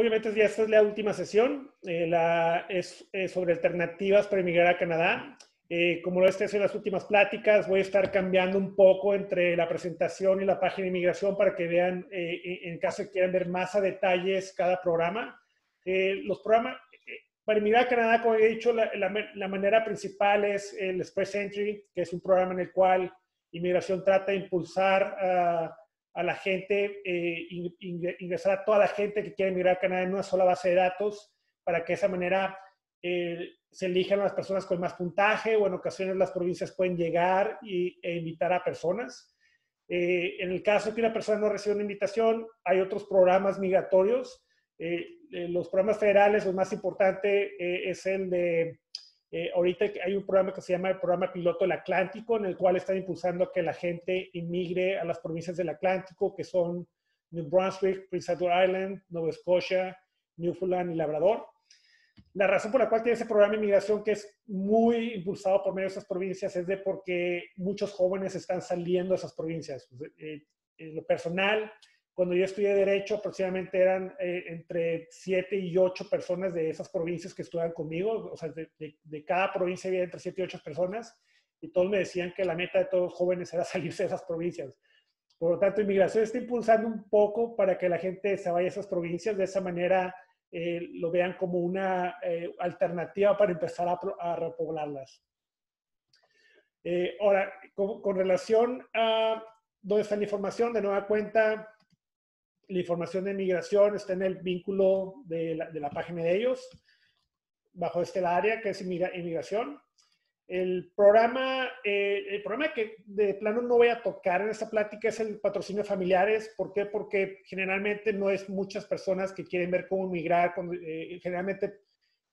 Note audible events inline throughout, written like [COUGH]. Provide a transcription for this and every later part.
obviamente ya esta es la última sesión, eh, la, es sobre alternativas para emigrar a Canadá. Eh, como lo esté en las últimas pláticas, voy a estar cambiando un poco entre la presentación y la página de inmigración para que vean, en caso de quieran ver más a detalles cada programa. los programas, para emigrar a Canadá, como he dicho, la, la, manera principal es el Express Entry, que es un programa en el cual inmigración trata de impulsar a a la gente, eh, ingresar a toda la gente que quiere emigrar a Canadá en una sola base de datos para que de esa manera eh, se elijan las personas con más puntaje o en ocasiones las provincias pueden llegar y, e invitar a personas. Eh, en el caso de que una persona no reciba una invitación, hay otros programas migratorios. los programas federales, lo más importante es el de eh, ahorita hay un programa que se llama el Programa Piloto del Atlántico, en el cual están impulsando que la gente inmigre a las provincias del Atlántico, que son New Brunswick, Prince Edward Island, Nueva Escocia, Newfoundland y Labrador. La razón por la cual tiene ese programa de inmigración, que es muy impulsado por medio de esas provincias, es de porque muchos jóvenes están saliendo de esas provincias. Eh, en lo personal, cuando yo estudié Derecho, aproximadamente eran eh, entre 7 y 8 personas de esas provincias que estudiaban conmigo. O sea, de, de, cada provincia había entre 7 y 8 personas. Y todos me decían que la meta de todos los jóvenes era [LAUGHS] salirse de esas provincias. Por lo tanto, inmigración está impulsando un poco para que la gente se vaya a esas provincias. De esa manera eh, lo vean como una eh, alternativa para empezar a, a repoblarlas. ahora, con, con relación a dónde está la información, de nueva cuenta, la información de migración está en el vínculo de la, de la página de ellos, bajo este área que es inmigración. El programa, eh, el programa que de plano no voy a tocar en esta plática es el patrocinio de familiares. ¿Por qué? Porque generalmente no es muchas personas que quieren ver cómo migrar. Eh, generalmente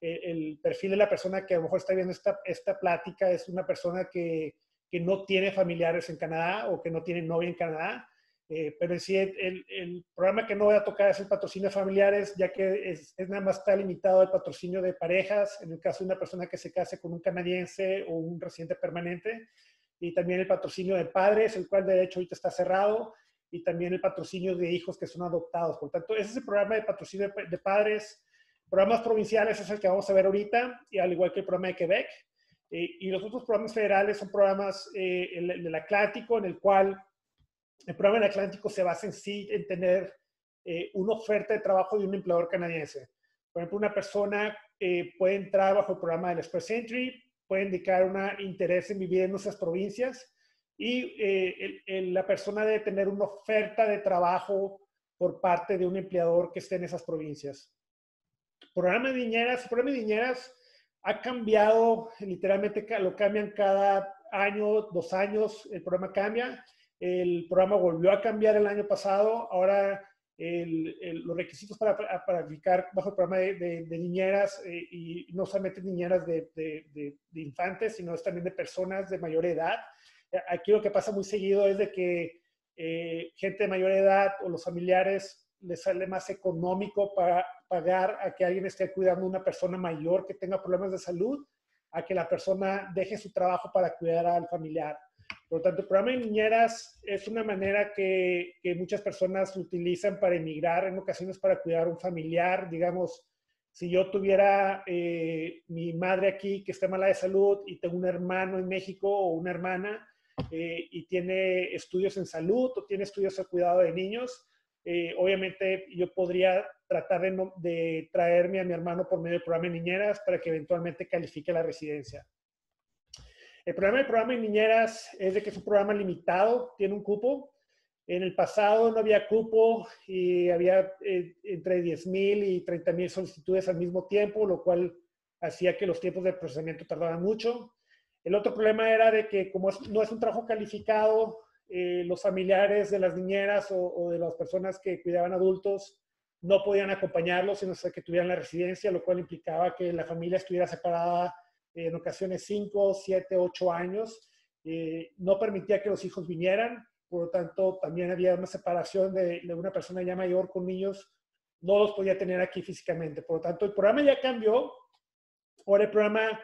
eh, el perfil de la persona que a lo mejor está viendo esta, esta plática es una persona que, que no tiene familiares en Canadá o que no tiene novia en Canadá eh, pero sí, el, el, programa que no voy a tocar es el patrocinio de familiares, ya que es, nada más está limitado al patrocinio de parejas, en el caso de una persona que se case con un canadiense o un residente permanente, y también el patrocinio de padres, el cual de hecho ahorita está cerrado, y también el patrocinio de hijos que son adoptados. Por tanto, ese es el programa de patrocinio de, padres. Programas provinciales es el que vamos a ver ahorita, y al igual que el programa de Quebec. Eh, y los otros programas federales son programas eh, del Atlántico, en el cual el programa del Atlántico se basa en sí en tener eh, una oferta de trabajo de un empleador canadiense. Por ejemplo, una persona eh, puede entrar bajo el programa del Express Entry, puede indicar un interés en vivir en nuestras provincias y eh, la persona debe tener una oferta de trabajo por parte de un empleador que esté en esas provincias. El programa de niñeras, el programa de niñeras ha cambiado, literalmente lo cambian cada año, dos años, el programa cambia el programa volvió a cambiar el año pasado. Ahora los requisitos para, aplicar bajo el programa de, niñeras, eh, y no solamente niñeras de, de, infantes, sino también de personas de mayor edad. Aquí lo que pasa muy seguido es de que eh, gente de mayor edad o los familiares les sale más económico para pagar a que alguien esté cuidando a una persona mayor que tenga problemas de salud, a que la persona deje su trabajo para cuidar al familiar. Por lo tanto, el programa de niñeras es una manera que, que muchas personas utilizan para emigrar, en ocasiones para cuidar a un familiar. Digamos, si yo tuviera eh, mi madre aquí que está mala de salud y tengo un hermano en México o una hermana eh, y tiene estudios en salud o tiene estudios de cuidado de niños, eh, obviamente yo podría tratar de, de, traerme a mi hermano por medio del programa de niñeras para que eventualmente califique la residencia. El problema del programa de niñeras es de que es un programa limitado, tiene un cupo. En el pasado no había cupo y había eh, entre 10.000 y 30.000 solicitudes al mismo tiempo, lo cual hacía que los tiempos de procesamiento tardaran mucho. El otro problema era de que como no es un trabajo calificado, eh, los familiares de las niñeras o, o, de las personas que cuidaban adultos no podían acompañarlos sino que tuvieran la residencia, lo cual implicaba que la familia estuviera separada en ocasiones 5, 7, 8 años. Eh, no permitía que los hijos vinieran, por lo tanto también había una separación de, una persona ya mayor con niños, no los podía tener aquí físicamente. Por lo tanto, el programa ya cambió. Ahora el programa,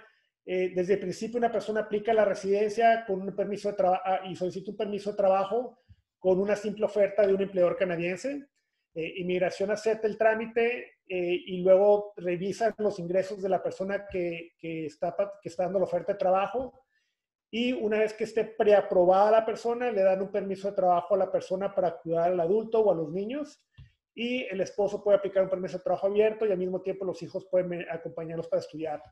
eh, desde el principio una persona aplica la residencia con un permiso de ah, y solicita un permiso de trabajo con una simple oferta de un empleador canadiense. Eh, inmigración acepta el trámite eh, y luego revisan los ingresos de la persona que, está, que está dando la oferta de trabajo. Y una vez que esté preaprobada la persona, le dan un permiso de trabajo a la persona para cuidar al adulto o a los niños. Y el esposo puede aplicar un permiso de trabajo abierto y al mismo tiempo los hijos pueden acompañarlos para estudiar.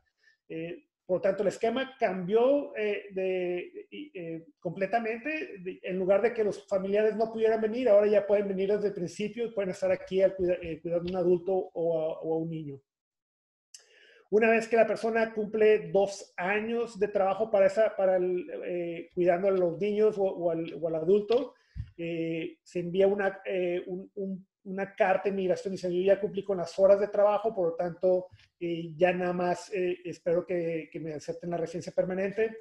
Eh, por lo tanto, el esquema cambió eh, de, eh, completamente. en lugar de que los familiares no pudieran venir, ahora ya pueden venir desde el principio y pueden estar aquí al cuidar, eh, de un adulto o a, un niño. Una vez que la persona cumple dos años de trabajo para, esa, para el, cuidando a los niños o, al, o al, adulto, se envía una, un, un una carta de migración dice, yo ya cumplí con las horas de trabajo, por lo tanto, eh, ya nada más eh, espero que, que, me acepten la residencia permanente.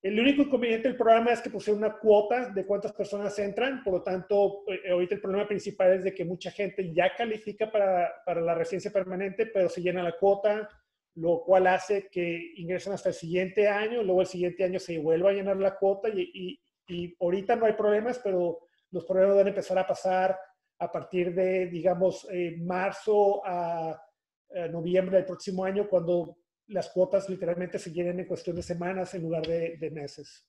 El único inconveniente del programa es que posee una cuota de cuántas personas entran, por lo tanto, eh, ahorita el problema principal es de que mucha gente ya califica para, para, la residencia permanente, pero se llena la cuota, lo cual hace que ingresen hasta el siguiente año, luego el siguiente año se vuelva a llenar la cuota y, y, y ahorita no hay problemas, pero los problemas van a empezar a pasar a partir de, digamos, eh, marzo a, noviembre del próximo año, cuando las cuotas literalmente se llenen en cuestión de semanas en lugar de, meses.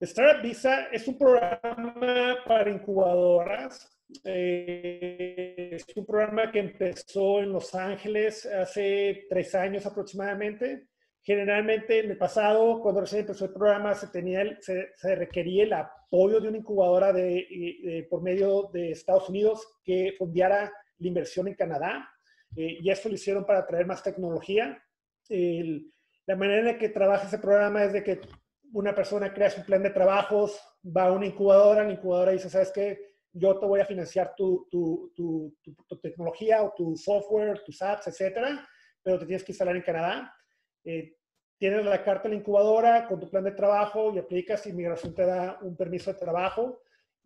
Startup Visa es un programa para incubadoras. Eh, es un programa que empezó en Los Ángeles hace tres años aproximadamente. Generalmente en el pasado, cuando recién empezó el programa, se, tenía se, requería el apoyo de una incubadora de, por medio de Estados Unidos que fondeara la inversión en Canadá. Eh, y esto lo hicieron para traer más tecnología. la manera en la que trabaja ese programa es de que una persona crea su plan de trabajos, va a una incubadora, la incubadora dice, ¿sabes qué? Yo te voy a financiar tu, tu, tu, tu tecnología o tu software, tus apps, etcétera, pero te tienes que instalar en Canadá eh, tienes la carta en la incubadora con tu plan de trabajo y aplicas y migración te da un permiso de trabajo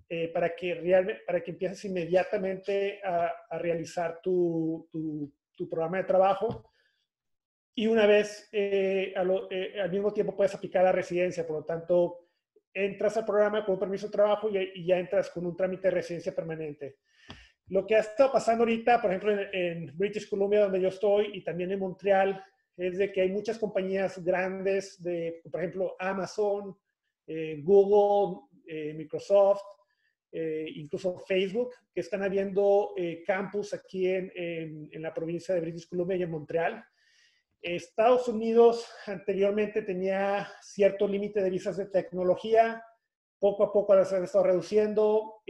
eh, para, que realmente, para que empieces inmediatamente a, realizar tu, tu, programa de trabajo. Y una vez, eh, al mismo tiempo puedes aplicar la residencia, por lo tanto, entras al programa con un permiso de trabajo y, y, ya entras con un trámite de residencia permanente. Lo que ha estado pasando ahorita, por ejemplo, en, en British Columbia, donde yo estoy, y también en Montreal, es de que hay muchas compañías grandes, de, por ejemplo, Amazon, eh, Google, eh, Microsoft, eh, incluso Facebook, que están abriendo campus aquí en, en, la provincia de British Columbia y en Montreal. Estados Unidos anteriormente tenía cierto límite de visas de tecnología, poco a poco las han estado reduciendo.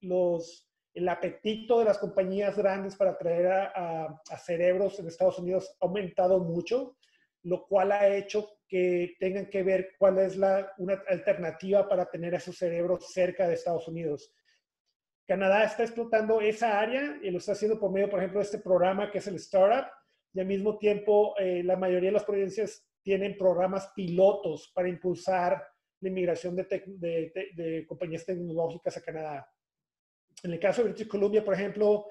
los el apetito de las compañías grandes para traer a, cerebros en Estados Unidos ha aumentado mucho, lo cual ha hecho que tengan que ver cuál es la, una alternativa para tener esos cerebros cerca de Estados Unidos. Canadá está explotando esa área y lo está haciendo por medio, por ejemplo, de este programa que es el Startup. Y al mismo tiempo, eh, la mayoría de las provincias tienen programas pilotos para impulsar la inmigración de compañías tecnológicas a Canadá. En el caso de British Columbia, por ejemplo,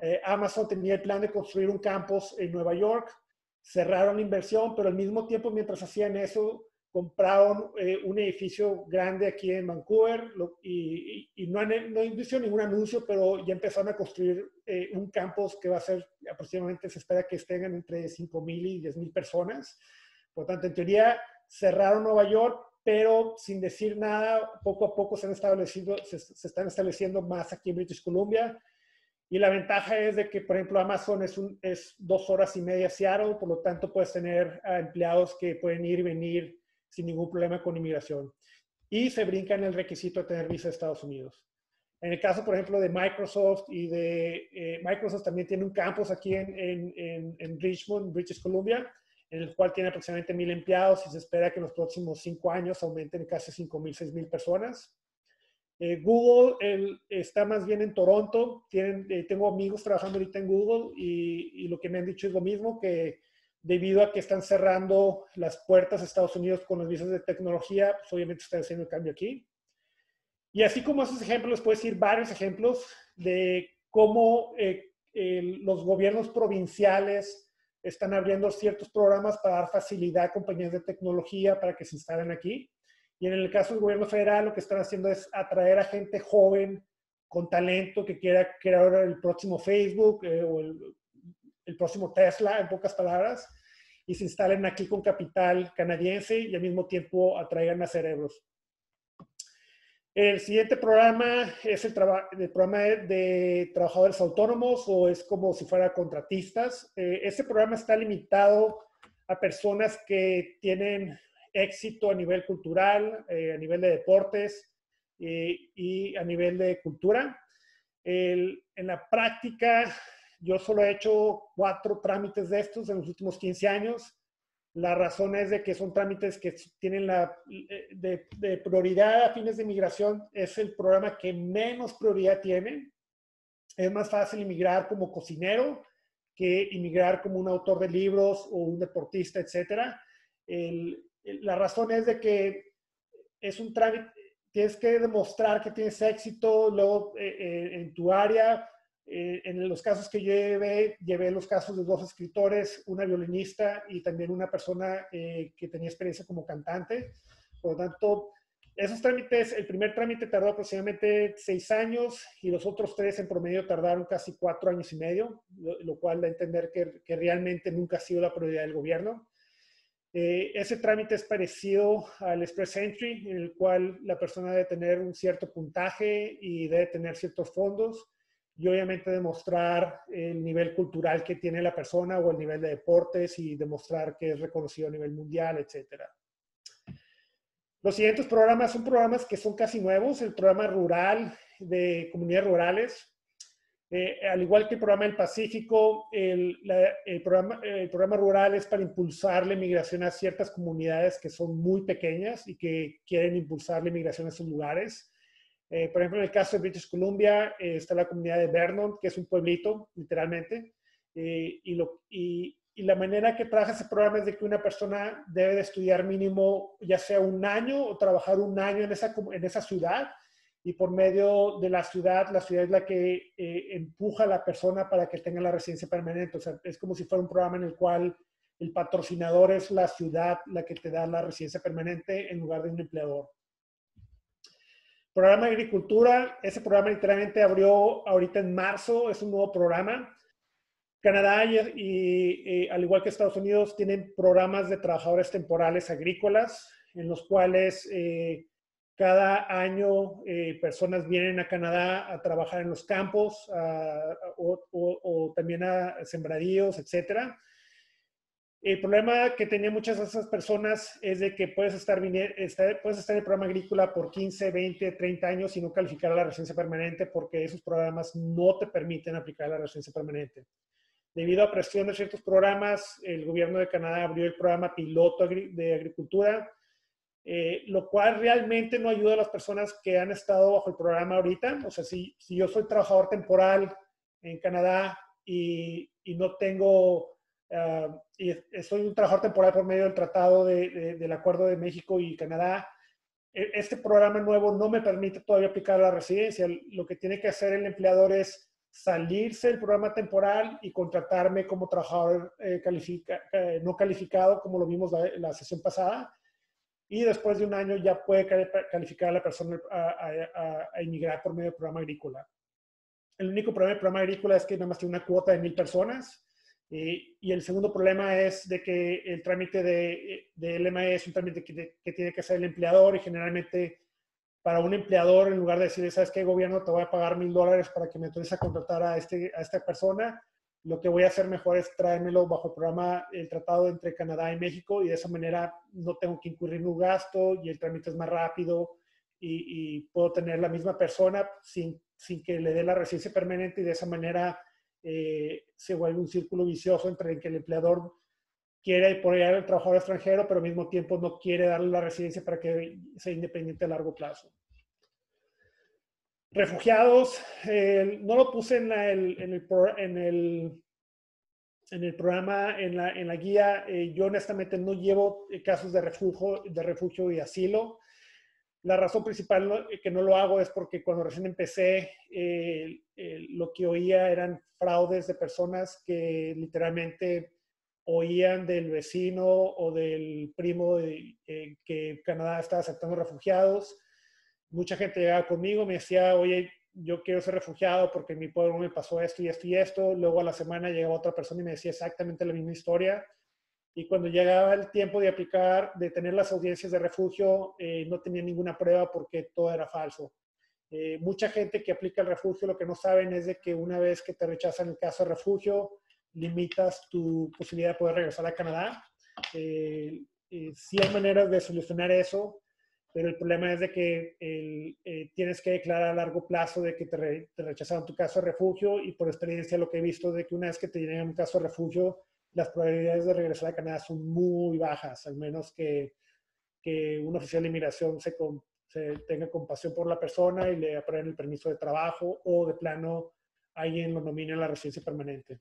eh, Amazon tenía el plan de construir un campus en Nueva York, cerraron la inversión, pero al mismo tiempo, mientras hacían eso, compraron eh, un edificio grande aquí en Vancouver y, no, han, no ningún anuncio, pero ya empezaron a construir eh, un campus que va a ser aproximadamente, se espera que estén entre 5.000 y 10.000 personas. Por lo tanto, en teoría, cerraron Nueva York, pero sin decir nada, poco a poco se, han establecido, se, están estableciendo más aquí en British Columbia. Y la ventaja es de que, por ejemplo, Amazon es, un, es dos horas y media Seattle, por lo tanto puedes tener empleados que pueden ir y venir sin ningún problema con inmigración. Y se brinca en el requisito de tener visa de Estados Unidos. En el caso, por ejemplo, de Microsoft y de eh, Microsoft también tiene un campus aquí en, en, en Richmond, British Columbia, en el cual tiene aproximadamente mil empleados y se espera que en los próximos cinco años aumenten casi cinco mil, seis mil personas. Eh, Google está más bien en Toronto. Tienen, eh, tengo amigos trabajando ahorita en Google y, y, lo que me han dicho es lo mismo, que debido a que están cerrando las puertas a Estados Unidos con los visas de tecnología, pues obviamente están haciendo el cambio aquí. Y así como esos ejemplos, les puedo decir varios ejemplos de cómo eh, los gobiernos provinciales están abriendo ciertos programas para dar facilidad a compañías de tecnología para que se instalen aquí. Y en el caso del gobierno federal, lo que están haciendo es atraer a gente joven con talento que quiera crear el próximo Facebook eh, o el, el, próximo Tesla, en pocas palabras, y se instalen aquí con capital canadiense y al mismo tiempo atraigan a cerebros. El siguiente programa es el, programa de, trabajadores autónomos o es como si fuera contratistas. Eh, este programa está limitado a personas que tienen éxito a nivel cultural, eh, a nivel de deportes eh, y a nivel de cultura. en la práctica, yo solo he hecho cuatro trámites de estos en los últimos 15 años. La razón es de que son trámites que tienen la eh, de, prioridad a fines de inmigración. Es el programa que menos prioridad tiene. Es más fácil inmigrar como cocinero que inmigrar como un autor de libros o un deportista, etc. la razón es de que es un trámite, tienes que demostrar que tienes éxito luego eh, eh, en tu área, eh, en los casos que llevé, llevé los casos de dos escritores, una violinista y también una persona eh, que tenía experiencia como cantante. Por lo tanto, esos trámites, el primer trámite tardó aproximadamente seis años y los otros tres en promedio tardaron casi cuatro años y medio, lo, cual da a entender que, que, realmente nunca ha sido la prioridad del gobierno. Eh, ese trámite es parecido al Express Entry, en el cual la persona debe tener un cierto puntaje y debe tener ciertos fondos y obviamente demostrar el nivel cultural que tiene la persona o el nivel de deportes y demostrar que es reconocido a nivel mundial, etc. Los siguientes programas son programas que son casi nuevos, el programa rural de comunidades rurales, eh, al igual que el programa del Pacífico, el, programa, el programa rural es para impulsar la inmigración a ciertas comunidades que son muy pequeñas y que quieren impulsar la inmigración a esos lugares. Eh, por ejemplo, en el caso de British Columbia eh, está la comunidad de Vernon, que es un pueblito, literalmente, eh, y, lo, y, la manera que trabaja ese programa es de que una persona debe de estudiar mínimo ya sea un año o trabajar un año en esa, en esa ciudad, y por medio de la ciudad, la ciudad es la que empuja a la persona para que tenga la residencia permanente. O sea, es como si fuera un programa en el cual el patrocinador es la ciudad la que te da la residencia permanente en lugar de un empleador. Programa de Agricultura, ese programa literalmente abrió ahorita en marzo, es un nuevo programa. Canadá y, al igual que Estados Unidos tienen programas de trabajadores temporales agrícolas en los cuales eh, cada año eh, personas vienen a Canadá a trabajar en los campos o, o, también a sembradíos, etcétera. El problema que tenían muchas de esas personas es de que puedes estar, en el programa agrícola por 15, 20, 30 años y no calificar a la residencia permanente porque esos programas no te permiten aplicar la residencia permanente. Debido a presión de ciertos programas, el gobierno de Canadá abrió el programa piloto de agricultura, eh, lo cual realmente no ayuda a las personas que han estado bajo el programa ahorita. O sea, si, yo soy trabajador temporal en Canadá y no tengo Ah, y soy un trabajador temporal por medio del tratado del Acuerdo de México y Canadá. E, este programa nuevo no me permite todavía aplicar la residencia. Lo que tiene que hacer el empleador es salirse del programa temporal y contratarme como trabajador eh, no calificado, como lo vimos la, sesión pasada. Y después de un año ya puede calificar a la persona a, a inmigrar por medio del programa agrícola. El único problema del programa agrícola es que nada más tiene una cuota de mil personas y el segundo problema es de que el trámite de, de LME es un trámite que, que, tiene que hacer el empleador y generalmente para un empleador, en lugar de decir, ¿sabes qué, gobierno? Te voy a pagar mil dólares para que me autorices a contratar a, este, a esta persona. Lo que voy a hacer mejor es traérmelo bajo el programa, el tratado entre Canadá y México y de esa manera no tengo que incurrir en un gasto y el trámite es más rápido y, y puedo tener la misma persona sin, sin que le dé la residencia permanente y de esa manera eh, se vuelve un círculo vicioso entre el que el empleador quiere apoyar al trabajador extranjero, pero al mismo tiempo no quiere darle la residencia para que sea independiente a largo plazo. Refugiados, no lo puse en, el, en, el, en, el, programa, en la, en la guía. Eh, yo honestamente no llevo casos de refugio, de refugio y asilo. La razón principal que no lo hago es porque cuando recién empecé, lo que oía eran fraudes de personas que literalmente oían del vecino o del primo que Canadá estaba aceptando refugiados. Mucha gente llegaba conmigo, me decía, oye, yo quiero ser refugiado porque en mi pueblo me pasó esto y esto y esto. Luego a la semana llegaba otra persona y me decía exactamente la misma historia. Y cuando llegaba el tiempo de aplicar, de tener las audiencias de refugio, eh, no tenía ninguna prueba porque todo era falso. Eh, mucha gente que aplica el refugio lo que no saben es de que una vez que te rechazan el caso de refugio, limitas tu posibilidad de poder regresar a Canadá. Eh, sí hay maneras de solucionar eso pero el problema es de que eh, tienes que declarar a largo plazo de que te, rechazaron tu caso de refugio y por experiencia lo que he visto de que una vez que te llegan un caso de refugio, las probabilidades de regresar a Canadá son muy bajas, al menos que, que un oficial de inmigración se, se, tenga compasión por la persona y le aprueben el permiso de trabajo o de plano alguien lo nomine a la residencia permanente.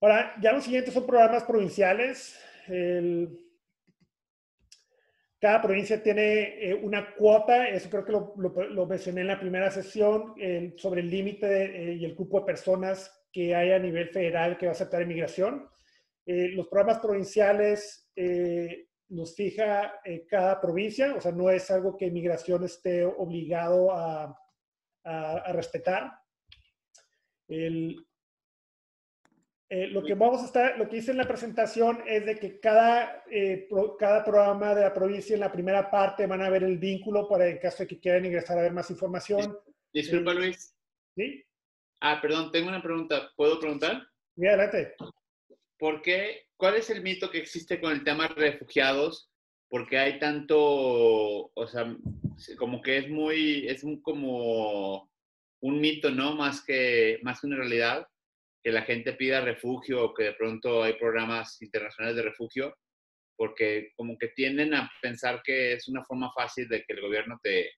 Ahora, ya los siguientes son programas provinciales cada provincia tiene eh, una cuota, eso creo que lo, mencioné en la primera sesión, sobre el límite eh, y el cupo de personas que hay a nivel federal que va a aceptar inmigración. Eh, los programas provinciales los fija cada provincia, o sea, no es algo que inmigración esté obligado a, a respetar. El, eh, lo que vamos a estar, lo que hice en la presentación es de que cada, eh, cada programa de la provincia en la primera parte van a ver el vínculo para el caso de que quieran ingresar a ver más información. Disculpa, Luis. ¿Sí? Ah, perdón, tengo una pregunta. ¿Puedo preguntar? Sí, adelante. ¿Por qué? ¿Cuál es el mito que existe con el tema de refugiados? Porque hay tanto, o sea, como que es muy, es como un mito, ¿no? Más que, más que una realidad que la gente pida refugio o que de pronto hay programas internacionales de refugio, porque como que tienden a pensar que es una forma fácil de que el gobierno te,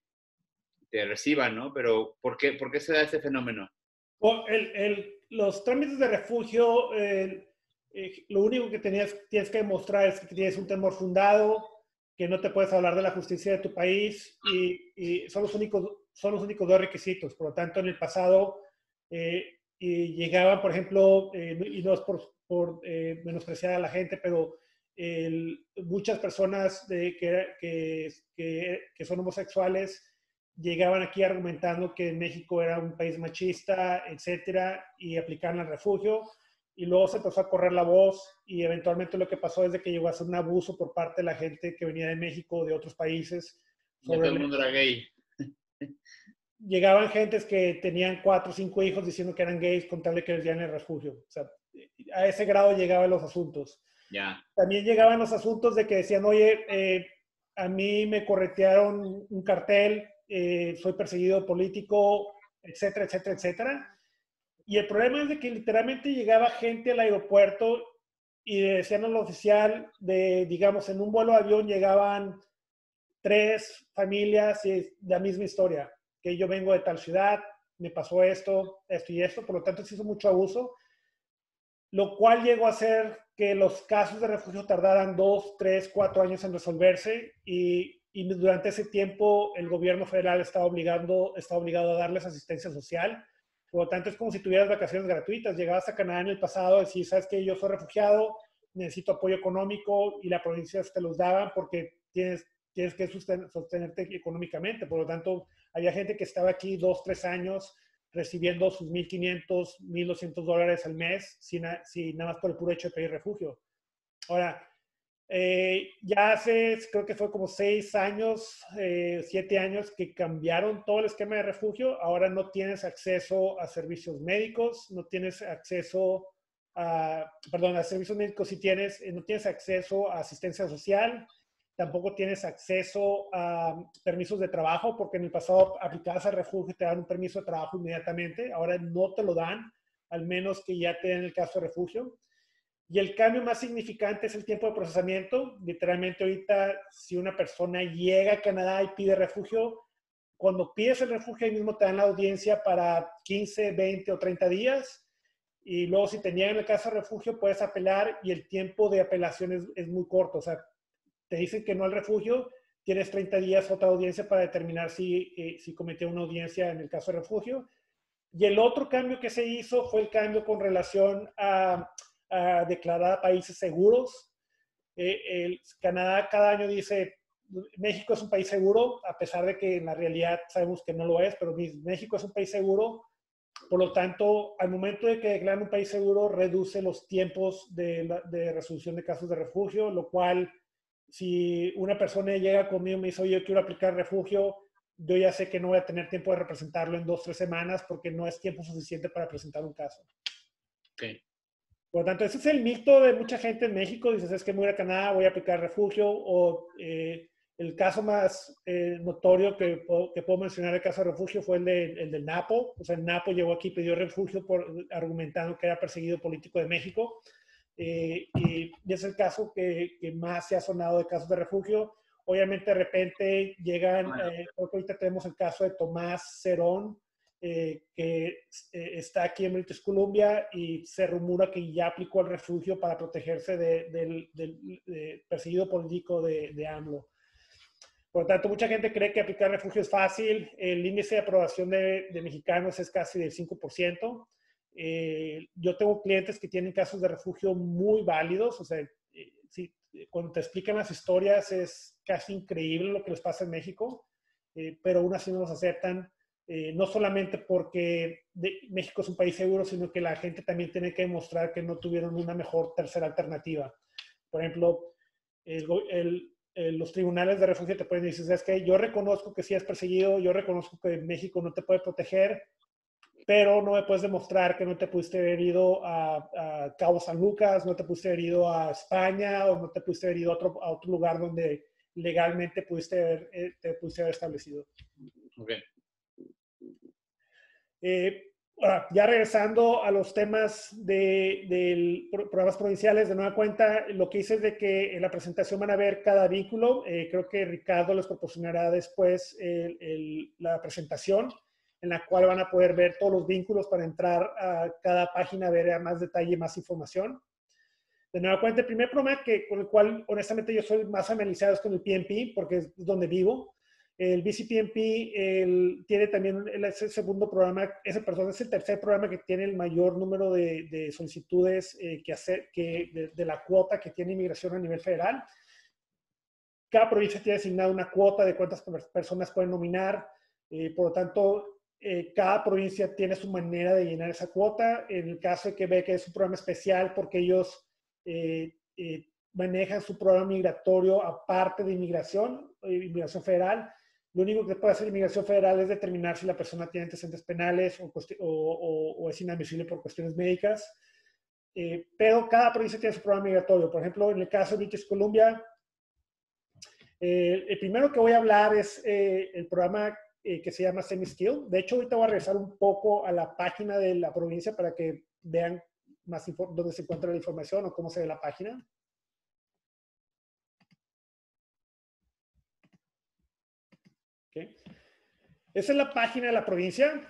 te reciba, ¿no? Pero ¿por qué, ¿por qué se da este fenómeno? el, el, los trámites de refugio, eh, lo único que tenías, tienes que demostrar es que tienes un temor fundado, que no te puedes hablar de la justicia de tu país y, y son, los únicos, son los únicos dos requisitos. Por lo tanto, en el pasado, eh, y llegaban, por ejemplo, eh, y no es por, por eh, menospreciar a la gente, pero muchas personas de, que, que, que, son homosexuales llegaban aquí argumentando que México era un país machista, etcétera, y aplicaban el refugio. Y luego se empezó a correr la voz y eventualmente lo que pasó es de que llegó a ser un abuso por parte de la gente que venía de México o de otros países. todo el mundo era gay [LAUGHS] llegaban gentes que tenían cuatro o cinco hijos diciendo que eran gays con tal de que les dieran el refugio. O sea, a ese grado llegaban los asuntos. Ya. También llegaban los asuntos de que decían, oye, eh, a mí me corretearon un cartel, eh, soy perseguido político, etcétera, etcétera, etcétera. Y el problema es de que literalmente llegaba gente al aeropuerto y decían al oficial de, digamos, en un vuelo de avión llegaban tres familias y la misma historia que yo vengo de tal ciudad, me pasó esto, esto y esto, por lo tanto se hizo mucho abuso, lo cual llegó a hacer que los casos de refugio tardaran dos, tres, cuatro años en resolverse y, y durante ese tiempo el gobierno federal estaba, obligando, estaba obligado a darles asistencia social. Por lo tanto, es como si tuvieras vacaciones gratuitas. Llegabas a Canadá en el pasado, decís, sabes que yo soy refugiado, necesito apoyo económico y la provincia te los daban porque tienes, tienes que sostenerte económicamente. Por lo tanto, había gente que estaba aquí dos, tres años recibiendo sus 1.500, 1.200 dólares al mes sin, sin, nada más por el puro hecho de pedir refugio. Ahora, eh, ya hace, creo que fue como seis años, eh, siete años que cambiaron todo el esquema de refugio. Ahora no tienes acceso a servicios médicos, no tienes acceso a, perdón, a servicios médicos si tienes, eh, no tienes acceso a asistencia social, tampoco tienes acceso a permisos de trabajo, porque en el pasado aplicabas al refugio y te dan un permiso de trabajo inmediatamente, ahora no te lo dan, al menos que ya te den el caso de refugio. Y el cambio más significante es el tiempo de procesamiento. Literalmente ahorita, si una persona llega a Canadá y pide refugio, cuando pides el refugio ahí mismo te dan la audiencia para 15, 20 o 30 días. Y luego si te niegan el caso de refugio, puedes apelar y el tiempo de apelación es, es muy corto. O sea, te dicen que no al refugio, tienes 30 días otra audiencia para determinar si, eh, si cometió una audiencia en el caso de refugio. Y el otro cambio que se hizo fue el cambio con relación a, declarar países seguros. Eh, el Canadá cada año dice, México es un país seguro, a pesar de que en la realidad sabemos que no lo es, pero México es un país seguro. Por lo tanto, al momento de que declaran un país seguro, reduce los tiempos de, de resolución de casos de refugio, lo cual, si una persona llega conmigo y me dice, oye, yo quiero aplicar refugio, yo ya sé que no voy a tener tiempo de representarlo en dos, tres semanas porque no es tiempo suficiente para presentar un caso. Okay. Por lo tanto, ese es el mito de mucha gente en México. Dices, es que voy a Canadá, voy a aplicar refugio. O eh, el caso más eh, notorio que puedo, que puedo, mencionar, el caso de refugio, fue el, de, el del Napo. O sea, el Napo llegó aquí y pidió refugio por, argumentando que era perseguido político de México. Eh, y, es el caso que, que, más se ha sonado de casos de refugio. Obviamente, de repente llegan, eh, ahorita tenemos el caso de Tomás Cerón, eh, que eh, está aquí en British Columbia y se rumora que ya aplicó el refugio para protegerse del de, perseguido político de, de, AMLO. Por lo tanto, mucha gente cree que aplicar refugio es fácil. El índice de aprobación de, mexicanos es casi del 5%. Eh, yo tengo clientes que tienen casos de refugio muy válidos. O sea, si, cuando te explican las historias es casi increíble lo que les pasa en México, pero aún así no los aceptan eh, no solamente porque México es un país seguro, sino que la gente también tiene que demostrar que no tuvieron una mejor tercera alternativa. Por ejemplo, los tribunales de refugio te pueden decir, es que yo reconozco que sí has perseguido, yo reconozco que México no te puede proteger, pero no me puedes demostrar que no te pudiste haber ido a, Cabo San Lucas, no te pudiste haber ido a España o no te pudiste haber ido a otro, a otro lugar donde legalmente pudiste haber, eh, te pudiste haber establecido. Okay. Eh, ya regresando a los temas de, programas provinciales, de nueva cuenta, lo que hice es de que en la presentación van a ver cada vínculo. Eh, creo que Ricardo les proporcionará después la presentación en la cual van a poder ver todos los vínculos para entrar a cada página, ver a más detalle, más información. De nueva cuenta, el primer programa que, con el cual honestamente yo soy más familiarizado es con el PNP, porque es donde vivo. El BCPMP el, tiene también el, segundo programa, ese perdón, es el tercer programa que tiene el mayor número de, solicitudes eh, que hacer, que, de, la cuota que tiene inmigración a nivel federal. Cada provincia tiene asignada una cuota de cuántas personas pueden nominar. Eh, por lo tanto, eh, cada provincia tiene su manera de llenar esa cuota. En el caso de Quebec es un programa especial porque ellos manejan su programa migratorio aparte de inmigración, inmigración federal lo único que puede hacer inmigración federal es determinar si la persona tiene antecedentes penales o, es inadmisible por cuestiones médicas. Eh, pero cada provincia tiene su programa migratorio. Por ejemplo, en el caso de British Columbia, eh, el primero que voy a hablar es eh, el programa que se llama Semi-Skill. De hecho, ahorita voy a regresar un poco a la página de la provincia para que vean más dónde se encuentra la información o cómo se ve la página. Esa es la página de la provincia.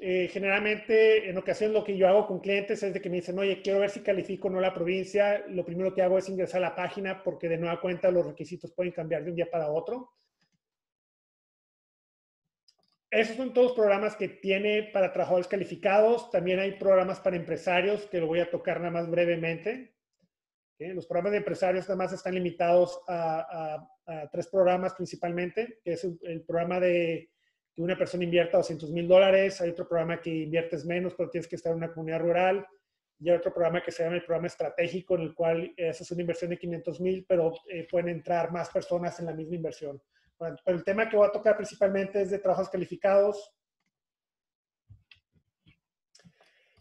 Eh, generalmente, en ocasiones, lo que yo hago con clientes es de que me dicen, oye, quiero ver si califico o no la provincia. Lo primero que hago es ingresar a la página porque de nueva cuenta los requisitos pueden cambiar de un día para otro. Esos son todos los programas que tiene para trabajadores calificados. También hay programas para empresarios que lo voy a tocar nada más brevemente. Los programas de empresarios nada más están limitados a, tres programas principalmente, es el programa de que una persona invierta 200 mil dólares, hay otro programa que inviertes menos, pero tienes que estar en una comunidad rural, y hay otro programa que se llama el programa estratégico, en el cual esa es una inversión de 500 mil, pero eh, pueden entrar más personas en la misma inversión. Pero el tema que voy a tocar principalmente es de trabajos calificados.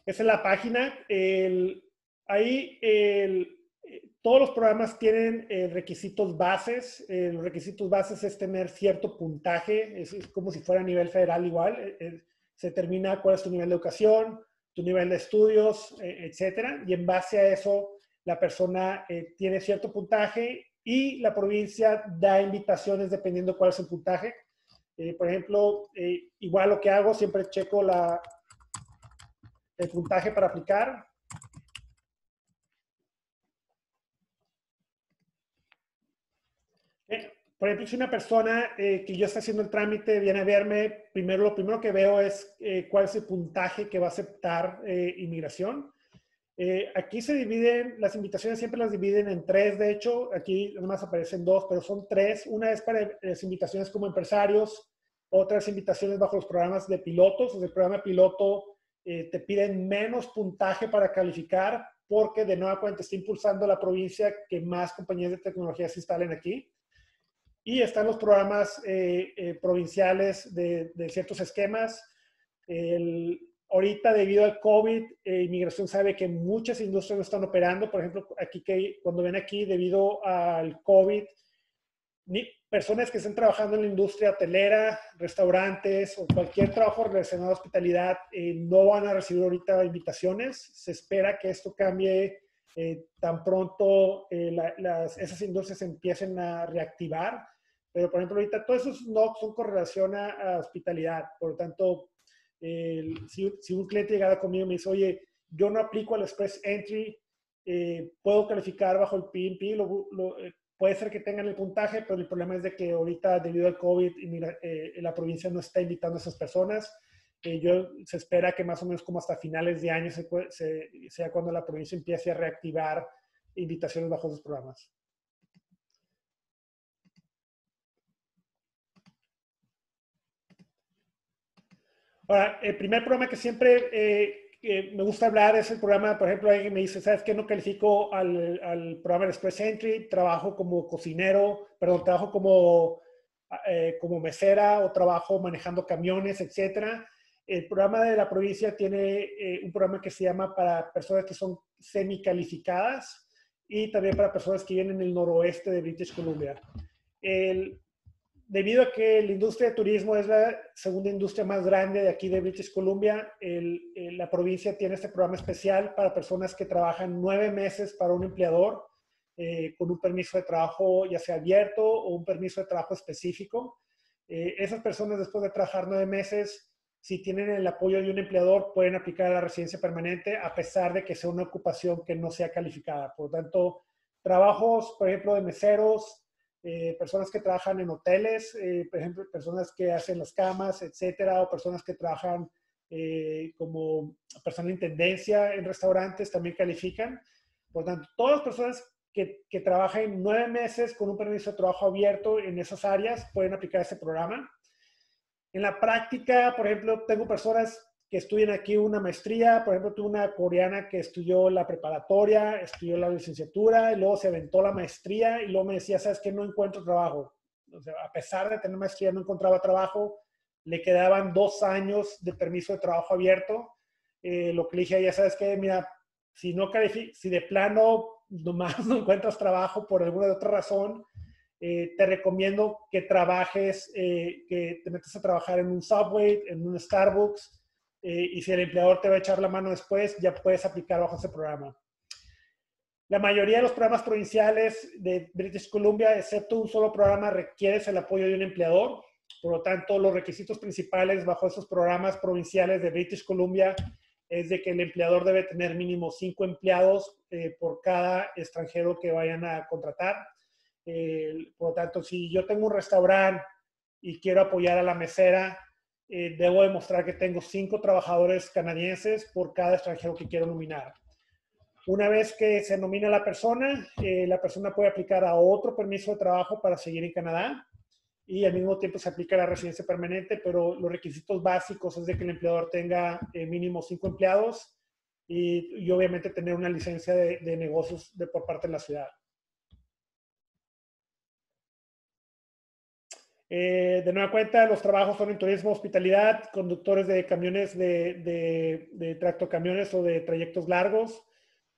Esa es la página. El, ahí el, todos los programas tienen eh, requisitos bases. Eh, los requisitos bases es tener cierto puntaje, es, como si fuera a nivel federal igual. Eh, se determina cuál es tu nivel de educación, tu nivel de estudios, etcétera. Y en base a eso, la persona tiene cierto puntaje y la provincia da invitaciones dependiendo cuál es el puntaje. por ejemplo, igual lo que hago, siempre checo la, el puntaje para aplicar por ejemplo, si una persona eh, que yo está haciendo el trámite viene a verme, primero lo primero que veo es eh, cuál es el puntaje que va a aceptar eh, inmigración. Eh, aquí se dividen, las invitaciones siempre las dividen en tres, de hecho, aquí nomás aparecen dos, pero son tres. Una es para las invitaciones como empresarios, otras invitaciones bajo los programas de pilotos. el programa piloto eh, te piden menos puntaje para calificar porque de nueva cuenta está impulsando la provincia que más compañías de tecnología se instalen aquí. Y están los programas eh, provinciales de, de, ciertos esquemas. El, ahorita debido al COVID, eh, inmigración sabe que muchas industrias no están operando. Por ejemplo, aquí que cuando ven aquí, debido al COVID, ni, personas que estén trabajando en la industria hotelera, restaurantes o cualquier trabajo relacionado a hospitalidad eh, no van a recibir ahorita invitaciones. Se espera que esto cambie eh, tan pronto las, esas industrias empiecen a reactivar. Pero, por ejemplo, ahorita todos esos no son con relación a hospitalidad. Por lo tanto, si, un cliente llegara conmigo y me dice, oye, yo no aplico al Express Entry, eh, puedo calificar bajo el PMP, eh, puede ser que tengan el puntaje, pero el problema es de que ahorita debido al COVID eh, la provincia no está invitando a esas personas. yo, se espera que más o menos como hasta finales de año sea cuando la provincia empiece a reactivar invitaciones bajo esos programas. Ahora, el primer programa que siempre eh, me gusta hablar es el programa, por ejemplo, alguien me dice, ¿sabes qué? No califico al, al programa de Express Entry, trabajo como cocinero, perdón, trabajo como, eh, como mesera o trabajo manejando camiones, etcétera. El programa de la provincia tiene eh, un programa que se llama para personas que son semi-calificadas y también para personas que vienen en el noroeste de British Columbia. El, debido a que la industria de turismo es la segunda industria más grande de aquí de British Columbia, la provincia tiene este programa especial para personas que trabajan nueve meses para un empleador eh, con un permiso de trabajo ya sea abierto o un permiso de trabajo específico. Eh, esas personas después de trabajar nueve meses, si tienen el apoyo de un empleador, pueden aplicar a la residencia permanente a pesar de que sea una ocupación que no sea calificada. Por lo tanto, trabajos, por ejemplo, de meseros, eh, personas que trabajan en hoteles, eh, por ejemplo, personas que hacen las camas, etcétera, o personas que trabajan eh, como persona de intendencia en restaurantes también califican. Por tanto, todas las personas que, que trabajen nueve meses con un permiso de trabajo abierto en esas áreas pueden aplicar ese programa. En la práctica, por ejemplo, tengo personas que estudian aquí una maestría. Por ejemplo, tuve una coreana que estudió la preparatoria, estudió la licenciatura y luego se aventó la maestría y luego me decía, ¿sabes qué? No encuentro trabajo. O sea, a pesar de tener maestría, no encontraba trabajo. Le quedaban dos años de permiso de trabajo abierto. Eh, lo que le dije a ella, ¿sabes qué? Mira, si, no si de plano nomás [LAUGHS] no encuentras trabajo por alguna otra razón, eh, te recomiendo que trabajes, eh, que te metas a trabajar en un Subway, en un Starbucks, eh, y si el empleador te va a echar la mano después, ya puedes aplicar bajo ese programa. La mayoría de los programas provinciales de British Columbia, excepto un solo programa, requieres el apoyo de un empleador. Por lo tanto, los requisitos principales bajo esos programas provinciales de British Columbia es de que el empleador debe tener mínimo cinco empleados eh, por cada extranjero que vayan a contratar. por lo tanto, si yo tengo un restaurante y quiero apoyar a la mesera, eh, debo demostrar que tengo cinco trabajadores canadienses por cada extranjero que quiero nominar. Una vez que se nomina la persona, eh, la persona puede aplicar a otro permiso de trabajo para seguir en Canadá y al mismo tiempo se aplica la residencia permanente, pero los requisitos básicos es de que el empleador tenga eh, mínimo cinco empleados y, obviamente tener una licencia de, de negocios de, por parte de la ciudad. Eh, de nueva cuenta, los trabajos son en turismo, hospitalidad, conductores de camiones de, de, de tractocamiones o de trayectos largos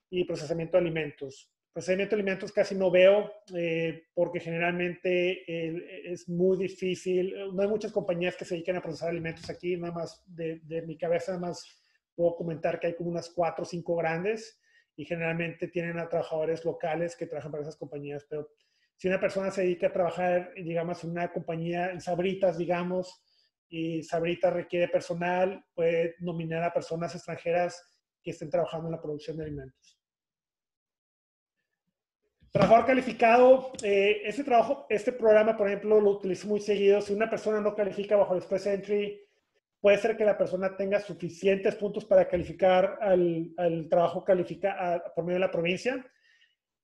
y procesamiento de alimentos. Procesamiento de alimentos casi no veo eh, porque generalmente eh, es muy difícil. No hay muchas compañías que se dediquen a procesar alimentos aquí, nada más de, de mi cabeza, nada más puedo comentar que hay como unas cuatro o cinco grandes y generalmente tienen a trabajadores locales que trabajan para esas compañías, pero si una persona se dedica a trabajar, digamos, en una compañía, en Sabritas, digamos, y Sabritas requiere personal, puede nominar a personas extranjeras que estén trabajando en la producción de alimentos. Trabajador calificado, eh, este trabajo, este programa, por ejemplo, lo utilizo muy seguido. Si una persona no califica bajo el Express Entry, puede ser que la persona tenga suficientes puntos para calificar al, trabajo califica, por medio de la provincia.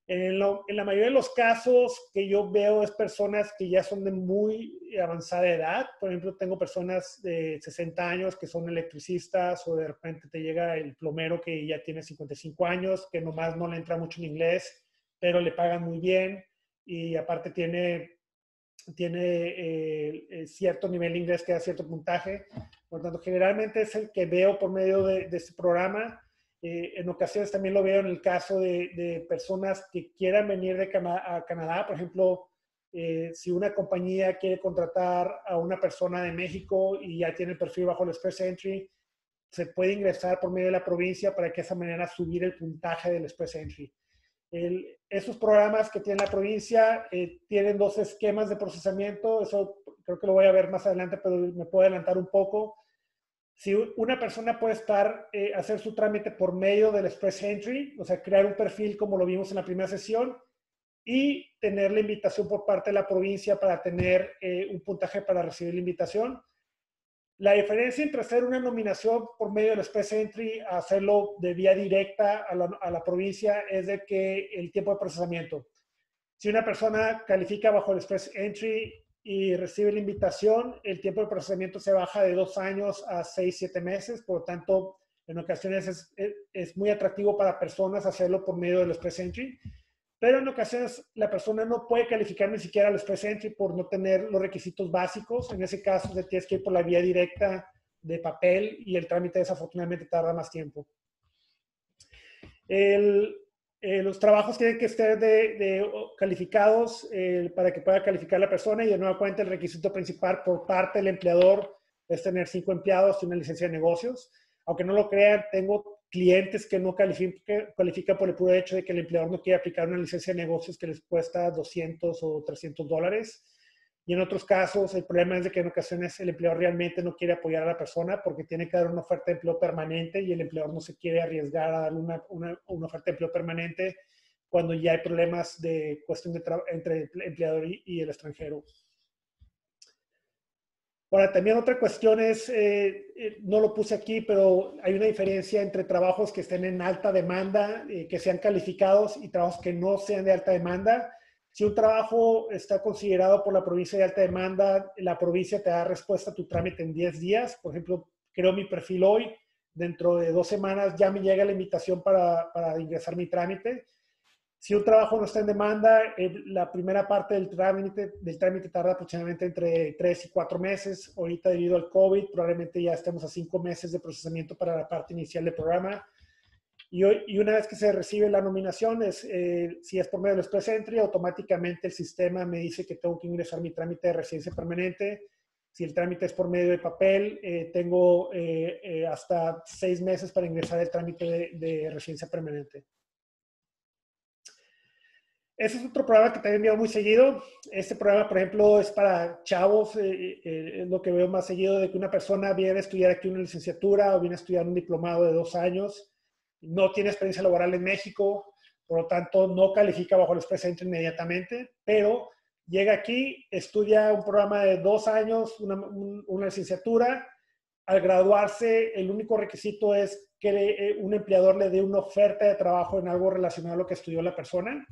En, la mayoría de los casos que yo veo es personas que ya son de muy avanzada edad. Por ejemplo, tengo personas de 60 años que son electricistas o de repente te llega el plomero que ya tiene 55 años, que nomás no le entra mucho en inglés, pero le pagan muy bien y aparte tiene, tiene eh, eh, cierto nivel de inglés que da cierto puntaje. Por lo tanto, generalmente es el que veo por medio de, este programa. Eh, en ocasiones también lo veo en el caso de, personas que quieran venir de a Canadá. Por ejemplo, si una compañía quiere contratar a una persona de México y ya tiene el perfil bajo el Express Entry, se puede ingresar por medio de la provincia para que de esa manera subir el puntaje del Express Entry. El, esos programas que tiene la provincia eh, tienen dos esquemas de procesamiento. Eso creo que lo voy a ver más adelante, pero me puedo adelantar un poco. Si una persona puede estar, eh, hacer su trámite por medio del Express Entry, o sea, crear un perfil como lo vimos en la primera sesión, y tener la invitación por parte de la provincia para tener eh, un puntaje para recibir la invitación. La diferencia entre hacer una nominación por medio del Express Entry a hacerlo de vía directa a la, provincia es de que el tiempo de procesamiento. Si una persona califica bajo el Express Entry y recibe la invitación, el tiempo de procesamiento se baja de dos años a seis, siete meses. Por lo tanto, en ocasiones es, es muy atractivo para personas hacerlo por medio del Express Entry pero en ocasiones la persona no puede calificar ni siquiera al Express Entry por no tener los requisitos básicos. En ese caso, se tienes que ir por la vía directa de papel y el trámite desafortunadamente tarda más tiempo. Eh, los trabajos tienen que de, calificados eh, para que pueda calificar la persona y de nueva cuenta el requisito principal por parte del empleador es tener cinco empleados y una licencia de negocios. Aunque no lo crean, tengo clientes que no califican, por el puro hecho de que el empleador no quiere aplicar una licencia de negocios que les cuesta 200 o 300 dólares. Y en otros casos, el problema es de que en ocasiones el empleador realmente no quiere apoyar a la persona porque tiene que dar una oferta de empleo permanente y el empleador no se quiere arriesgar a dar una, una, una oferta de empleo permanente cuando ya hay problemas de cuestión de entre el empleador y el extranjero. Ahora, también otra cuestión es, eh, eh, no lo puse aquí, pero hay una diferencia entre trabajos que estén en alta demanda, eh, que sean calificados, y trabajos que no sean de alta demanda. Si un trabajo está considerado por la provincia de alta demanda, la provincia te da respuesta a tu trámite en 10 días. Por ejemplo, creo mi perfil hoy, dentro de dos semanas ya me llega la invitación para, para ingresar mi trámite. Si un trabajo no está en demanda, eh, la primera parte del trámite, del trámite tarda aproximadamente entre tres y cuatro meses. Ahorita debido al COVID, probablemente ya estemos a cinco meses de procesamiento para la parte inicial del programa. Y, y una vez que se recibe la nominación, es, eh, si es por medio del Express Entry, automáticamente el sistema me dice que tengo que ingresar mi trámite de residencia permanente. Si el trámite es por medio de papel, eh, tengo hasta seis meses para ingresar el trámite de, de residencia permanente. Ese es otro programa que también veo muy seguido. Este programa, por ejemplo, es para chavos. Eh, eh, es lo que veo más seguido de que una persona viene a estudiar aquí una licenciatura o viene a estudiar un diplomado de dos años, no tiene experiencia laboral en México, por lo tanto no califica bajo el Express Entry inmediatamente, pero llega aquí, estudia un programa de dos años, una, una licenciatura. Al graduarse, el único requisito es que eh, un empleador le dé una oferta de trabajo en algo relacionado a lo que estudió la persona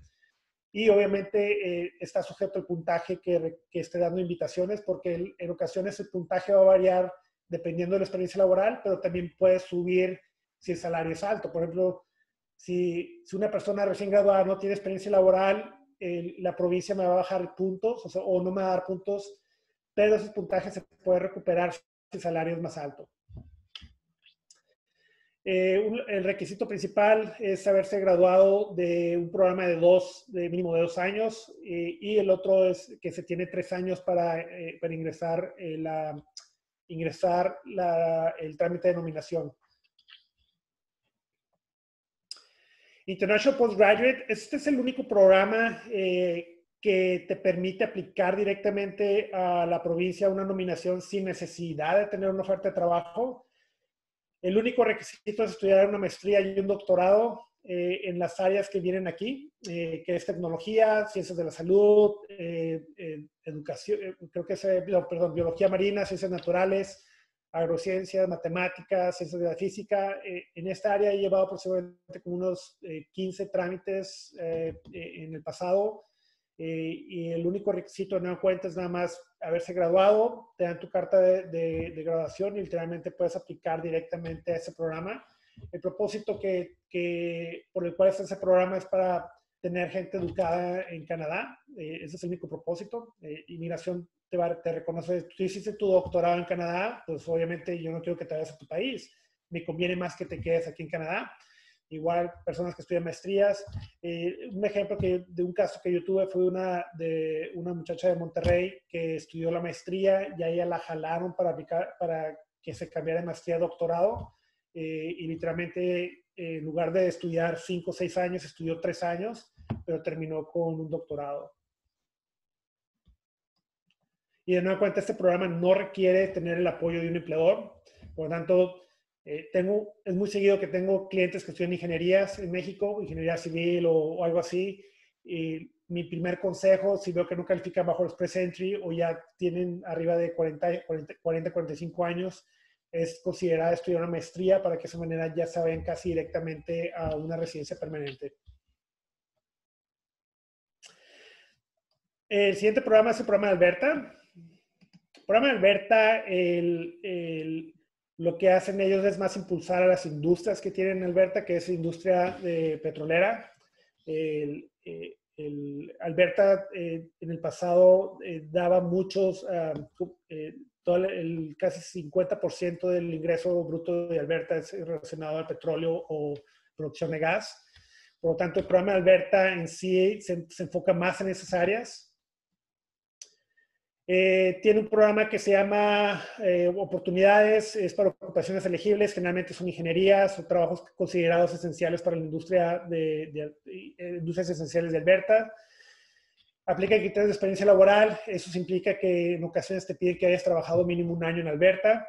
y obviamente eh, está sujeto al puntaje que, que, esté dando invitaciones, porque en ocasiones el puntaje va a variar dependiendo de la experiencia laboral, pero también puede subir si el salario es alto. Por ejemplo, si, si una persona recién graduada no tiene experiencia laboral, la provincia me va a bajar puntos o, no me va a dar puntos, pero esos puntajes se puede recuperar si el salario es más alto. Eh, el requisito principal es haberse graduado de un programa de dos, de mínimo de dos años, eh, y el otro es que se tiene tres años para, eh, para ingresar, la, ingresar la, el trámite de nominación. International Postgraduate, este es el único programa que te permite aplicar directamente a la provincia una nominación sin necesidad de tener una oferta de trabajo. El único requisito es estudiar una maestría y un doctorado eh, en las áreas que vienen aquí, eh, que es tecnología, ciencias de la salud, eh, educación, creo que es, perdón, biología marina, ciencias naturales, agrociencias, matemáticas, ciencias de la física. Eh, en esta área he llevado aproximadamente como unos 15 trámites en el pasado y el único requisito nueva cuenta es nada más haberse graduado, te dan tu carta de, graduación y literalmente puedes aplicar directamente a ese programa. El propósito que, por el cual está ese programa es para tener gente educada en Canadá. Eh, ese es el único propósito. Eh, inmigración te, te reconoce, tú hiciste tu doctorado en Canadá, pues obviamente yo no quiero que te vayas a tu país. Me conviene más que te quedes aquí en Canadá. Igual personas que estudian maestrías. Eh, un ejemplo que, de un caso que yo tuve fue una, de una muchacha de Monterrey que estudió la maestría y a ella la jalaron para, aplicar, para que se cambiara de maestría a doctorado. y literalmente en lugar de estudiar cinco o seis años, estudió tres años, pero terminó con un doctorado. Y de nueva cuenta, este programa no requiere tener el apoyo de un empleador. Por lo tanto, eh, tengo, es muy seguido que tengo clientes que estudian ingenierías en México, ingeniería civil o, algo así. Y mi primer consejo, si veo que no califican bajo los pre-entry o ya tienen arriba de 40, 40, 40 45 años, es considerada estudiar una maestría para que de esa manera ya se casi directamente a una residencia permanente. El siguiente programa es el programa de Alberta. El programa de Alberta, el, lo que hacen ellos es más impulsar a las industrias que tienen Alberta, que es industria de petrolera. El, eh, Alberta eh, en el pasado eh, daba muchos ah, todo el, casi 50% del ingreso bruto de Alberta es relacionado al petróleo o producción de gas. Por lo tanto, el programa de Alberta en sí se, enfoca más en esas áreas. Eh, tiene un programa que se llama eh, Oportunidades, es para ocupaciones elegibles, generalmente son ingenierías o trabajos considerados esenciales para la industria de, de industrias esenciales de Alberta aplica criterios de experiencia laboral. Eso implica que en ocasiones te piden que hayas trabajado mínimo un año en Alberta.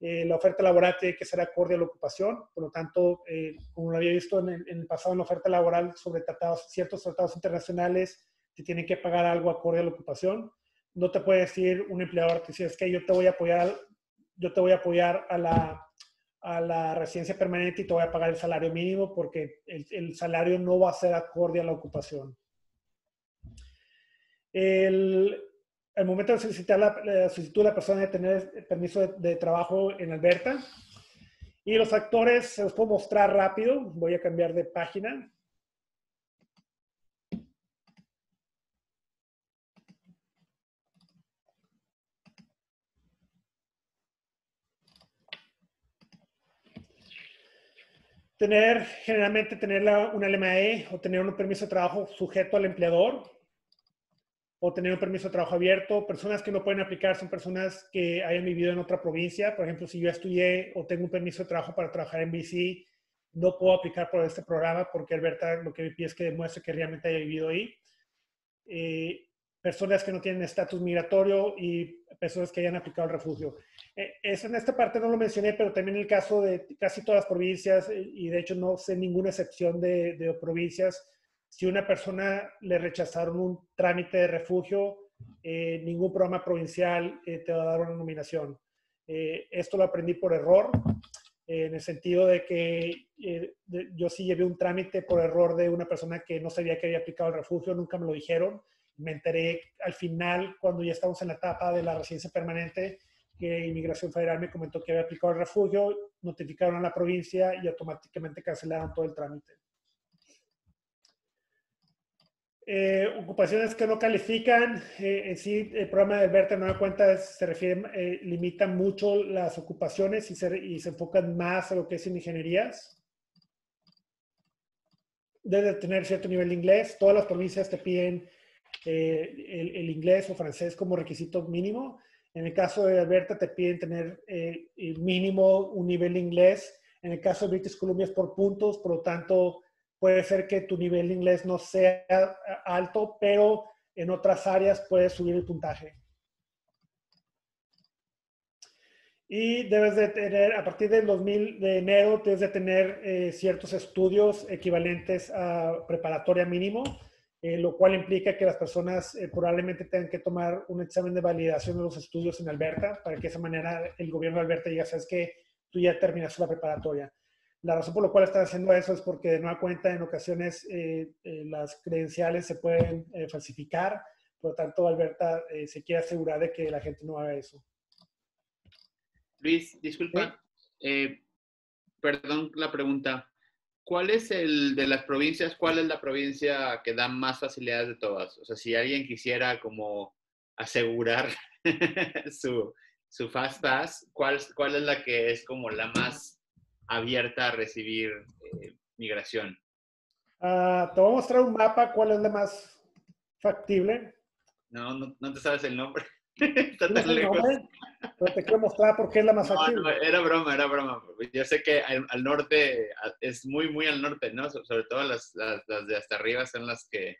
Eh, la oferta laboral tiene que ser acorde a la ocupación. Por lo tanto, eh, como lo había visto en el, pasado en la oferta laboral sobre tratados, ciertos tratados internacionales, te tienen que pagar algo acorde a la ocupación. No te puede decir un empleador, te dice, es que yo te voy a apoyar, yo te voy a apoyar a la, a la residencia permanente y te voy a pagar el salario mínimo porque el, el salario no va a ser acorde a la ocupación. El, al momento de solicitar la, solicitud, la persona debe tener permiso de, trabajo en Alberta. Y los factores se los puedo mostrar rápido. Voy a cambiar de página. Tener, generalmente tener una LMAE o tener un permiso de trabajo sujeto al empleador o tener un permiso de trabajo abierto. Personas que no pueden aplicar son personas que hayan vivido en otra provincia. Por ejemplo, si yo estudié o tengo un permiso de trabajo para trabajar en BC, no puedo aplicar por este programa porque Alberta lo que me pide es que demuestre que realmente haya vivido ahí. Eh, personas que no tienen estatus migratorio y personas que hayan aplicado el refugio. Eh, en esta parte no lo mencioné, pero también el caso de casi todas las provincias, eh, y de hecho no sé ninguna excepción de, de provincias, si una persona le rechazaron un trámite de refugio, eh, ningún programa provincial eh, te va a dar una nominación. Eh, esto lo aprendí por error, en el sentido de que yo sí llevé un trámite por error de una persona que no sabía que había aplicado el refugio, nunca me lo dijeron. Me enteré al final, cuando ya estamos en la etapa de la residencia permanente, que Inmigración Federal me comentó que había aplicado el refugio, notificaron a la provincia y automáticamente cancelaron todo el trámite. Eh, ocupaciones que no califican, eh, en sí el programa de Alberta da cuenta se refiere, eh, limita mucho las ocupaciones y se, y se enfocan más a lo que es en ingenierías. Debe tener cierto nivel de inglés. Todas las provincias te piden el, el, inglés o francés como requisito mínimo. En el caso de Alberta te piden tener el mínimo un nivel de inglés. En el caso de British Columbia es por puntos, por lo tanto puede ser que tu nivel de inglés no sea alto, pero en otras áreas puedes subir el puntaje. Y debes de tener, a partir del 2000 de enero, debes de tener eh, ciertos estudios equivalentes a preparatoria mínimo. Eh, lo cual implica que las personas eh, probablemente tengan que tomar un examen de validación de los estudios en Alberta para que de esa manera el gobierno de Alberta diga, sabes que tú ya terminaste la preparatoria. La razón por la cual están haciendo eso es porque de nueva cuenta en ocasiones eh, las credenciales se pueden falsificar, por lo tanto Alberta se quiere asegurar de que la gente no haga eso. Luis, disculpa, perdón la pregunta. ¿Cuál es el de las provincias, cuál es la provincia que da más facilidades de todas? O sea, si alguien quisiera como asegurar [LAUGHS] su, su Fast Pass, ¿cuál, ¿cuál es la que es como la más abierta a recibir eh, migración? Ah, te voy a mostrar un mapa, ¿cuál es la más factible? No, no, no te sabes el nombre. [LAUGHS] Está tan lejos. pero te quiero mostrar por qué es la más no, era broma, era broma. Yo sé que al, norte es muy, muy al norte, ¿no? Sobre todo las, las, de hasta arriba son las que...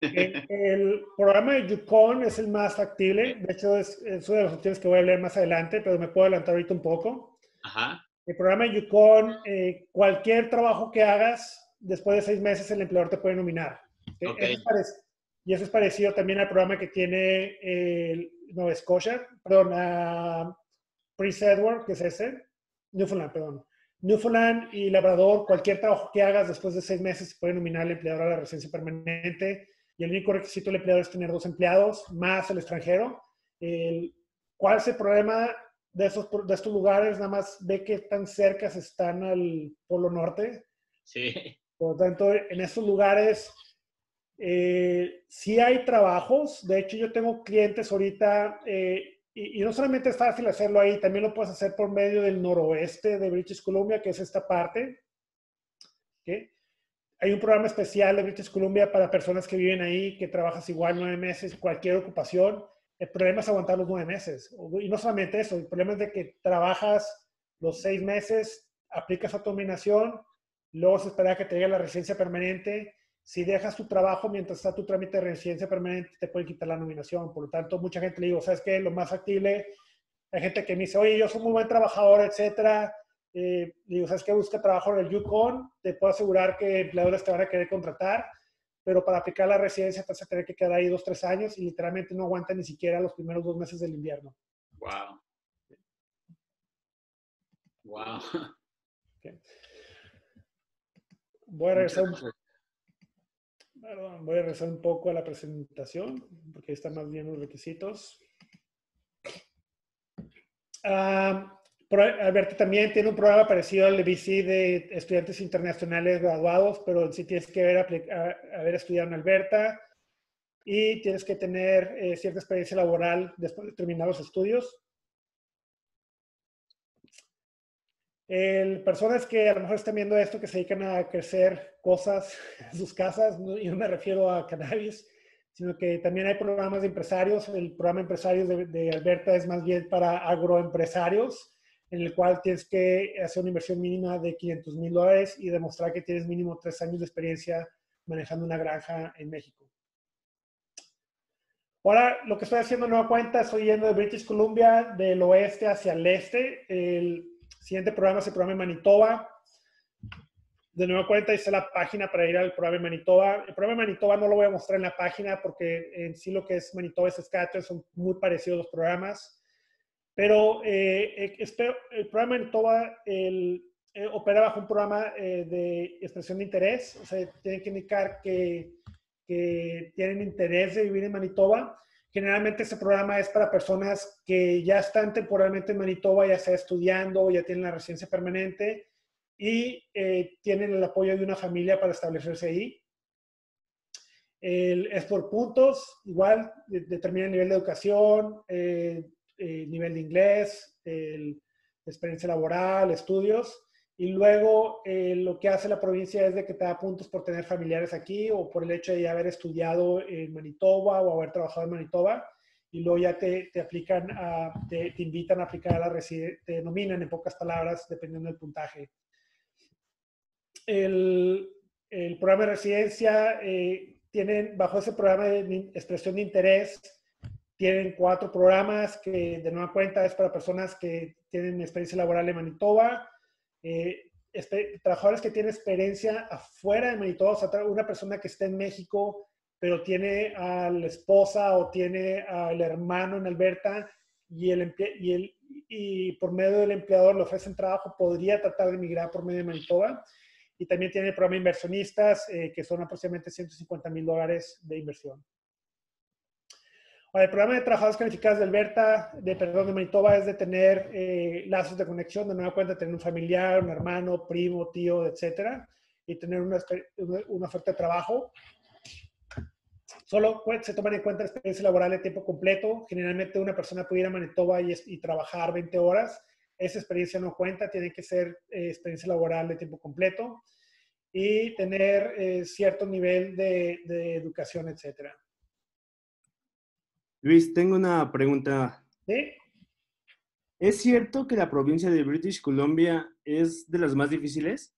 El, [LAUGHS] programa de Yukon es el más factible. De hecho, es, es una de las opciones que voy a leer más adelante, pero me puedo adelantar ahorita un poco. Ajá. El programa de Yukon, eh, cualquier trabajo que hagas, después de seis meses el empleador te puede nominar. Okay. Y eso es parecido también al programa que tiene el Nueva Scotia, perdón, a Prince Edward, que es ese, Newfoundland, perdón. Newfoundland y Labrador, cualquier trabajo que hagas después de seis meses se puede nominar al empleador a la residencia permanente y el único requisito del empleador es tener dos empleados más el extranjero. El, ¿Cuál es el problema de, esos, de estos lugares? Nada más ve que tan cerca están al Polo Norte. Sí. Por lo tanto, en esos lugares eh, sí hay trabajos, de hecho yo tengo clientes ahorita, eh, y, no solamente es fácil hacerlo ahí, también lo puedes hacer por medio del noroeste de British Columbia, que es esta parte. Hay un programa especial de British Columbia para personas que viven ahí, que trabajas igual nueve meses, cualquier ocupación. El problema es aguantar los nueve meses. Y no solamente eso, el problema es de que trabajas los seis meses, aplicas a tu luego se espera que te llegue la residencia permanente si dejas tu trabajo mientras está tu trámite de residencia permanente, te pueden quitar la nominación. Por lo tanto, mucha gente le digo, ¿sabes qué? Lo más factible, hay gente que me dice, oye, yo soy muy buen trabajador, etcétera. Eh, digo, ¿sabes qué? Busca trabajo en el Yukon. Te puedo asegurar que empleadores te van a querer contratar, pero para aplicar la residencia te vas a tener que quedar ahí dos, tres años y literalmente no aguanta ni siquiera los primeros dos meses del invierno. Wow. Wow. Voy a regresar voy a regresar un poco a la presentación, porque ahí están más bien los requisitos. Ah, Alberto también tiene un programa parecido al de BC de estudiantes internacionales graduados, pero sí tienes que haber, haber estudiado en Alberta y tienes que tener eh, cierta experiencia laboral después de terminar los estudios. El, personas que a lo mejor están viendo esto, que se dedican a crecer cosas [LAUGHS] en sus casas, no me refiero a cannabis, sino que también hay programas de empresarios. El programa empresarios de, Alberta es más bien para agroempresarios, en el cual tienes que hacer una inversión mínima de 500 mil dólares y demostrar que tienes mínimo tres años de experiencia manejando una granja en México. Ahora, lo que estoy haciendo nueva cuenta, estoy yendo de British Columbia del oeste hacia el este. Siguiente programa es el programa Manitoba. De nuevo cuenta, dice la página para ir al programa Manitoba. El programa Manitoba no lo voy a mostrar en la página porque en sí lo que es Manitoba y Saskatchewan son muy parecidos los programas. Pero eh, eh, el programa Manitoba el, eh, opera bajo un programa de expresión de interés. O sea, tienen que indicar que, que tienen interés de vivir en Manitoba Generalmente ese programa es para personas que ya están temporalmente en Manitoba, ya sea estudiando ya tienen la residencia permanente y eh, tienen el apoyo de una familia para establecerse ahí. es por puntos, igual determina el nivel de educación, eh, el nivel de inglés, el, experiencia laboral, estudios. Y luego eh, lo que hace la provincia es de que te da puntos por tener familiares aquí o por el hecho de haber estudiado en Manitoba o haber trabajado en Manitoba. Y luego ya te, te aplican, a, te, te, invitan a aplicar a la residencia, te denominan en pocas palabras dependiendo del puntaje. El, el programa de residencia, eh, tienen, bajo ese programa de expresión de interés, tienen cuatro programas que de nueva cuenta es para personas que tienen experiencia laboral en Manitoba, eh, trabajadores que tienen experiencia afuera de Manitoba, o una persona que está en México, pero tiene a la esposa o tiene al hermano en Alberta y, el, y, y por medio del empleador le ofrecen trabajo, podría tratar de emigrar por medio de Manitoba. Y también tiene el programa de inversionistas, eh, que son aproximadamente 150 mil dólares de inversión. El programa de trabajadores calificados de Alberta, de perdón, de Manitoba, es de tener eh, lazos de conexión, de nueva cuenta, tener un familiar, un hermano, primo, tío, etcétera, y tener una, una oferta de trabajo. Solo se toman en cuenta la experiencia laboral de tiempo completo. Generalmente una persona puede ir a Manitoba y, trabajar 20 horas. Esa experiencia no cuenta, tiene que ser eh, experiencia laboral de tiempo completo y tener eh, cierto nivel de, de educación, etc. Luis, tengo una pregunta. ¿Sí? ¿Es cierto que la provincia de British Columbia es de las más difíciles?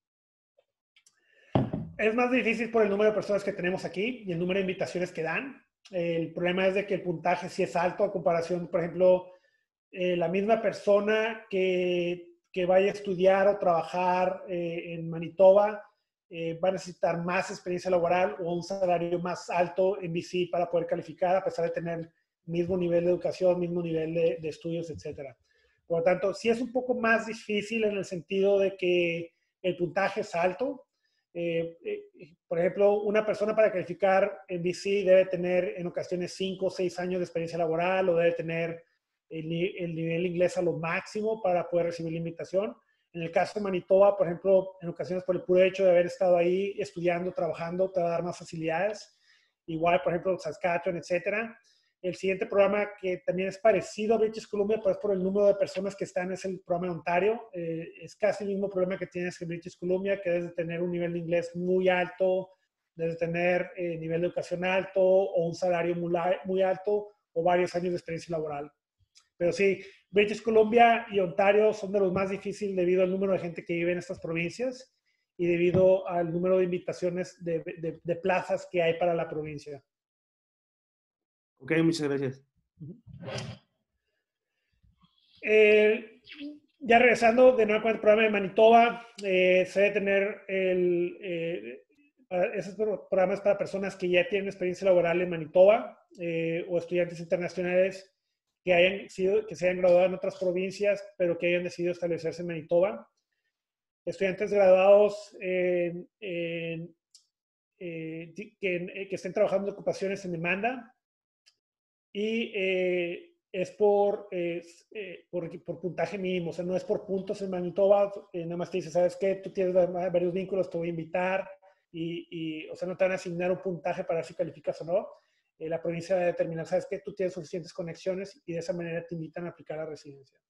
Es más difícil por el número de personas que tenemos aquí y el número de invitaciones que dan. El problema es de que el puntaje sí es alto a comparación, por ejemplo, eh, la misma persona que, que, vaya a estudiar o trabajar eh, en Manitoba eh, va a necesitar más experiencia laboral o un salario más alto en BC para poder calificar, a pesar de tener mismo nivel de educación, mismo nivel de, de estudios, etc. Por lo tanto, sí es un poco más difícil en el sentido de que el puntaje es alto, eh, eh, por ejemplo, una persona para calificar en BC debe tener en ocasiones 5 o 6 años de experiencia laboral o debe tener el, nivel inglés a lo máximo para poder recibir la invitación. En el caso de Manitoba, por ejemplo, en ocasiones por el puro hecho de haber estado ahí estudiando, trabajando, te va a dar más facilidades. Igual, por ejemplo, Saskatchewan, etcétera. El siguiente programa que también es parecido a British Columbia, pues por el número de personas que están, es el programa de Ontario. Eh, es casi el mismo problema que tienes en British Columbia, que debes tener un nivel de inglés muy alto, debes tener eh, nivel de educación alto o un salario muy, muy alto o varios años de experiencia laboral. Pero sí, British Columbia y Ontario son de los más difíciles debido al número de gente que vive en estas provincias y debido al número de invitaciones de, de, de plazas que hay para la provincia. Ok, muchas gracias. Eh, ya regresando de nuevo con el programa de Manitoba, eh, se debe tener el, eh, esos programas para personas que ya tienen experiencia laboral en Manitoba o estudiantes internacionales que, hayan sido, que se hayan graduado en otras provincias, pero que hayan decidido establecerse en Manitoba. Estudiantes graduados que, que estén trabajando en ocupaciones en demanda, y eh, es por, eh, por, por, puntaje mínimo, o sea, no es por puntos en Manitoba, eh, nada más te dice, ¿sabes qué? Tú tienes varios vínculos, te voy a invitar, y, y, o sea, no te van a asignar un puntaje para ver si calificas o no. la provincia va a determinar, ¿sabes qué? Tú tienes suficientes conexiones y de esa manera te invitan a aplicar la residencia.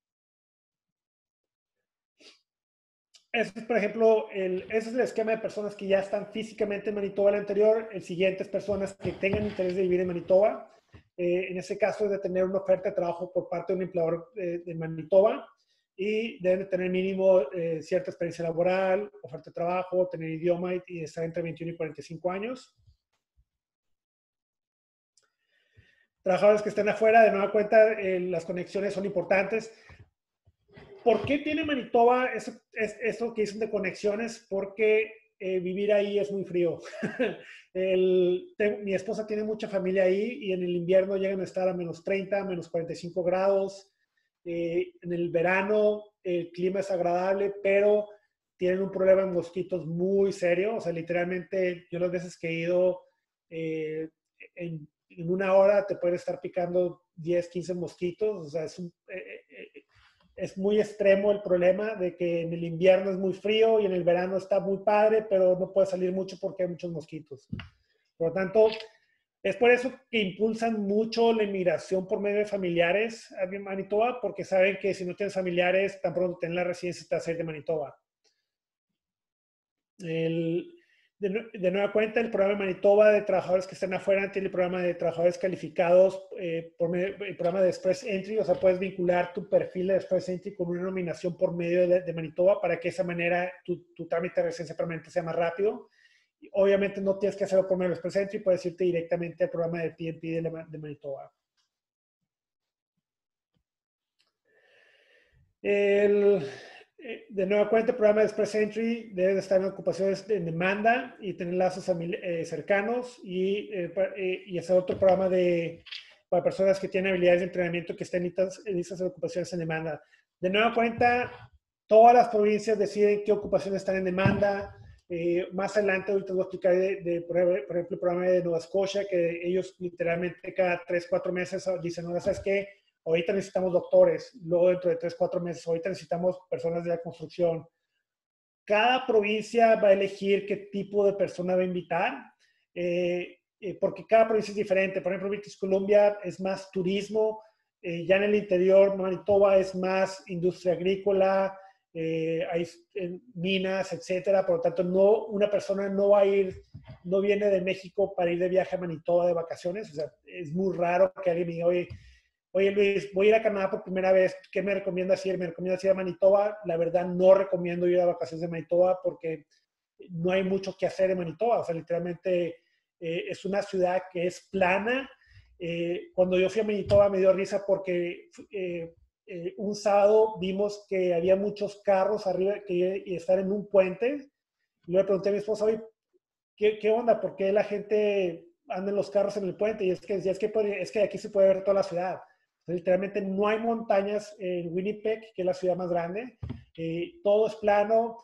Ese es, por ejemplo, el, ese es el esquema de personas que ya están físicamente en Manitoba el anterior. El siguiente es personas que tengan interés de vivir en Manitoba eh, en ese caso es de tener una oferta de trabajo por parte de un empleador eh, de Manitoba y deben tener mínimo eh, cierta experiencia laboral, oferta de trabajo, tener idioma y, estar entre 21 y 45 años. Trabajadores que estén afuera, de nueva cuenta, las conexiones son importantes. ¿Por qué tiene Manitoba eso, eso que dicen de conexiones? Porque eh, vivir ahí es muy frío. [LAUGHS] mi esposa tiene mucha familia ahí y en el invierno llegan a estar a menos 30, menos 45 grados. Eh, en el verano el clima es agradable, pero tienen un problema de mosquitos muy serio. O sea, literalmente yo las veces que he ido eh, en, en, una hora te pueden estar picando 10, 15 mosquitos. O sea, es un, es muy extremo el problema de que en el invierno es muy frío y en el verano está muy padre, pero no puede salir mucho porque hay muchos mosquitos. Por lo tanto, es por eso que impulsan mucho la inmigración por medio de familiares a Manitoba, porque saben que si no tienes familiares, tan pronto tienen la residencia te de Manitoba. El, de, nueva cuenta, el programa de Manitoba de trabajadores que están afuera tiene el programa de trabajadores calificados eh, por medio, el programa de Express Entry, o sea, puedes vincular tu perfil de Express Entry con una nominación por medio de, Manitoba para que de esa manera tu, tu, trámite de residencia permanente sea más rápido. Obviamente no tienes que hacerlo por medio de Express Entry, puedes irte directamente al programa de TNP de, de Manitoba. El, de nueva cuenta, el programa de Express Entry debe estar en ocupaciones de demanda y tener lazos eh, cercanos y, eh, y hacer otro programa de, para personas que tienen habilidades de entrenamiento que estén en esas ocupaciones en demanda. De nueva cuenta, todas las provincias deciden qué ocupaciones están en demanda. más adelante, ahorita voy a explicar, de, por ejemplo, el programa de Nueva Escocia, que ellos literalmente cada 3, 4 meses dicen, no, ¿sabes qué? Ahorita necesitamos doctores, luego dentro de tres, cuatro meses, ahorita necesitamos personas de la construcción. Cada provincia va a elegir qué tipo de persona va a invitar, eh, eh, porque cada provincia es diferente. Por ejemplo, British Columbia es más turismo, eh, ya en el interior, Manitoba es más industria agrícola, hay minas, etcétera. Por lo tanto, no, una persona no va a ir, no viene de México para ir de viaje a Manitoba de vacaciones. O sea, es muy raro que alguien diga, oye, oye Luis, voy a ir a Canadá por primera vez, ¿qué me recomiendas ir? ¿Me recomiendas ir a Manitoba? La verdad no recomiendo ir a vacaciones de Manitoba porque no hay mucho que hacer en Manitoba, o sea, literalmente eh, es una ciudad que es plana. Eh, cuando yo fui a Manitoba me dio risa porque eh, un sábado vimos que había muchos carros arriba que, y estar en un puente. Y le pregunté a mi esposa, oye, ¿qué, ¿qué, onda? ¿Por qué la gente anda en los carros en el puente? Y es que, es que, es que aquí se puede ver toda la ciudad. Literalmente no hay montañas en Winnipeg, que es la ciudad más grande. Eh, todo es plano.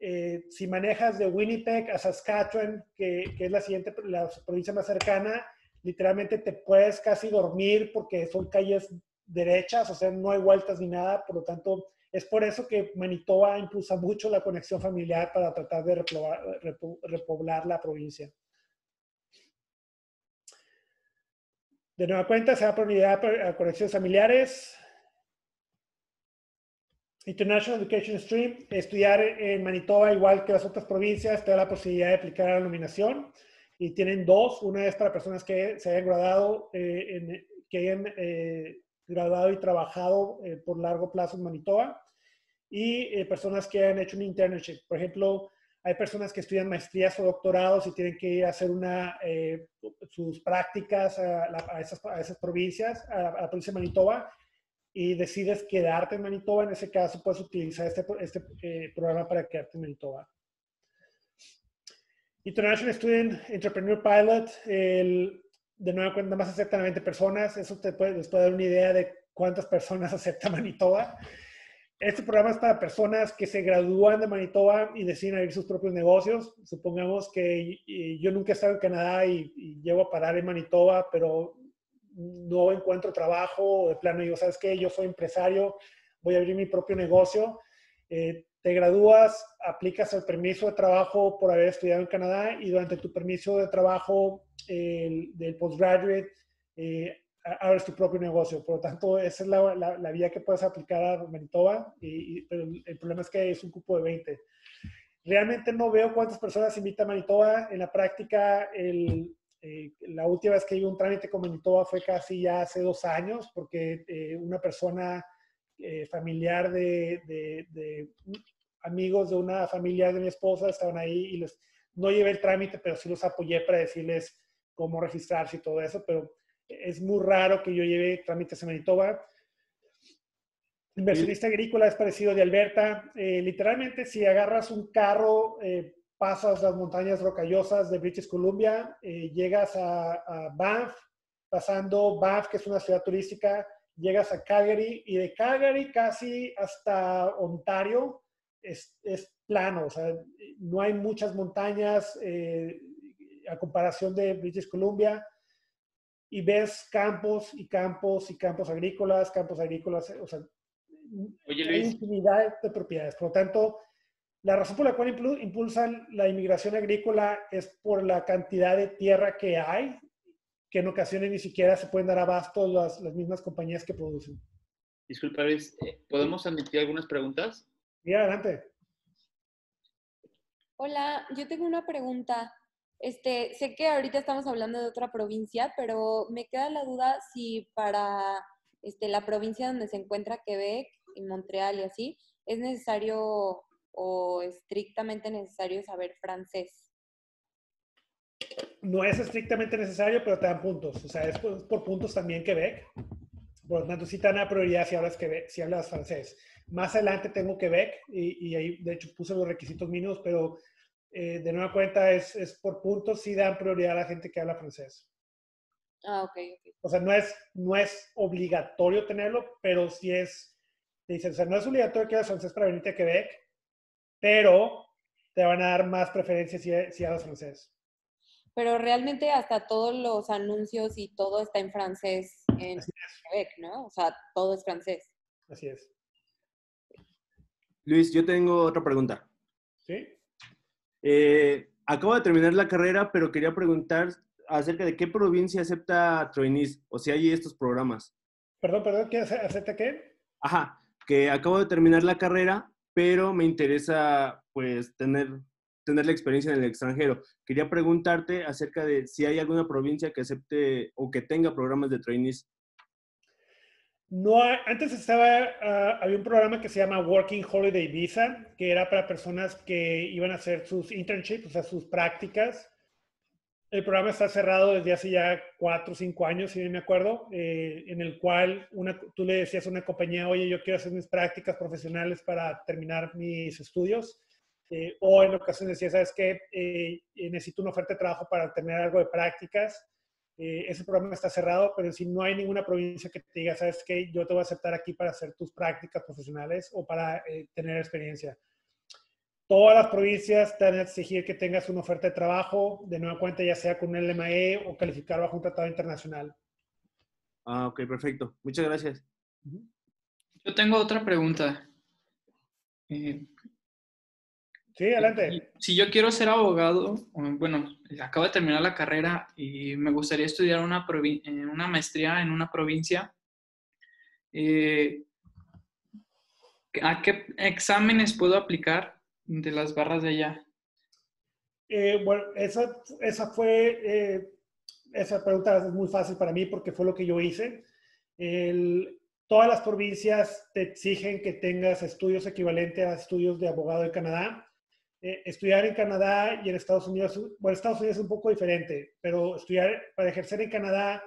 Eh, si manejas de Winnipeg a Saskatchewan, que, es la siguiente, la provincia más cercana, literalmente te puedes casi dormir porque son calles derechas, o sea, no hay vueltas ni nada. Por lo tanto, es por eso que Manitoba impulsa mucho la conexión familiar para tratar de repoblar la provincia. De nueva cuenta, se da prioridad a conexiones familiares. International Education Stream, estudiar en Manitoba, igual que las otras provincias, te da la posibilidad de aplicar a la nominación. Y tienen dos. Una es para personas que se hayan graduado, eh, que hayan eh, graduado y trabajado eh, por largo plazo en Manitoba. Y personas que hayan hecho un internship. Por ejemplo, hay personas que estudian maestrías o doctorados y tienen que ir a hacer una, eh, sus prácticas a, esas, provincias, a, la provincia de Manitoba, y decides quedarte en Manitoba. En ese caso, puedes utilizar este, este eh, programa para quedarte en Manitoba. International Student Entrepreneur Pilot, el, de nuevo cuenta más aceptan a 20 personas. Eso te puede, puede dar una idea de cuántas personas [LAUGHS] acepta Manitoba. Este programa es para personas que se gradúan de Manitoba y deciden abrir sus propios negocios. Supongamos que yo nunca he estado en Canadá y, llevo a parar en Manitoba, pero no encuentro trabajo. De plano, digo, ¿sabes qué? Yo soy empresario, voy a abrir mi propio negocio. Eh, te gradúas, aplicas el permiso de trabajo por haber estudiado en Canadá y durante tu permiso de trabajo del postgraduate, eh, abres tu propio negocio. Por lo tanto, esa es la, la, vía que puedes aplicar a Manitoba, y, pero el problema es que es un cupo de 20. Realmente no veo cuántas personas invitan a Manitoba. En la práctica, el, eh, la última vez que hice un trámite con Manitoba fue casi ya hace dos años, porque eh, una persona eh, familiar de, de, de, amigos de una familia de mi esposa estaban ahí y no llevé el trámite, pero sí los apoyé para decirles cómo registrarse y todo eso, pero es muy raro que yo lleve trámites en Manitoba. Inversionista agrícola es parecido de Alberta. Eh, literalmente, si agarras un carro, eh, pasas las montañas rocallosas de British Columbia, eh, llegas a, Banff, pasando Banff, que es una ciudad turística, llegas a Calgary y de Calgary casi hasta Ontario es, es plano, o sea, no hay muchas montañas a comparación de British Columbia y ves campos y campos y campos agrícolas, campos agrícolas, o sea, hay infinidad de propiedades. Por lo tanto, la razón por la cual impulsan la inmigración agrícola es por la cantidad de tierra que hay, que en ocasiones ni siquiera se pueden dar abasto las, las mismas compañías que producen. Disculpa, Luis, eh, ¿podemos admitir algunas preguntas? Sí, adelante. Hola, yo tengo una pregunta. Este, sé que ahorita estamos hablando de otra provincia, pero me queda la duda si para este, la provincia donde se encuentra Quebec y Montreal y así, es necesario o estrictamente necesario saber francés. No es estrictamente necesario, pero te dan puntos. O sea, es por, puntos también Quebec. Por lo tanto, sí te dan la prioridad si hablas, Quebec, si hablas francés. Más adelante tengo Quebec y, y ahí, de hecho, puse los requisitos mínimos, pero eh, de nueva cuenta es, es, por puntos, sí dan prioridad a la gente que habla francés. Ah, ok, ok. O sea, no es, no es obligatorio tenerlo, pero sí es, dicen, o sea, no es obligatorio que hablas francés para venirte a Quebec, pero te van a dar más preferencias si, si hablas francés. Pero realmente hasta todos los anuncios y todo está en francés en Quebec, ¿no? O sea, todo es francés. Así es. Luis, yo tengo otra pregunta. ¿Sí? Eh, acabo de terminar la carrera, pero quería preguntar acerca de qué provincia acepta trainees, o si hay estos programas. Perdón, perdón, ¿qué acepta qué? Ajá, que acabo de terminar la carrera, pero me interesa pues tener, tener la experiencia en el extranjero. Quería preguntarte acerca de si hay alguna provincia que acepte o que tenga programas de trainees. No, antes estaba, uh, había un programa que se llama Working Holiday Visa, que era para personas que iban a hacer sus internships, o sea, sus prácticas. El programa está cerrado desde hace ya cuatro o cinco años, si bien me acuerdo, eh, en el cual una, tú le decías a una compañía, oye, yo quiero hacer mis prácticas profesionales para terminar mis estudios. Eh, o en ocasiones decías, ¿sabes qué? Eh, necesito una oferta de trabajo para tener algo de prácticas eh, ese programa está cerrado, pero si no hay ninguna provincia que te diga, sabes que yo te voy a aceptar aquí para hacer tus prácticas profesionales o para eh, tener experiencia. Todas las provincias te van a exigir que tengas una oferta de trabajo, de nueva cuenta, ya sea con un LMAE o calificar bajo un tratado internacional. Ah, ok, perfecto. Muchas gracias. Yo tengo otra pregunta. Eh, Sí, adelante. Si yo quiero ser abogado, bueno, acabo de terminar la carrera y me gustaría estudiar una, una maestría en una provincia. Eh, ¿A qué exámenes puedo aplicar de las barras de allá? Eh, bueno, esa, esa fue, eh, esa pregunta es muy fácil para mí porque fue lo que yo hice. El, todas las provincias te exigen que tengas estudios equivalentes a estudios de abogado de Canadá. Eh, estudiar en Canadá y en Estados Unidos, bueno, Estados Unidos es un poco diferente, pero estudiar, para ejercer en Canadá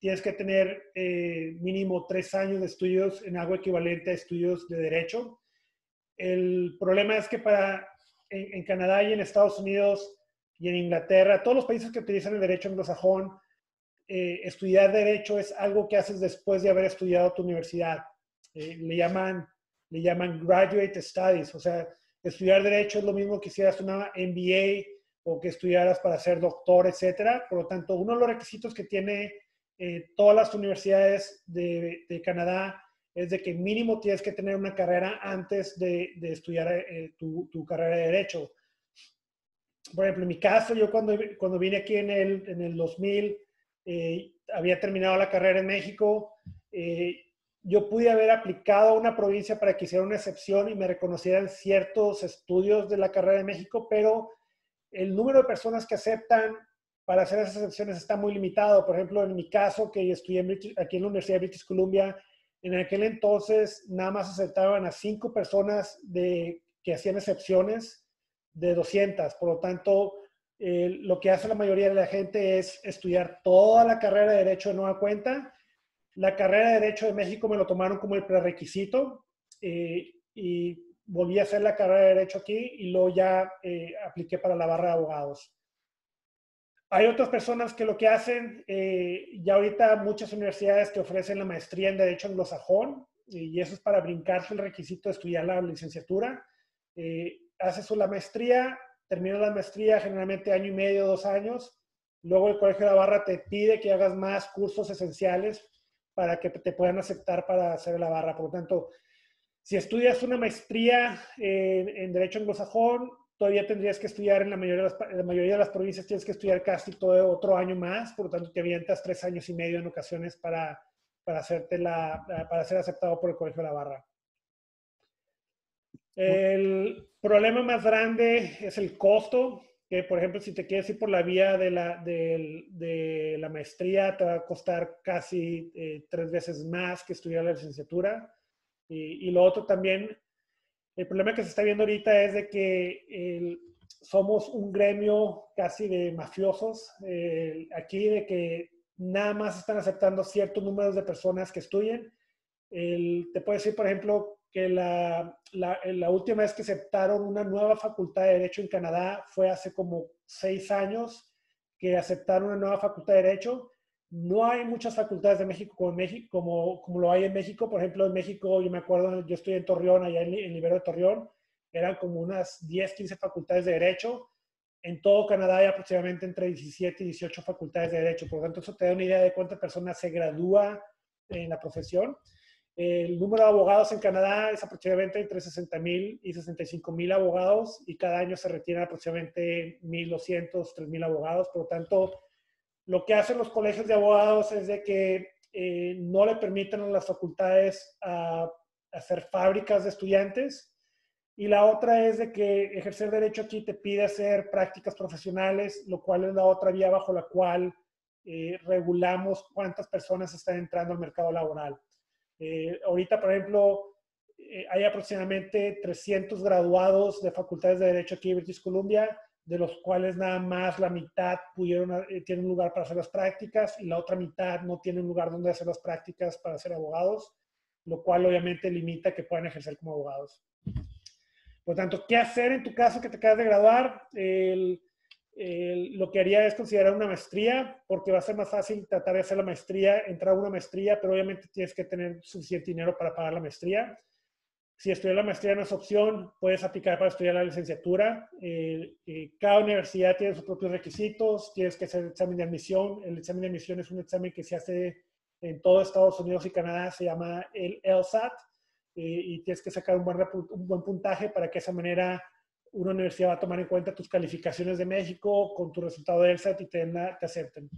tienes que tener eh, mínimo tres años de estudios en algo equivalente a estudios de derecho. El problema es que para, en, Canadá y en Estados Unidos y en Inglaterra, todos los países que utilizan el derecho anglosajón, eh, estudiar derecho es algo que haces después de haber estudiado tu universidad. le, llaman, le llaman graduate studies, o sea, estudiar derecho es lo mismo que hicieras una MBA o que estudiaras para ser doctor, etcétera. Por lo tanto, uno de los requisitos que tiene eh, todas las universidades de, Canadá es de que mínimo tienes que tener una carrera antes de, estudiar eh, tu, carrera de derecho. Por ejemplo, en mi caso, yo cuando, cuando vine aquí en el, en el 2000, eh, había terminado la carrera en México, yo pude haber aplicado a una provincia para que hiciera una excepción y me reconocieran ciertos estudios de la carrera de México, pero el número de personas que aceptan para hacer esas excepciones está muy limitado. Por ejemplo, en mi caso, que estudié aquí en la Universidad de British Columbia, en aquel entonces nada más aceptaban a cinco personas de, que hacían excepciones de 200. Por lo tanto, eh, lo que hace la mayoría de la gente es estudiar toda la carrera de Derecho de nueva cuenta la carrera de Derecho de México me lo tomaron como el prerequisito eh, y volví a hacer la carrera de Derecho aquí y luego ya eh, apliqué para la barra de abogados. Hay otras personas que lo que hacen, eh, ya ahorita muchas universidades te ofrecen la maestría en Derecho anglosajón y eso es para brincarse el requisito de estudiar la licenciatura. haces la maestría, terminas la maestría generalmente año y medio, dos años. Luego el Colegio de la Barra te pide que hagas más cursos esenciales para que te puedan aceptar para hacer la barra. Por lo tanto, si estudias una maestría en, Derecho Anglosajón, todavía tendrías que estudiar en la mayoría, de las, la mayoría de las provincias, tienes que estudiar casi todo otro año más, por lo tanto te avientas tres años y medio en ocasiones para, para, hacerte la, para ser aceptado por el Colegio de la Barra. El problema más grande es el costo que, por ejemplo, si te quieres ir por la vía de la, de, la maestría, te va a costar casi eh, tres veces más que estudiar la licenciatura. Y, lo otro también, el problema que se está viendo ahorita es de que somos un gremio casi de mafiosos aquí, de que nada más están aceptando ciertos números de personas que estudien. te puedo decir, por ejemplo, que la, la, la, última vez que aceptaron una nueva facultad de Derecho en Canadá fue hace como seis años que aceptaron una nueva facultad de Derecho. No hay muchas facultades de México como, México, como, como lo hay en México. Por ejemplo, en México, yo me acuerdo, yo estoy en Torreón, allá en, en Libero de Torreón, eran como unas 10, 15 facultades de Derecho. En todo Canadá hay aproximadamente entre 17 y 18 facultades de Derecho. Por lo tanto, eso te da una idea de cuántas personas se gradúa en la profesión. El número de abogados en Canadá es aproximadamente entre 60 mil y 65 mil abogados y cada año se retiran aproximadamente 1.200, 3.000 abogados. Por lo tanto, lo que hacen los colegios de abogados es de que eh, no le permiten a las facultades a, hacer fábricas de estudiantes. Y la otra es de que ejercer derecho aquí te pide hacer prácticas profesionales, lo cual es la otra vía bajo la cual eh, regulamos cuántas personas están entrando al mercado laboral. Eh, ahorita, por ejemplo, eh, hay aproximadamente 300 graduados de facultades de Derecho aquí en British Columbia, de los cuales nada más la mitad pudieron, eh, tienen un lugar para hacer las prácticas y la otra mitad no tiene un lugar donde hacer las prácticas para ser abogados, lo cual obviamente limita que puedan ejercer como abogados. Por tanto, ¿qué hacer en tu caso que te acabas de graduar? El, lo que haría es considerar una maestría, porque va a ser más fácil tratar de hacer la maestría, entrar a una maestría, pero obviamente tienes que tener suficiente dinero para pagar la maestría. Si estudiar la maestría no es opción, puedes aplicar para estudiar la licenciatura. Eh, cada universidad tiene sus propios requisitos, tienes que hacer el examen de admisión. El examen de admisión es un examen que se hace en todo Estados Unidos y Canadá, se llama el LSAT, eh, y tienes que sacar un buen, un buen puntaje para que de esa manera una universidad va a tomar en cuenta tus calificaciones de México con tu resultado de ELSAT y te, te acepten.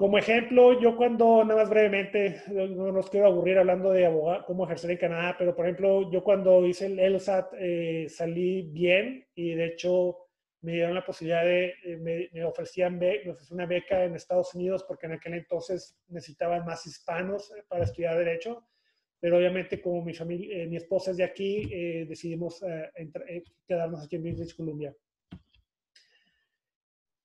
Como ejemplo, yo cuando, nada más brevemente, no nos quiero aburrir hablando de abogado, cómo ejercer en Canadá, pero por ejemplo, yo cuando hice el ELSAT eh, salí bien y de hecho me dieron la posibilidad de, eh, me, me, ofrecían me ofrecí una beca en Estados Unidos porque en aquel entonces necesitaban más hispanos eh, para estudiar Derecho pero obviamente como mi familia, eh, mi esposa es de aquí, eh, decidimos eh, eh, quedarnos aquí en British Columbia.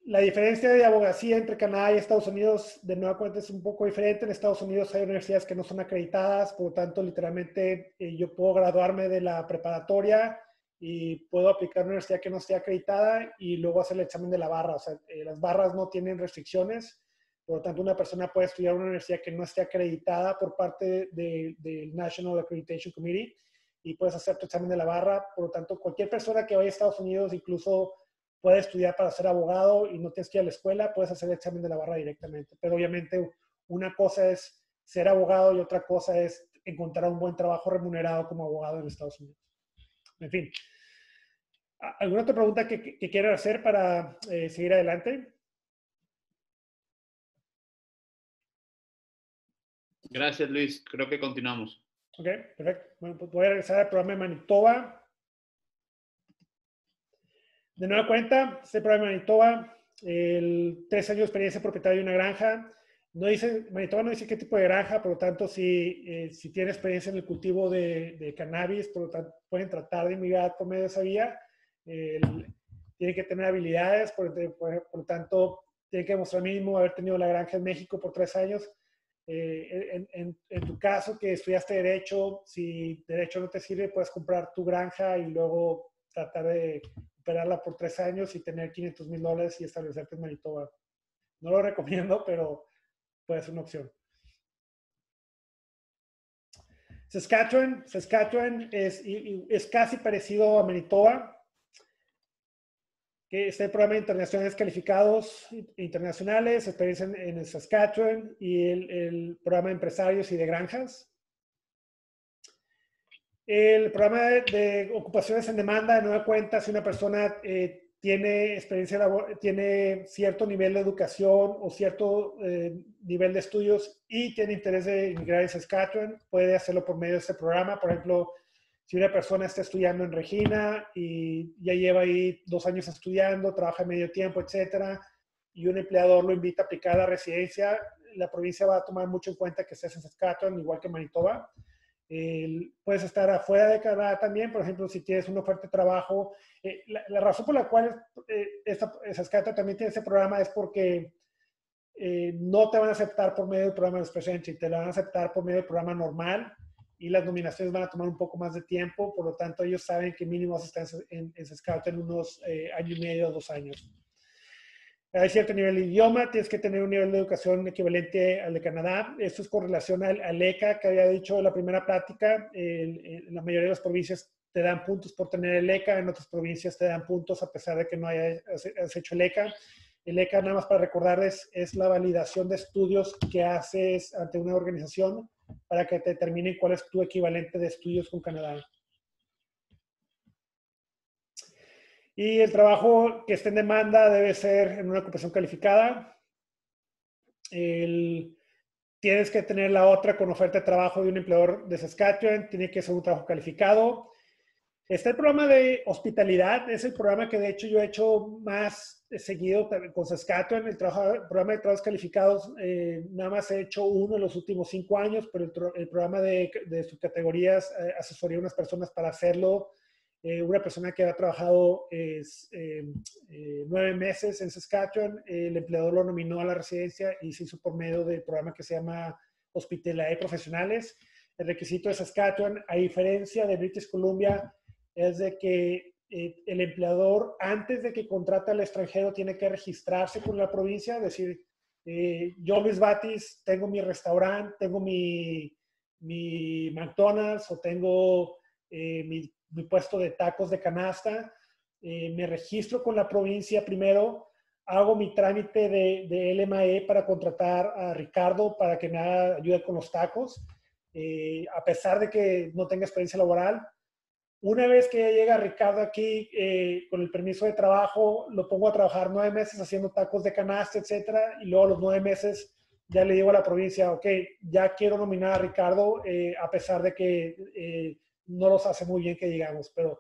La diferencia de abogacía entre Canadá y Estados Unidos, de nueva cuenta, es un poco diferente. En Estados Unidos hay universidades que no son acreditadas, por lo tanto, literalmente yo puedo graduarme de la preparatoria y puedo aplicar a una universidad que no esté acreditada y luego hacer el examen de la barra. O sea, las barras no tienen restricciones por lo tanto, una persona puede estudiar en una universidad que no esté acreditada por parte del de, National Accreditation Committee y puedes hacer tu examen de la barra. Por lo tanto, cualquier persona que vaya a Estados Unidos, incluso puede estudiar para ser abogado y no tienes que ir a la escuela, puedes hacer el examen de la barra directamente. Pero obviamente una cosa es ser abogado y otra cosa es encontrar un buen trabajo remunerado como abogado en Estados Unidos. En fin. ¿Alguna otra pregunta que, que quieran hacer para eh, seguir adelante? Gracias, Luis. Creo que continuamos. Ok, perfecto. Bueno, pues voy a regresar al programa de Manitoba. De nueva cuenta, este programa de Manitoba, el tres años de experiencia propietario de una granja. No dice, Manitoba no dice qué tipo de granja, por lo tanto, si, eh, si tiene experiencia en el cultivo de, cannabis, por lo tanto, pueden tratar de inmigrar por medio de esa vía. tiene que tener habilidades, por, por, por, lo tanto, tiene que demostrar mínimo haber tenido la granja en México por tres años eh, en, en, tu caso que estudiaste derecho, si derecho no te sirve, puedes comprar tu granja y luego tratar de operarla por tres años y tener 500 mil dólares y establecerte en Manitoba. No lo [LAUGHS] recomiendo, pero puede ser una opción. Saskatchewan, Saskatchewan es, es casi parecido a Manitoba este programa de internacionales calificados internacionales, experiencia en, en Saskatchewan y el, el, programa de empresarios y de granjas. El programa de, de ocupaciones en demanda, de nueva cuenta, si una persona eh, tiene experiencia, tiene cierto nivel de educación o cierto eh, nivel de estudios y tiene interés de inmigrar en Saskatchewan, puede hacerlo por medio de este programa. Por ejemplo, si una persona está estudiando en Regina y ya lleva ahí dos años estudiando, trabaja medio tiempo, etcétera, y un empleador lo invita a aplicar a la residencia, la provincia va a tomar mucho en cuenta que estés en Saskatchewan, igual que Manitoba. Eh, puedes estar afuera de Canadá también, por ejemplo, si tienes una oferta de trabajo. Eh, la, razón por la cual eh, Saskatchewan también tiene ese programa es porque no te van a aceptar por medio del programa de Special Entry, te lo van a aceptar por medio del programa normal y las nominaciones van a tomar un poco más de tiempo, por lo tanto ellos saben que mínimo estar en, en Scout en unos eh, año y medio, dos años. Hay cierto nivel de idioma, tienes que tener un nivel de educación equivalente al de Canadá. Esto es con relación al, al ECA que había dicho en la primera plática. en la mayoría de las provincias te dan puntos por tener el ECA, en otras provincias te dan puntos a pesar de que no hayas hecho el ECA. El ECA, nada más para recordarles, es la validación de estudios que haces ante una organización para que te determinen cuál es tu equivalente de estudios con Canadá. Y el trabajo que esté en demanda debe ser en una ocupación calificada. tienes que tener la otra con oferta de trabajo de un empleador de Saskatchewan. Tiene que ser un trabajo calificado. Está el programa de hospitalidad. Es el programa que de hecho yo he hecho más seguido con Saskatchewan. El, programa de trabajos calificados, eh, nada más he hecho uno en los últimos cinco años, pero el, programa de, de subcategorías eh, asesoría a unas personas para hacerlo eh, una persona que ha trabajado es, eh, eh, nueve meses en Saskatchewan, el empleador lo nominó a la residencia y se hizo por medio del programa que se llama Hospitalidad Profesionales. El requisito de Saskatchewan, a diferencia de British Columbia, es de que el empleador, antes de que contrata al extranjero, tiene que registrarse con la provincia, decir, yo Luis Batis, tengo mi restaurante, tengo mi, McDonald's o tengo mi mi puesto de tacos de canasta, eh, me registro con la provincia primero, hago mi trámite de, de, LMAE para contratar a Ricardo para que me ayude con los tacos, eh, a pesar de que no tenga experiencia laboral. Una vez que llega Ricardo aquí eh, con el permiso de trabajo, lo pongo a trabajar nueve meses haciendo tacos de canasta, etcétera, y luego los nueve meses ya le digo a la provincia, ok, ya quiero nominar a Ricardo, a pesar de que no los hace muy bien que digamos, pero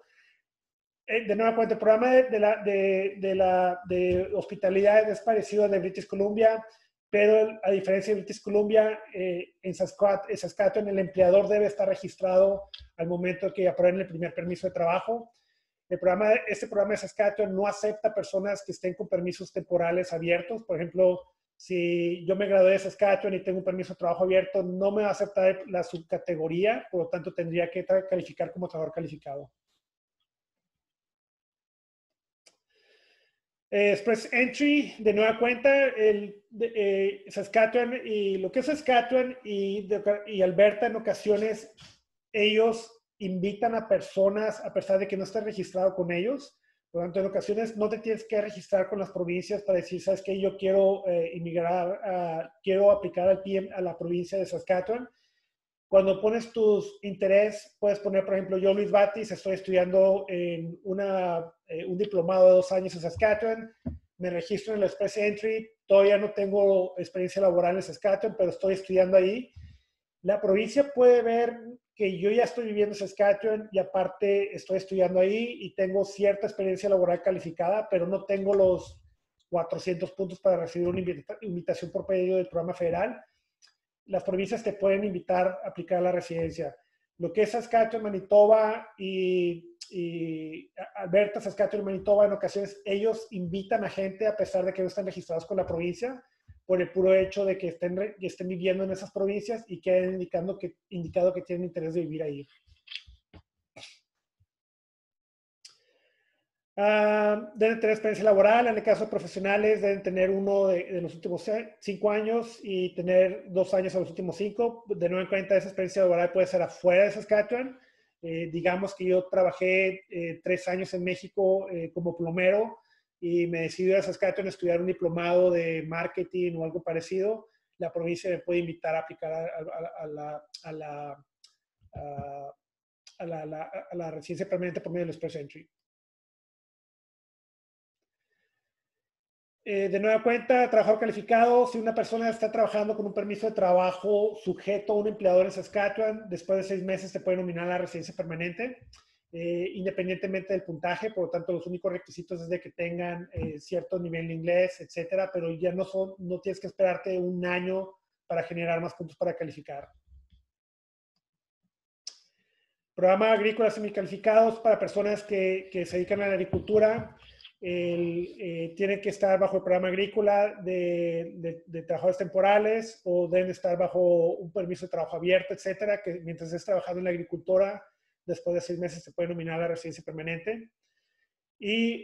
eh, de nuevo cuenta, el programa de, la, de, la, de hospitalidad es parecido al de British Columbia, pero a diferencia de British Columbia, eh, en, Saskatchewan, el empleador debe estar registrado al momento que aprueben el primer permiso de trabajo. El programa, este programa de Saskatchewan no acepta personas que estén con permisos temporales abiertos. Por ejemplo, si yo me gradué de Saskatchewan y tengo un permiso de trabajo abierto, no me va a aceptar la subcategoría, por lo tanto tendría que calificar como trabajador calificado. Eh, Express Entry, de nueva cuenta, el, eh, Saskatchewan y lo que es Saskatchewan y, y Alberta en ocasiones, ellos invitan a personas, a pesar de que no esté registrado con ellos, por lo tanto, en ocasiones no te tienes que registrar con las provincias para decir, sabes que yo quiero eh, inmigrar, quiero aplicar al PM a la provincia de Saskatchewan. Cuando pones tus interés, puedes poner, por ejemplo, yo Luis Batis, estoy estudiando en una, eh, un diplomado de dos años en Saskatchewan, me registro en el Express Entry, todavía no tengo experiencia laboral en Saskatchewan, pero estoy estudiando ahí. La provincia puede ver que yo ya estoy viviendo en Saskatchewan y aparte estoy estudiando ahí y tengo cierta experiencia laboral calificada, pero no tengo los 400 puntos para recibir una invitación por pedido del programa federal. Las provincias te pueden invitar a aplicar la residencia. Lo que es Saskatchewan, Manitoba y, y Alberta, Saskatchewan, Manitoba, en ocasiones ellos invitan a gente a pesar de que no están registrados con la provincia por el puro hecho de que estén, que estén viviendo en esas provincias y que hayan indicando que, indicado que tienen interés de vivir ahí. Uh, deben tener experiencia laboral, en el caso de profesionales deben tener uno de, los últimos cinco años y tener dos años a los últimos cinco. De nuevo en cuenta, esa experiencia laboral puede ser afuera de Saskatchewan. Eh, digamos que yo trabajé eh, tres años en México eh, como plomero y me decidí a Saskatchewan a estudiar un diplomado de marketing o algo parecido, la provincia me puede invitar a aplicar a, la, a la, a la, residencia permanente por medio del Express Entry. Eh, de nueva cuenta, trabajador calificado, si una persona está trabajando con un permiso de trabajo sujeto a un empleador en Saskatchewan, después de seis meses se puede nominar a la residencia permanente. Eh, independientemente del puntaje, por lo tanto los únicos requisitos es de que tengan eh, cierto nivel de inglés, etcétera, pero ya no, son, no tienes que esperarte un año para generar más puntos para calificar. Programa agrícolas semicalificados para personas que, que se dedican a la agricultura. el, eh, tienen que estar bajo el programa agrícola de, de, trabajadores temporales o deben estar bajo un permiso de trabajo abierto, etcétera, que mientras estés trabajando en la agricultura, después de seis meses se puede nominar a la residencia permanente. Y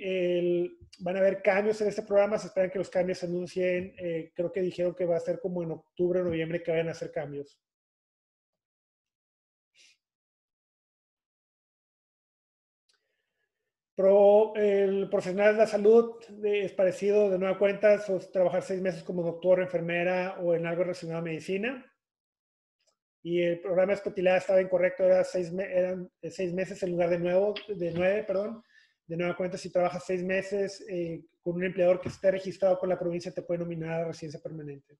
van a haber cambios en este programa, se esperan que los cambios se anuncien, eh, creo que dijeron que va a ser como en octubre o noviembre que vayan a hacer cambios. el profesional de la salud es parecido, de nueva cuenta, trabajar seis meses como doctor, enfermera o en algo relacionado a medicina. Y el programa de especialidad estaba incorrecto, eran seis meses en lugar de, nuevo, de nueve, perdón. De nueva cuenta, si trabajas seis meses eh, con un empleador que esté registrado con la provincia, te puede nominar a residencia permanente.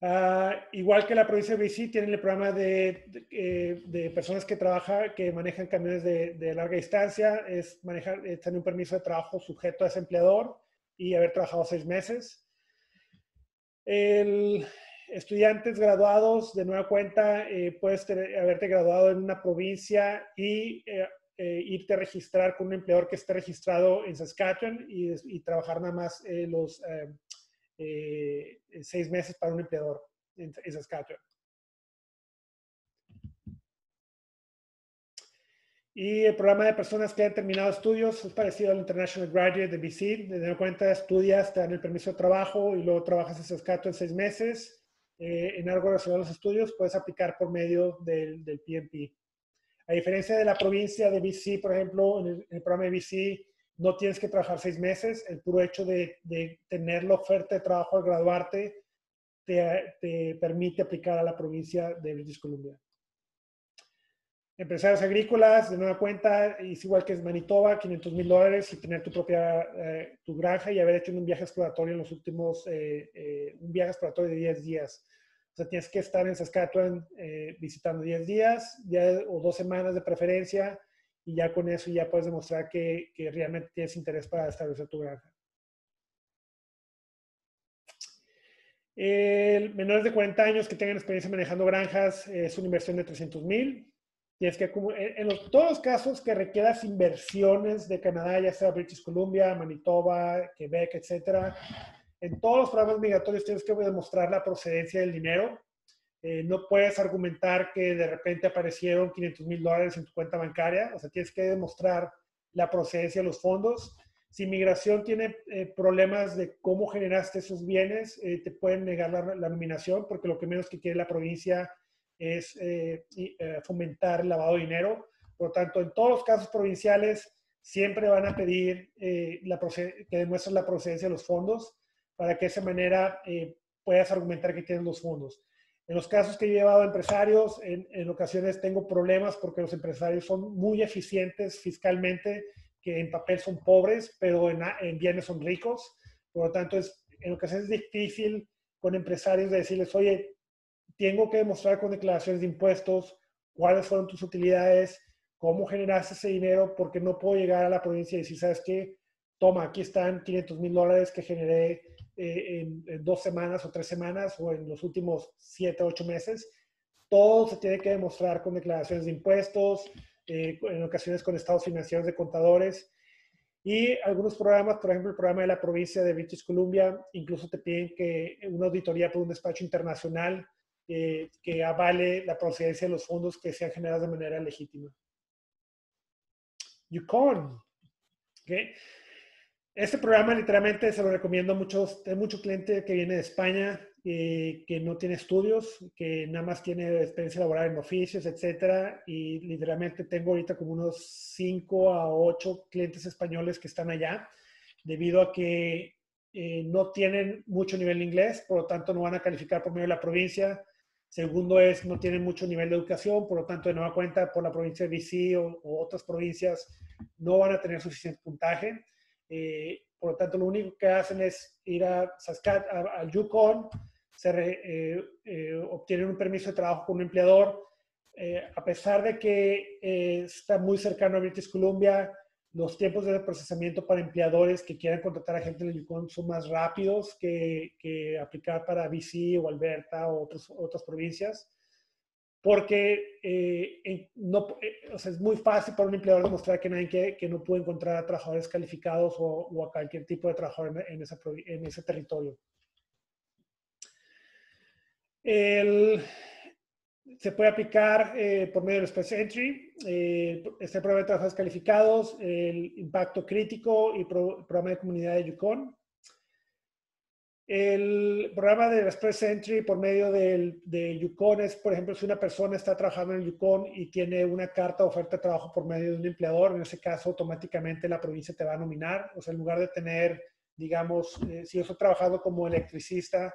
Uh, igual que la provincia de BC, tienen el programa de, de personas que trabajan, que manejan camiones de, de, larga distancia, es manejar, es tener un permiso de trabajo sujeto a ese empleador y haber trabajado seis meses. El, estudiantes graduados, de nueva cuenta, eh, puedes tener, haberte graduado en una provincia y eh, eh, irte a registrar con un empleador que esté registrado en Saskatchewan y, trabajar nada más los eh, seis meses para un empleador en Saskatchewan. Y el programa de personas que han terminado estudios es parecido al International Graduate de BC. De cuenta, estudias, te dan el permiso de trabajo y luego trabajas en Saskatchewan seis meses. Eh, en algo relacionado a los estudios, puedes aplicar por medio del, del, PMP. A diferencia de la provincia de BC, por ejemplo, en el, en el programa de BC, no tienes que trabajar seis meses, el puro hecho de, tener la oferta de trabajo al graduarte te, permite aplicar a la provincia de British Columbia. Empresarios agrícolas, de nueva cuenta, es igual que es Manitoba, 500 mil dólares y tener tu propia eh, tu granja y haber hecho un viaje exploratorio en los últimos, eh, eh, un viaje exploratorio de 10 días. O sea, tienes que estar en Saskatchewan visitando 10 días o dos semanas de preferencia y ya con eso ya puedes demostrar que, que realmente tienes interés para establecer tu granja. El menores de 40 años que tengan experiencia manejando granjas es una inversión de 300 mil. Tienes que, en todos los casos que requieras inversiones de Canadá, ya sea British Columbia, Manitoba, Quebec, etcétera, en todos los programas migratorios tienes que demostrar la procedencia del dinero. Eh, no puedes argumentar que de repente aparecieron 500 mil dólares en tu cuenta bancaria, o sea, tienes que demostrar la procedencia de los fondos. Si inmigración tiene eh, problemas de cómo generaste esos bienes, eh, te pueden negar la, nominación porque lo que menos que quiere la provincia es fomentar el lavado de dinero. Por lo tanto, en todos los casos provinciales siempre van a pedir la que demuestres la procedencia de los fondos para que de esa manera puedas argumentar que tienes los fondos. En los casos que he llevado a empresarios, en, ocasiones tengo problemas porque los empresarios son muy eficientes fiscalmente, que en papel son pobres, pero en, bienes son ricos. Por lo tanto, es, en ocasiones es difícil con empresarios de decirles, oye, tengo que demostrar con declaraciones de impuestos cuáles fueron tus utilidades, cómo generaste ese dinero, porque no puedo llegar a la provincia y decir, ¿sabes qué? Toma, aquí están 500 mil dólares que generé eh, en, dos semanas o tres semanas o en los últimos siete, ocho meses. Todo se tiene que demostrar con declaraciones de impuestos, eh, en ocasiones con estados financieros de contadores. Y algunos programas, por ejemplo, el programa de la provincia de British Columbia, incluso te piden que una auditoría por un despacho internacional eh, que avale la procedencia de los fondos que sean generados de manera legítima. Yukon. ¿okay? Este programa literalmente se lo recomiendo a muchos, hay mucho cliente que viene de España y que no tiene estudios, que nada más tiene experiencia laboral en oficios, etcétera, y literalmente tengo ahorita como unos 5 a 8 clientes españoles que están allá, debido a que eh, no tienen mucho nivel de inglés, por lo tanto no van a calificar por medio de la provincia. Segundo es, no tienen mucho nivel de educación, por lo tanto de nueva cuenta por la provincia de BC o, o otras provincias no van a tener suficiente puntaje. Eh, por lo tanto, lo único que hacen es ir a Saskat, al Yukon, se eh, eh, obtienen un permiso de trabajo con un empleador. a pesar de que está muy cercano a British Columbia, los tiempos de procesamiento para empleadores que quieran contratar a gente en el Yukon son más rápidos que, aplicar para BC o Alberta o otros, otras provincias. porque eh, no, eh, o sea, es muy fácil para un empleador demostrar que no puede encontrar a trabajadores calificados o, a cualquier tipo de trabajador en, en ese territorio. El, se puede aplicar eh, por medio del Express Entry, eh, este programa de trabajadores calificados, el impacto crítico y pro, programa de comunidad de Yukon. El programa de Express Entry por medio del, de Yukon es, por ejemplo, si una persona está trabajando en Yukon y tiene una carta de oferta de trabajo por medio de un empleador, en ese caso automáticamente la provincia te va a nominar. O sea, en lugar de tener, digamos, eh, si yo estoy trabajando como electricista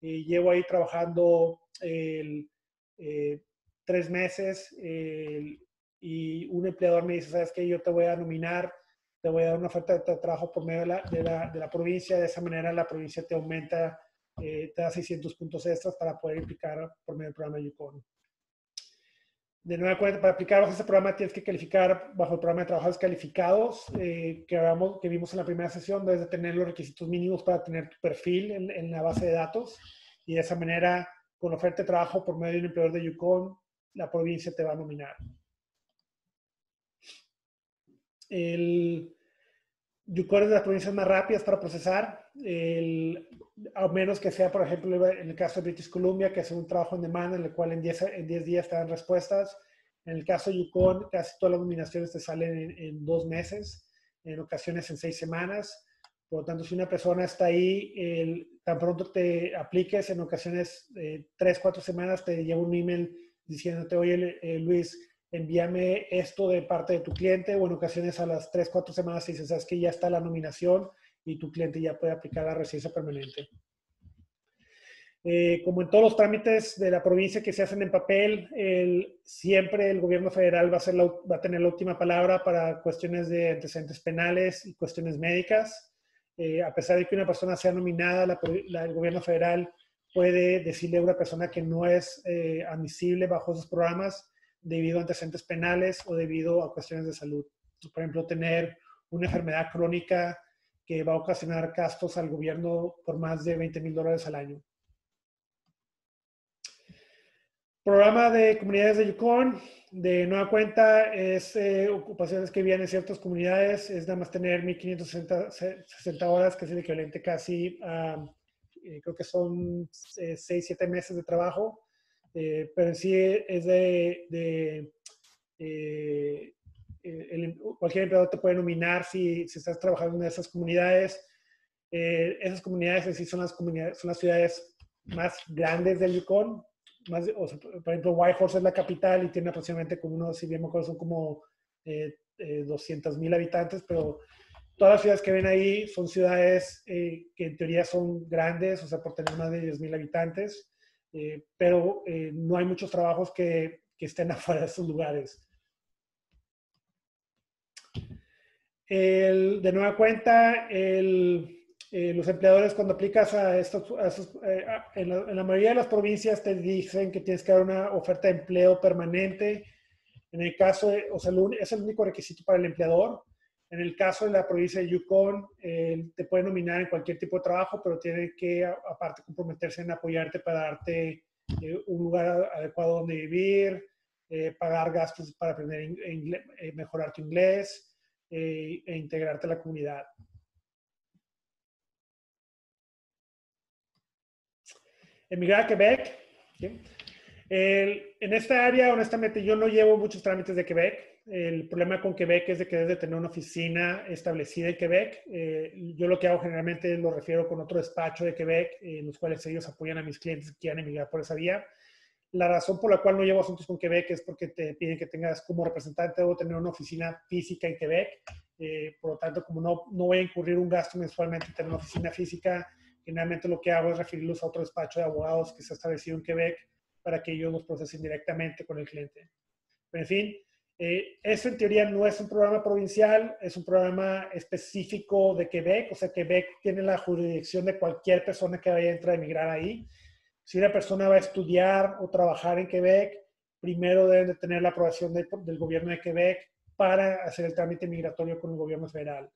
y llevo ahí trabajando el eh, tres meses eh, y un empleador me dice, sabes que yo te voy a nominar, te voy a dar una oferta de trabajo por medio de la, de la, de la provincia, de esa manera la provincia te aumenta, eh, te da 600 puntos extras para poder implicar por medio del programa Yukon. De nueva cuenta, para aplicar bajo este programa tienes que calificar bajo el programa de trabajadores calificados eh, que, habamos, que vimos en la primera sesión, debes de tener los requisitos mínimos para tener tu perfil en, en la base de datos y de esa manera con oferta de trabajo por medio de un empleador de Yukon, la provincia te va a nominar. El Yukon es de las provincias más rápidas para procesar, el, a menos que sea, por ejemplo, en el caso de British Columbia, que es un trabajo en demanda, en el cual en 10, en 10 días te dan respuestas. En el caso de Yukon, casi todas las nominaciones te salen en, en dos meses, en ocasiones en seis semanas. Por lo tanto, si una persona está ahí, tan pronto te apliques, en ocasiones, eh, tres, cuatro semanas, te llega un email diciéndote, oye, eh, Luis, envíame esto de parte de tu cliente, o en ocasiones a las tres, cuatro semanas dices, sabes que ya está la nominación y tu cliente ya puede aplicar la residencia permanente. Eh, como en todos los trámites de la provincia que se hacen en papel, el, siempre el gobierno federal va a tener la última palabra para cuestiones de antecedentes penales y cuestiones médicas. Eh, a pesar de que una persona sea nominada, la, el gobierno federal puede decirle a una persona que no es eh, admisible bajo esos programas debido a antecedentes penales o debido a cuestiones de salud. Por ejemplo, tener una enfermedad crónica que va a ocasionar gastos al gobierno por más de 20 mil dólares al año. Programa de comunidades de Yukon, de nueva cuenta, es eh, ocupaciones que vienen en ciertas comunidades, es nada más tener 1560 horas, que es el equivalente casi a, eh, creo que son 6, eh, 7 meses de trabajo, eh, pero en sí es de, de el, cualquier empleador te puede nominar si, si estás trabajando en esas comunidades. esas comunidades en sí son las, comunidades, son las ciudades más grandes del Yukon, más, o por ejemplo, Whitehorse es la capital y tiene aproximadamente como unos, si bien me acuerdo, son como eh, eh, 200 mil habitantes, pero todas las ciudades que ven ahí son ciudades eh, que en teoría son grandes, o sea, por tener más de 10 mil habitantes, eh, pero eh, no hay muchos trabajos que, estén [LAUGHS] afuera de esos lugares. De nueva cuenta, el, eh, los empleadores cuando aplicas a estos, a esos, eh, a, en, la, en, la, mayoría de las provincias te dicen que tienes que dar una oferta de empleo permanente. En el caso, de, o sea, es el único requisito para el empleador. En el caso de la provincia de Yukon, eh, te puede nominar en cualquier tipo de trabajo, pero tiene que, aparte, comprometerse en apoyarte para darte eh, un lugar adecuado donde vivir, eh, pagar gastos para aprender inglés, mejorar tu inglés e integrarte a la comunidad. Emigrar a Quebec. ¿sí? El, en esta área, honestamente, yo no llevo muchos trámites de Quebec. El problema con Quebec es de que debes de tener una oficina establecida en Quebec. Eh, yo lo que hago generalmente lo refiero con otro despacho de Quebec, eh, en los cuales ellos apoyan a mis clientes que quieran emigrar por esa vía. La razón por la cual no llevo asuntos con Quebec es porque te piden que tengas como representante o tener una oficina física en Quebec. Eh, por lo tanto, como no, no voy a incurrir un gasto mensualmente en tener una oficina física, generalmente lo que hago es referirlos a otro despacho de abogados que se ha establecido en Quebec para que ellos los procesen directamente con el cliente. Pero en fin, eh, eso en teoría no es un programa provincial, es un programa específico de Quebec, o sea, Quebec tiene la jurisdicción de cualquier persona que vaya a entrar a emigrar ahí. Si una persona va a estudiar o trabajar en Quebec, primero deben de tener la aprobación de, del gobierno de Quebec para hacer el trámite migratorio con el gobierno federal.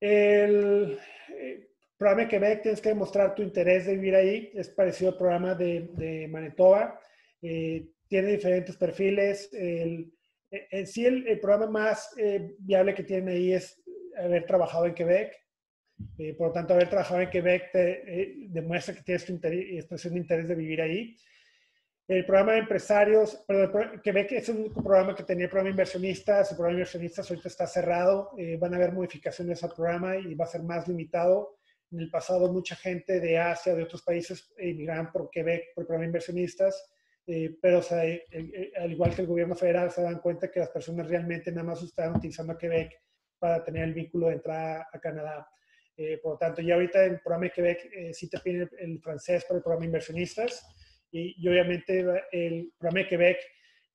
El, eh, programa de Quebec tienes que demostrar tu interés de vivir ahí. Es parecido al programa de, de Manitoba. Eh, tiene diferentes perfiles. El, en sí, el, programa más eh, viable que tiene ahí es haber trabajado en Quebec. Eh, por lo tanto, haber trabajado en Quebec te, demuestra que tienes tu interés, de interés de vivir ahí. El programa de empresarios, perdón, Quebec es un programa que tenía el programa de inversionistas. El programa de inversionistas ahorita está cerrado. van a haber modificaciones al programa y va a ser más limitado. En el pasado, mucha gente de Asia, de otros países, emigraban por Quebec por el programa de inversionistas eh, pero eh, eh, al igual que el gobierno federal se dan cuenta que las personas realmente nada más estaban utilizando Quebec para tener el vínculo de entrada a Canadá. por lo tanto, ya ahorita el programa de Quebec sí te piden el, francés para el programa de inversionistas y, obviamente el programa de Quebec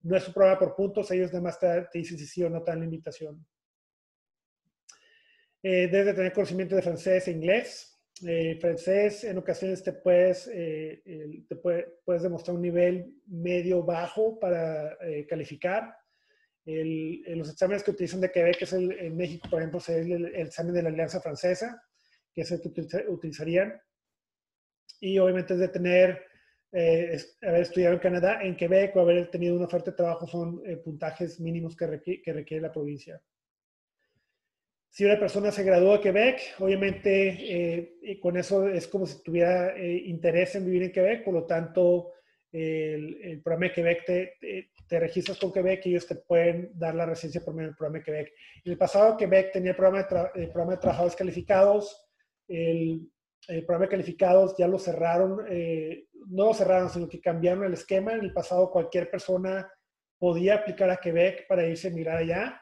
no es un programa por puntos, ellos nada más te, dicen si sí o no te dan la invitación. debes de tener conocimiento de francés e inglés eh, francés en ocasiones te puedes, eh, te puedes demostrar un nivel medio bajo para eh, calificar. El, los exámenes que utilizan de Quebec, que es el, en México, por ejemplo, es el, examen de la Alianza Francesa, que es el que utilizarían. Y obviamente es de tener, eh, haber estudiado en Canadá, en Quebec o haber tenido una oferta de trabajo son puntajes mínimos que, que requiere la provincia. Si una persona se graduó de Quebec, obviamente eh, con eso es como si tuviera eh, interés en vivir en Quebec, por lo tanto el, programa de Quebec te, te, registras con Quebec y ellos te pueden dar la residencia por medio del programa de Quebec. En el pasado Quebec tenía el programa de, programa de trabajadores calificados, el, programa de calificados ya lo cerraron, eh, no lo cerraron, sino que cambiaron el esquema. En el pasado cualquier persona podía aplicar a Quebec para irse a mirar allá.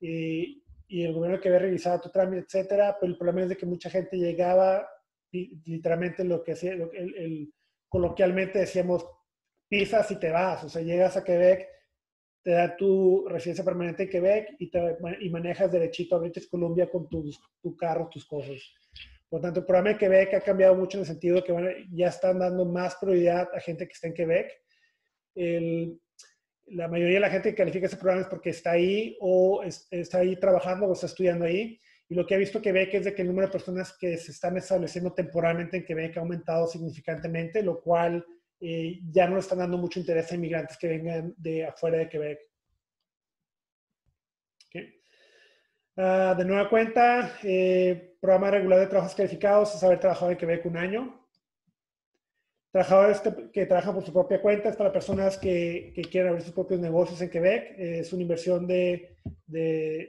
Y, y el gobierno que había revisado tu trámite, etcétera, pero el problema es de que mucha gente llegaba, literalmente lo que hacía, el, coloquialmente decíamos, pisas y te vas, o sea, llegas a Quebec, te da tu residencia permanente en Quebec y, te, y manejas derechito a British Columbia con tu carro, tus cosas. Por tanto, el programa de Quebec ha cambiado mucho en el sentido de que ya están dando más prioridad a gente que está en Quebec. El, la mayoría de la gente que califica ese programa es porque está ahí o está ahí trabajando o está estudiando ahí. Y lo que he visto Quebec es de que el número de personas que se están estableciendo temporalmente en Quebec ha aumentado significantemente, lo cual eh, ya no están dando mucho interés a inmigrantes que vengan de afuera de Quebec. Ah, de nueva cuenta, eh, programa regular de trabajos calificados es haber trabajado en Quebec un año. Trabajadores que trabajan por su propia cuenta, es para personas que, que quieren abrir sus propios negocios en Quebec. Es una inversión de,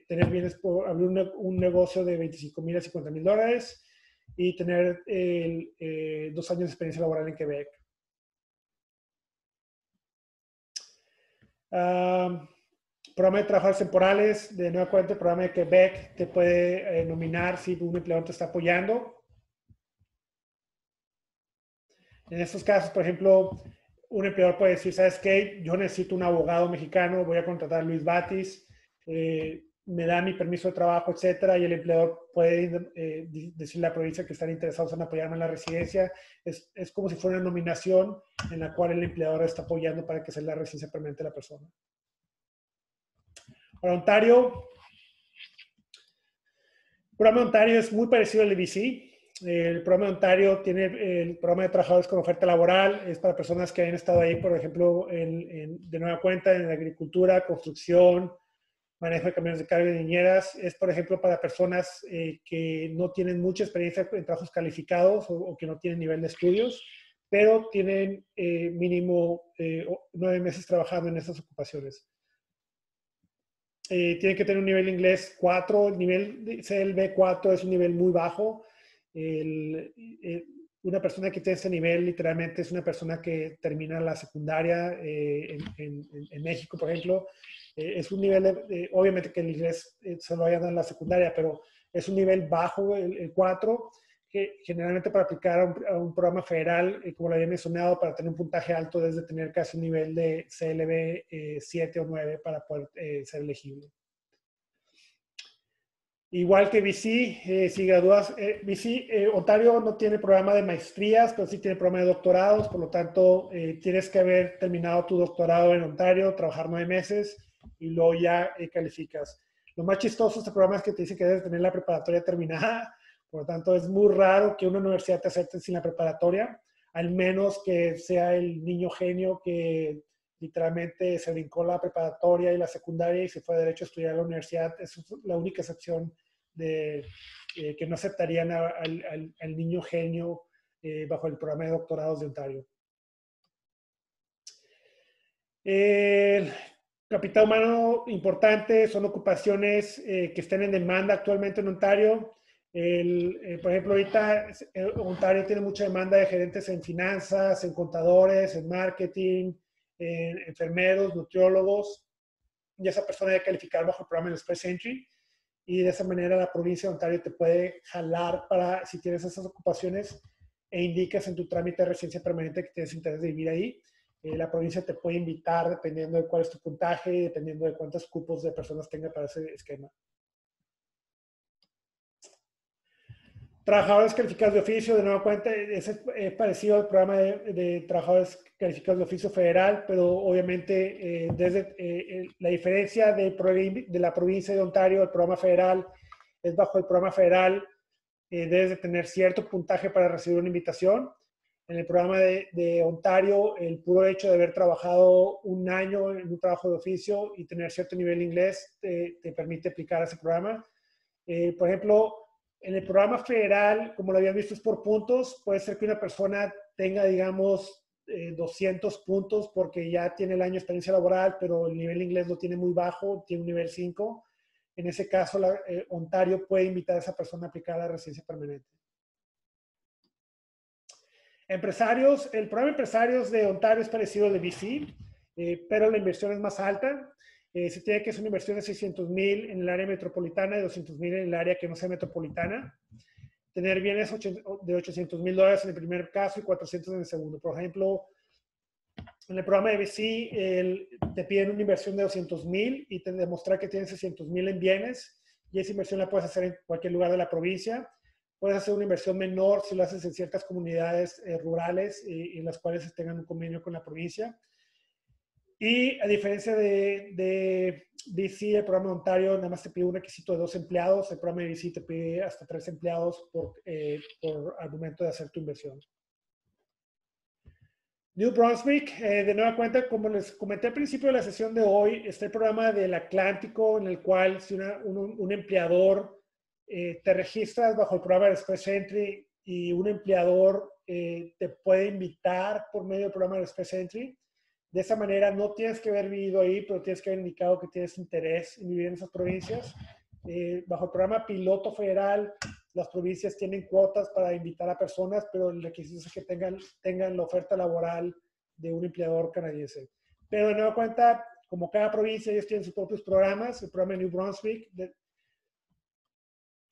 tener bienes por abrir un, negocio de 25 mil a 50 mil dólares y tener eh, dos años de experiencia laboral en Quebec. Programa de trabajadores temporales, de nueva cuenta, el programa de Quebec te puede eh, nominar si un empleador te está apoyando En estos casos, por ejemplo, un empleador puede decir, ¿sabes qué? Yo necesito un abogado mexicano, voy a contratar a Luis Batis, eh, me da mi permiso de trabajo, etcétera, y el empleador puede eh, decirle a la provincia que están interesados en apoyarme en la residencia. Es, es, como si fuera una nominación en la cual el empleador está apoyando para que sea la residencia permanente de la persona. Para Ontario, el programa de Ontario es muy parecido al de BC. El programa de Ontario tiene el programa de trabajadores con oferta laboral, es para personas que han estado ahí, por ejemplo, en, de nueva cuenta en agricultura, construcción, manejo de camiones de carga y niñeras. Es, por ejemplo, para personas eh, que no tienen mucha experiencia en trabajos calificados o, que no tienen nivel de estudios, pero tienen eh, mínimo eh, nueve meses trabajando en estas ocupaciones. Tienen que tener un nivel inglés 4, el nivel de CLB 4 es un nivel muy bajo el, eh, una persona que tiene ese nivel literalmente es una persona que termina la secundaria eh, en, en, México, por ejemplo. Eh, es un nivel, obviamente que el inglés se lo vayan en la secundaria, pero es un nivel bajo, el, 4, que generalmente para aplicar a un, programa federal, como lo había mencionado, para tener un puntaje alto, desde tener casi un nivel de CLB 7 o 9 para poder ser elegible. Igual que BC, eh, si gradúas, eh, BC, eh, Ontario no tiene programa de maestrías, pero sí tiene programa de doctorados, por lo tanto, tienes que haber terminado tu doctorado en Ontario, trabajar nueve meses y luego ya calificas. Lo más chistoso de este programa es que te dice que debes tener la preparatoria terminada, Por lo tanto, es muy raro que una universidad te acepte sin la preparatoria, al menos que sea el niño genio que literalmente se brincó la preparatoria y la secundaria y se fue a derecho a estudiar a la universidad. Es la única excepción de eh, que no aceptarían al, niño genio eh, bajo el programa de doctorados de Ontario. Capital humano importante son ocupaciones eh, que estén en demanda actualmente en Ontario. Por ejemplo, ahorita Ontario tiene mucha demanda de gerentes en finanzas, en contadores, en marketing, enfermeros, nutriólogos, y esa persona debe calificar bajo el programa de Express Entry y de esa manera la provincia de Ontario te puede jalar para, si tienes esas ocupaciones e indicas en tu trámite de residencia permanente que tienes interés de vivir ahí, eh, la provincia te puede invitar dependiendo de cuál es tu puntaje dependiendo de cuántos cupos de personas tenga para ese esquema. Trabajadores calificados de oficio, de nueva cuenta, es, parecido al programa de, trabajadores calificados de oficio federal, pero obviamente eh, desde eh, la diferencia de, de, la provincia de Ontario, el programa federal es bajo el programa federal, eh, debes de tener cierto puntaje para recibir una invitación. En el programa de, Ontario, el puro hecho de haber trabajado un año en un trabajo de oficio y tener cierto nivel de inglés te, te permite aplicar a ese programa. por ejemplo, en el programa federal, como lo habían visto, es por puntos. Puede ser que una persona tenga, digamos, 200 eh, puntos porque ya tiene el año de experiencia laboral, pero el nivel inglés lo tiene muy bajo, tiene un nivel 5. En ese caso, la, eh, Ontario puede invitar a esa persona a aplicar la residencia permanente. Empresarios, el programa de empresarios de Ontario es parecido al de BC, eh, pero la inversión es más alta. Eh, se tiene que hacer una inversión de 600 mil en el área metropolitana y 200 mil en el área que no sea metropolitana. Tener bienes de 800 mil dólares en el primer caso y 400 en el segundo. Por ejemplo, en el programa de BC te piden una inversión de 200 mil y te demostrar que tienes 600 mil en bienes y esa inversión la puedes hacer en cualquier lugar de la provincia. Puedes hacer una inversión menor si lo haces en ciertas comunidades eh, rurales y, en las cuales tengan un convenio con la provincia. Y a diferencia de, de BC, el programa de Ontario nada más te pide un requisito de dos empleados. El programa de BC te pide hasta tres empleados por, eh, por argumento de hacer tu inversión. New Brunswick, eh, de nueva cuenta, como les comenté al principio de la sesión de hoy, está el programa del Atlántico en el cual si un, empleador eh, te registras bajo el programa de Express Entry y un empleador te puede invitar por medio del programa de Express Entry, de esa manera no tienes que haber vivido ahí, pero tienes que haber indicado que tienes interés en vivir en esas provincias. Eh, bajo el programa piloto federal, las provincias tienen cuotas para invitar a personas, pero el requisito es que tengan, tengan la oferta laboral de un empleador canadiense. Pero de nueva cuenta, como cada provincia, ellos tienen sus propios programas. El programa de New Brunswick,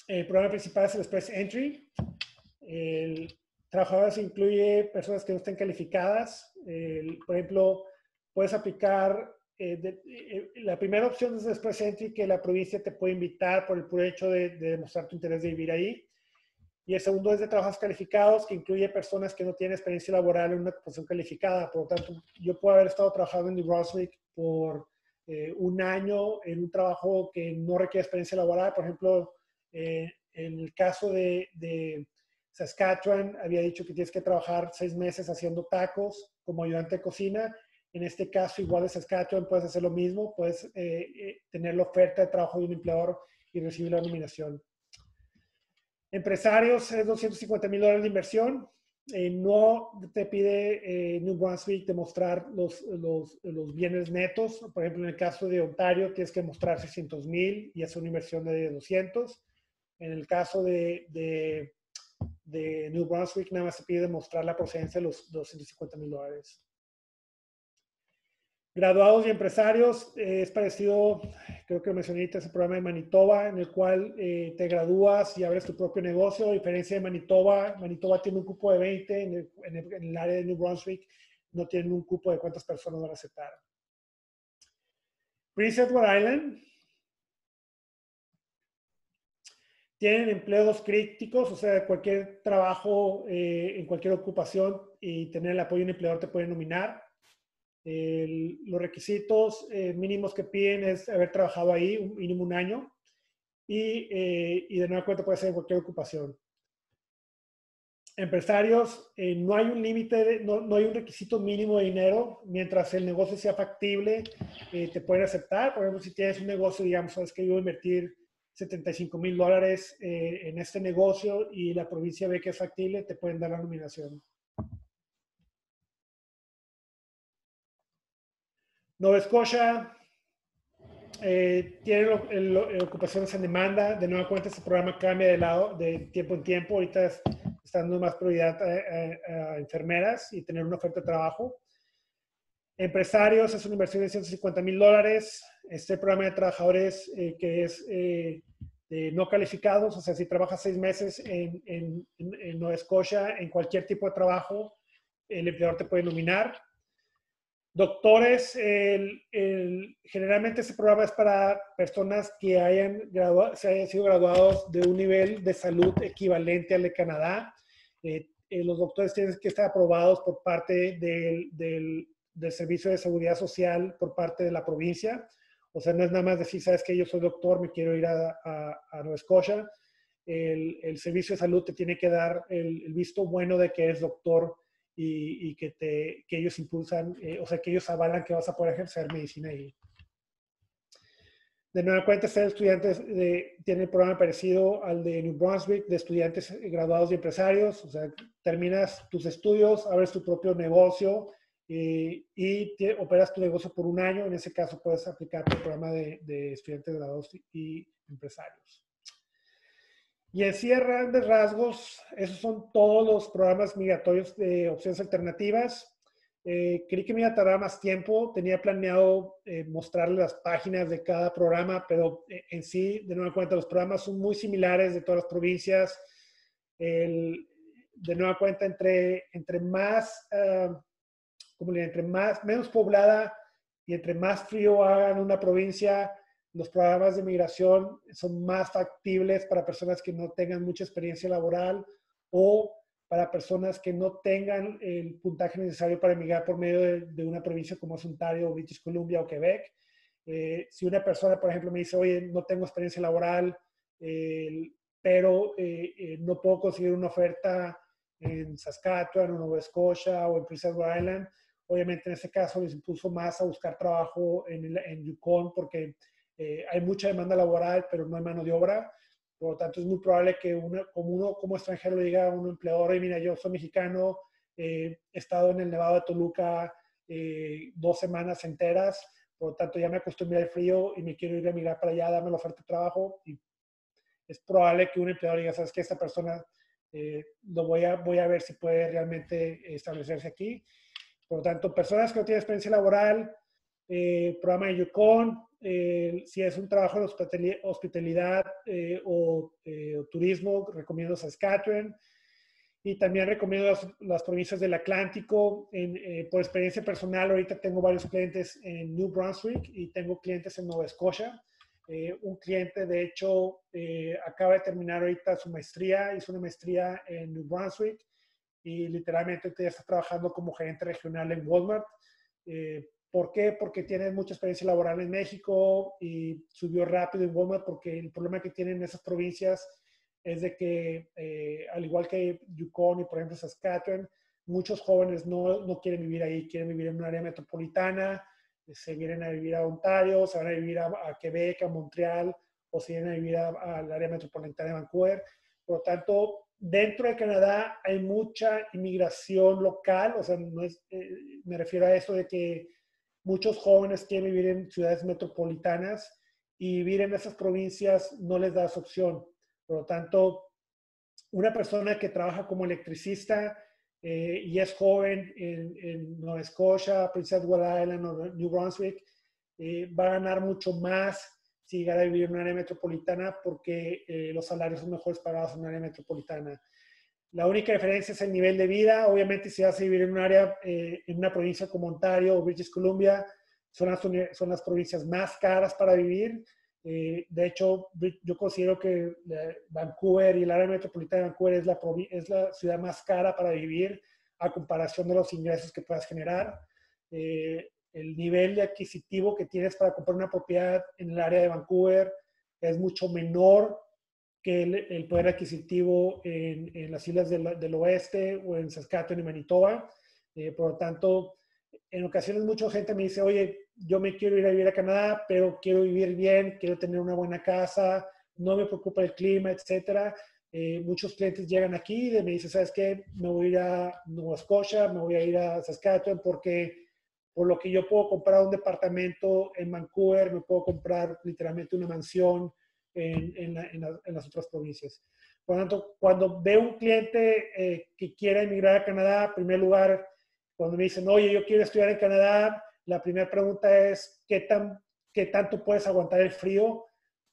el programa principal es el Express Entry. El trabajadores incluye personas que no estén calificadas. por ejemplo, puedes aplicar, eh, eh, la primera opción es Express Entry, que la provincia te puede invitar por el puro hecho de, demostrar tu interés de vivir ahí. Y el segundo es de trabajos calificados, que incluye personas que no tienen experiencia laboral en una posición calificada. Por lo tanto, yo puedo haber estado trabajando en New Brunswick por eh, un año en un trabajo que no requiere experiencia laboral. Por ejemplo, en el caso de, de Saskatchewan, había dicho que tienes que trabajar seis meses haciendo tacos como ayudante de cocina en este caso, igual de Saskatchewan, puedes hacer lo mismo, puedes eh, eh, tener la oferta de trabajo de un empleador y recibir la nominación. Empresarios es 250 mil dólares de inversión. Eh, no te pide New Brunswick demostrar los, los, los, bienes netos. Por ejemplo, en el caso de Ontario, tienes que mostrar 600 mil y hacer una inversión de 200. En el caso de, de, de New Brunswick, nada más te pide demostrar la procedencia de los 250 mil dólares. Graduados y empresarios, eh, es parecido, creo que mencioné ese programa de Manitoba, en el cual eh, te gradúas y abres tu propio negocio. A diferencia de Manitoba, Manitoba tiene un cupo de 20, en el, área de New Brunswick no tienen un cupo de cuántas personas van a aceptar. Prince Edward Island. Tienen empleos críticos, o sea, cualquier trabajo, eh, en cualquier ocupación y tener el apoyo de un empleador te puede nominar los requisitos eh, mínimos que piden es haber trabajado ahí un mínimo un año y, eh, y de nueva cuenta puede ser en cualquier ocupación. empresarios, eh, no hay un límite, no, no, hay un requisito mínimo de dinero. Mientras el negocio sea factible, eh, te pueden aceptar. Por ejemplo, si tienes un negocio, digamos, sabes que yo voy a invertir 75 mil dólares eh, en este negocio y la provincia ve que es factible, te pueden dar la nominación. Nueva Scotia eh, tiene ocupaciones en demanda. De nueva cuenta, este programa cambia de lado de tiempo en tiempo. Ahorita está dando más prioridad a, enfermeras y tener una oferta de trabajo. Empresarios es una inversión de 150 mil dólares. Este programa de trabajadores eh, que es eh, no calificados, o sea, si trabajas seis meses en, en, en Nueva Escocia, en cualquier tipo de trabajo, el empleador te puede nominar. Doctores, generalmente este programa es para personas que hayan, se hayan sido graduados de un nivel de salud equivalente al de Canadá. Eh, eh, los doctores tienen que estar aprobados por parte del, del, del, Servicio de Seguridad Social, por parte de la provincia. O sea, no es nada más decir, sabes que yo soy doctor, me quiero ir a, a, a Nueva Escocia. El, el, Servicio de Salud te tiene que dar el, el visto bueno de que eres doctor y, que, te, que, ellos impulsan, eh, o sea, que ellos avalan que vas a poder ejercer medicina ahí. De nueva cuenta, ser estudiantes de, tiene el programa parecido al de New Brunswick, de estudiantes graduados y empresarios. O sea, terminas tus estudios, abres tu propio negocio eh, y te, operas tu negocio por un año. En ese caso, puedes aplicar el programa de, de estudiantes graduados y empresarios. Y en sí, grandes rasgos, esos son todos los programas migratorios de opciones alternativas. Eh, creí que me iba a tardar más tiempo. Tenía planeado eh, mostrarles las páginas de cada programa, pero eh, en sí, de nueva cuenta, los programas son muy similares de todas las provincias. El, de nueva cuenta, entre, entre más, uh, le entre más, menos poblada y entre más frío hagan una provincia, los programas de migración son más factibles para personas que no tengan mucha experiencia laboral o para personas que no tengan el puntaje necesario para emigrar por medio de, una provincia como es Ontario, British Columbia o Quebec. Eh, si una persona, por ejemplo, me dice, oye, no tengo experiencia laboral, eh, pero eh, no puedo conseguir una oferta en Saskatchewan o Nueva Scotia o en Prince Edward Island, obviamente en ese caso les impulso más a buscar trabajo en, en Yukon porque eh, hay mucha demanda laboral, pero no hay mano de obra. Por lo tanto, es muy probable que uno como, uno, como extranjero le diga a un empleador, mira, yo soy mexicano, eh, he estado en el Nevado de Toluca eh, dos semanas enteras, por lo tanto ya me acostumbré al frío y me quiero ir a migrar para allá, dame la oferta de trabajo. Y es probable que un empleador diga, sabes que esta persona lo voy a, voy a ver si puede realmente establecerse aquí. Por lo tanto, personas que no tienen experiencia laboral, programa de Yukon, eh, si es un trabajo de hospitalidad, eh, o, eh, o, turismo, recomiendo Saskatchewan. Y también recomiendo las, las provincias del Atlántico. En, por experiencia personal, ahorita tengo varios clientes en New Brunswick y tengo clientes en Nueva Escocia. un cliente, de hecho, acaba de terminar ahorita su maestría, hizo una maestría en New Brunswick y literalmente ya está trabajando como gerente regional en Walmart. ¿Por qué? Porque tiene mucha experiencia laboral en México y subió rápido en Walmart porque el problema que tienen esas provincias es de que, eh, al igual que Yukon y por ejemplo Saskatchewan, muchos jóvenes no, no, quieren vivir ahí, quieren vivir en un área metropolitana, se vienen a vivir a Ontario, se van a vivir a, Quebec, a Montreal, o se vienen a vivir al área metropolitana de Vancouver. Por lo tanto, dentro de Canadá hay mucha inmigración local, o sea, no es, eh, me refiero a eso de que muchos jóvenes quieren vivir en ciudades metropolitanas y vivir en esas provincias no les da esa opción. Por lo tanto, una persona que trabaja como electricista eh, y es joven en, en, Nueva Escocia, Prince Edward Island o New Brunswick, eh, va a ganar mucho más si llegara a vivir en un área metropolitana porque eh, los salarios son mejores pagados en un área metropolitana. La única diferencia es el nivel de vida. Obviamente, si vas a vivir en un área, eh, en una provincia como Ontario o British Columbia, son las, son las provincias más caras para vivir. Eh, de hecho, yo considero que Vancouver y el área metropolitana de Vancouver es la, es la ciudad más cara para vivir a comparación de los ingresos que puedas generar. Eh, el nivel de adquisitivo que tienes para comprar una propiedad en el área de Vancouver es mucho menor que el, poder adquisitivo en, en las islas del, del, oeste o en Saskatchewan y Manitoba. Eh, por lo tanto, en ocasiones mucha gente me dice, oye, yo me quiero ir a vivir a Canadá, pero quiero vivir bien, quiero tener una buena casa, no me preocupa el clima, etcétera. Eh, muchos clientes llegan aquí y me dicen, ¿sabes qué? Me voy a ir a Nueva Escocia, me voy a ir a Saskatchewan porque por lo que yo puedo comprar un departamento en Vancouver, me puedo comprar literalmente una mansión en, en, las otras provincias. Por lo tanto, cuando veo un cliente eh, que quiera emigrar a Canadá, en primer lugar, cuando me dicen, oye, yo quiero estudiar en Canadá, la primera pregunta es, ¿qué, tan, qué tanto puedes aguantar el frío?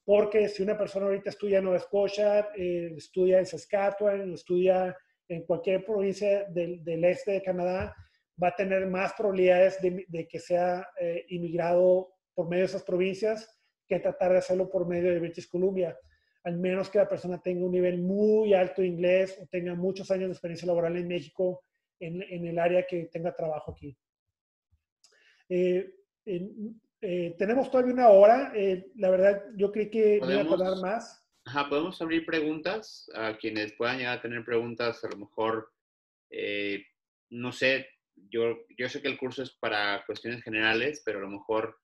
Porque si una persona ahorita estudia en Nueva Escocia, eh, estudia en Saskatchewan, estudia en cualquier provincia del, del, este de Canadá, va a tener más probabilidades de, de que sea eh, inmigrado por medio de esas provincias que tratar de hacerlo por medio de British Columbia, al menos que la persona tenga un nivel muy alto de inglés o tenga muchos años de experiencia laboral en México en, en el área que tenga trabajo aquí. Eh, eh, tenemos todavía una hora. Eh, la verdad, yo creí que me iba a tardar más. Ajá, podemos abrir preguntas a quienes puedan llegar a tener preguntas. A lo mejor, no sé, yo, yo sé que el curso es para cuestiones generales, pero a lo mejor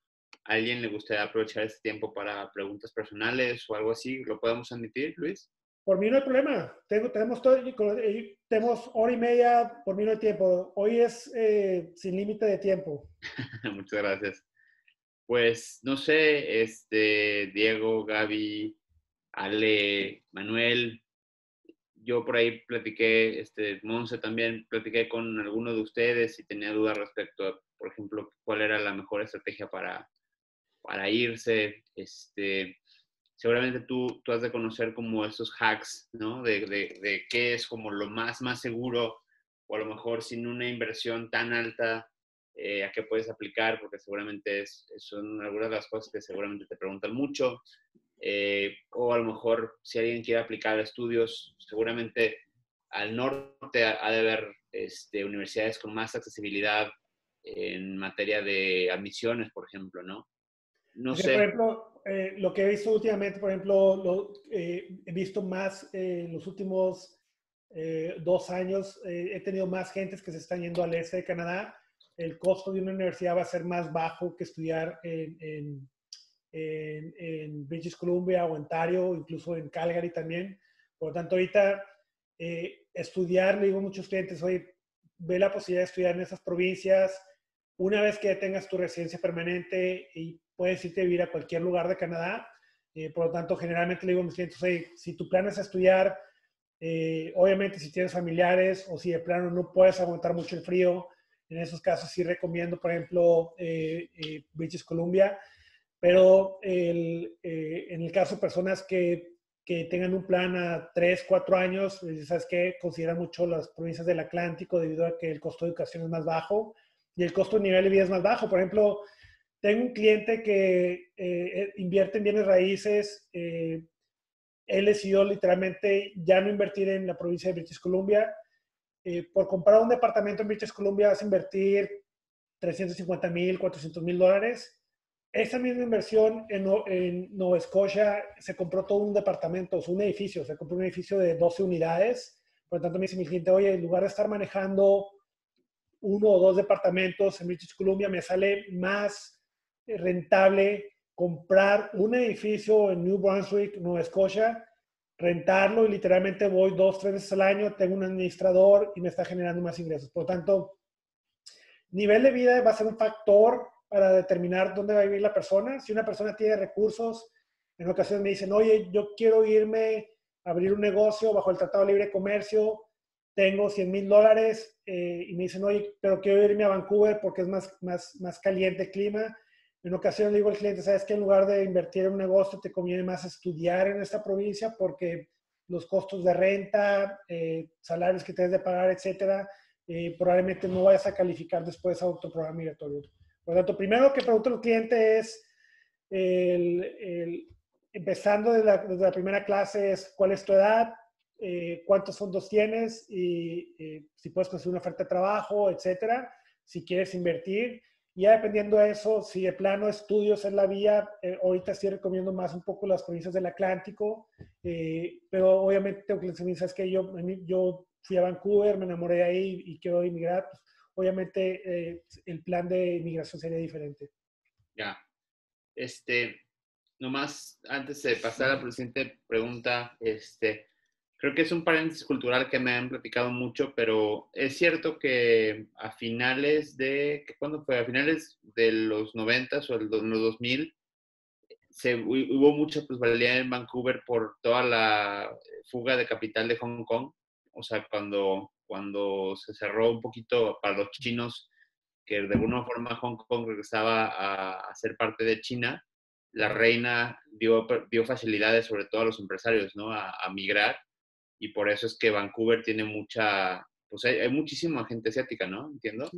a alguien le gustaría aprovechar este tiempo para preguntas personales o algo así. ¿Lo podemos admitir, Luis? Por mí no hay problema. Tengo, tenemos, todo, tenemos hora y media, por mí no hay tiempo. Hoy es eh, sin límite de tiempo. [LAUGHS] Muchas gracias. Pues no sé, este, Diego, Gaby, Ale, Manuel, yo por ahí platiqué, este, Monse también, platiqué con alguno de ustedes y tenía dudas respecto a, por ejemplo, cuál era la mejor estrategia para, para irse. Este, seguramente tú, tú has de conocer como esos hacks, ¿no? De, de, de, qué es como lo más, más seguro, o a lo mejor sin una inversión tan alta, eh, a qué puedes aplicar, porque seguramente es, son algunas de las cosas que seguramente te preguntan mucho. Eh, o a lo mejor si alguien quiere aplicar estudios, seguramente al norte ha de haber este, universidades con más accesibilidad en materia de admisiones, por ejemplo, ¿no? No sé. Por ejemplo, eh, lo que he visto últimamente, por ejemplo, lo, eh, he visto más en los últimos eh, dos años, he tenido más gentes que se están yendo al este de Canadá. El costo de una universidad va a ser más bajo que estudiar en, en, en, British Columbia Ontario, incluso en Calgary también. Por lo tanto, ahorita estudiar, le digo a muchos clientes, hoy ve la posibilidad de estudiar en esas provincias. Una vez que tengas tu residencia permanente y puedes irte a vivir a cualquier lugar de Canadá. Eh, por lo tanto, generalmente le digo a mis clientes, si tu plan es estudiar, eh, obviamente si tienes familiares o si de plano no puedes aguantar mucho el frío, en esos casos sí recomiendo, por ejemplo, eh, British Columbia. Pero en el caso de personas que, que, tengan un plan a 3, 4 años, ¿sabes qué? Consideran mucho las provincias del Atlántico debido a que el costo de educación es más bajo y el costo de nivel de vida es más bajo. Por ejemplo, tengo un cliente que eh, eh, invierte en bienes raíces. Eh, él decidió literalmente ya no invertir en la provincia de British Columbia. por comprar un departamento en British Columbia vas a invertir 350 mil, 400 mil dólares. Esa misma inversión en, en, Nueva Escocia se compró todo un departamento, un edificio, se compró un edificio de 12 unidades. Por lo tanto, me dice mi cliente, oye, en lugar de estar manejando uno o dos departamentos en British Columbia, me sale más rentable comprar un edificio en New Brunswick, Nueva Escocia, rentarlo y literalmente voy dos, tres veces al año, tengo un administrador y me está generando más ingresos. Por lo tanto, nivel de vida va a ser un factor para determinar dónde va a vivir la persona. Si una persona tiene recursos, en ocasiones me dicen, oye, yo quiero irme a abrir un negocio bajo el Tratado de Libre Comercio, tengo 100 mil dólares eh, y me dicen, oye, pero quiero irme a Vancouver porque es más, más, más caliente el clima en ocasiones le digo al cliente, sabes que en lugar de invertir en un negocio, te conviene más estudiar en esta provincia porque los costos de renta, eh, salarios que tienes de pagar, etcétera, eh, probablemente no vayas a calificar después a otro programa migratorio. Por lo tanto, primero que pregunto al cliente es, empezando desde la, primera clase, es cuál es tu edad, eh, cuántos fondos tienes y si puedes conseguir una oferta de trabajo, etcétera, si quieres invertir. Ya dependiendo de eso, si de plano estudios en la vía, eh, ahorita sí recomiendo más un poco las provincias del Atlántico Eh, pero obviamente tengo que decir, es que yo, yo fui a Vancouver, me enamoré de ahí y quiero inmigrar. Pues, obviamente eh, el plan de inmigración sería diferente. Ya. Este, nomás antes de pasar a la siguiente pregunta, este, creo que es un paréntesis cultural que me han platicado mucho, pero es cierto que a finales de, ¿cuándo fue? A finales de los 90 o de los 2000, se, hubo mucha plusvalía en Vancouver por toda la fuga de capital de Hong Kong. O sea, cuando, cuando se cerró un poquito para los chinos, que de alguna forma Hong Kong regresaba a, a ser parte de China, la reina dio, dio facilidades sobre todo a los empresarios, ¿no? A, a migrar y por eso es que Vancouver tiene mucha, pues hay, muchísima gente asiática, ¿no? Entiendo.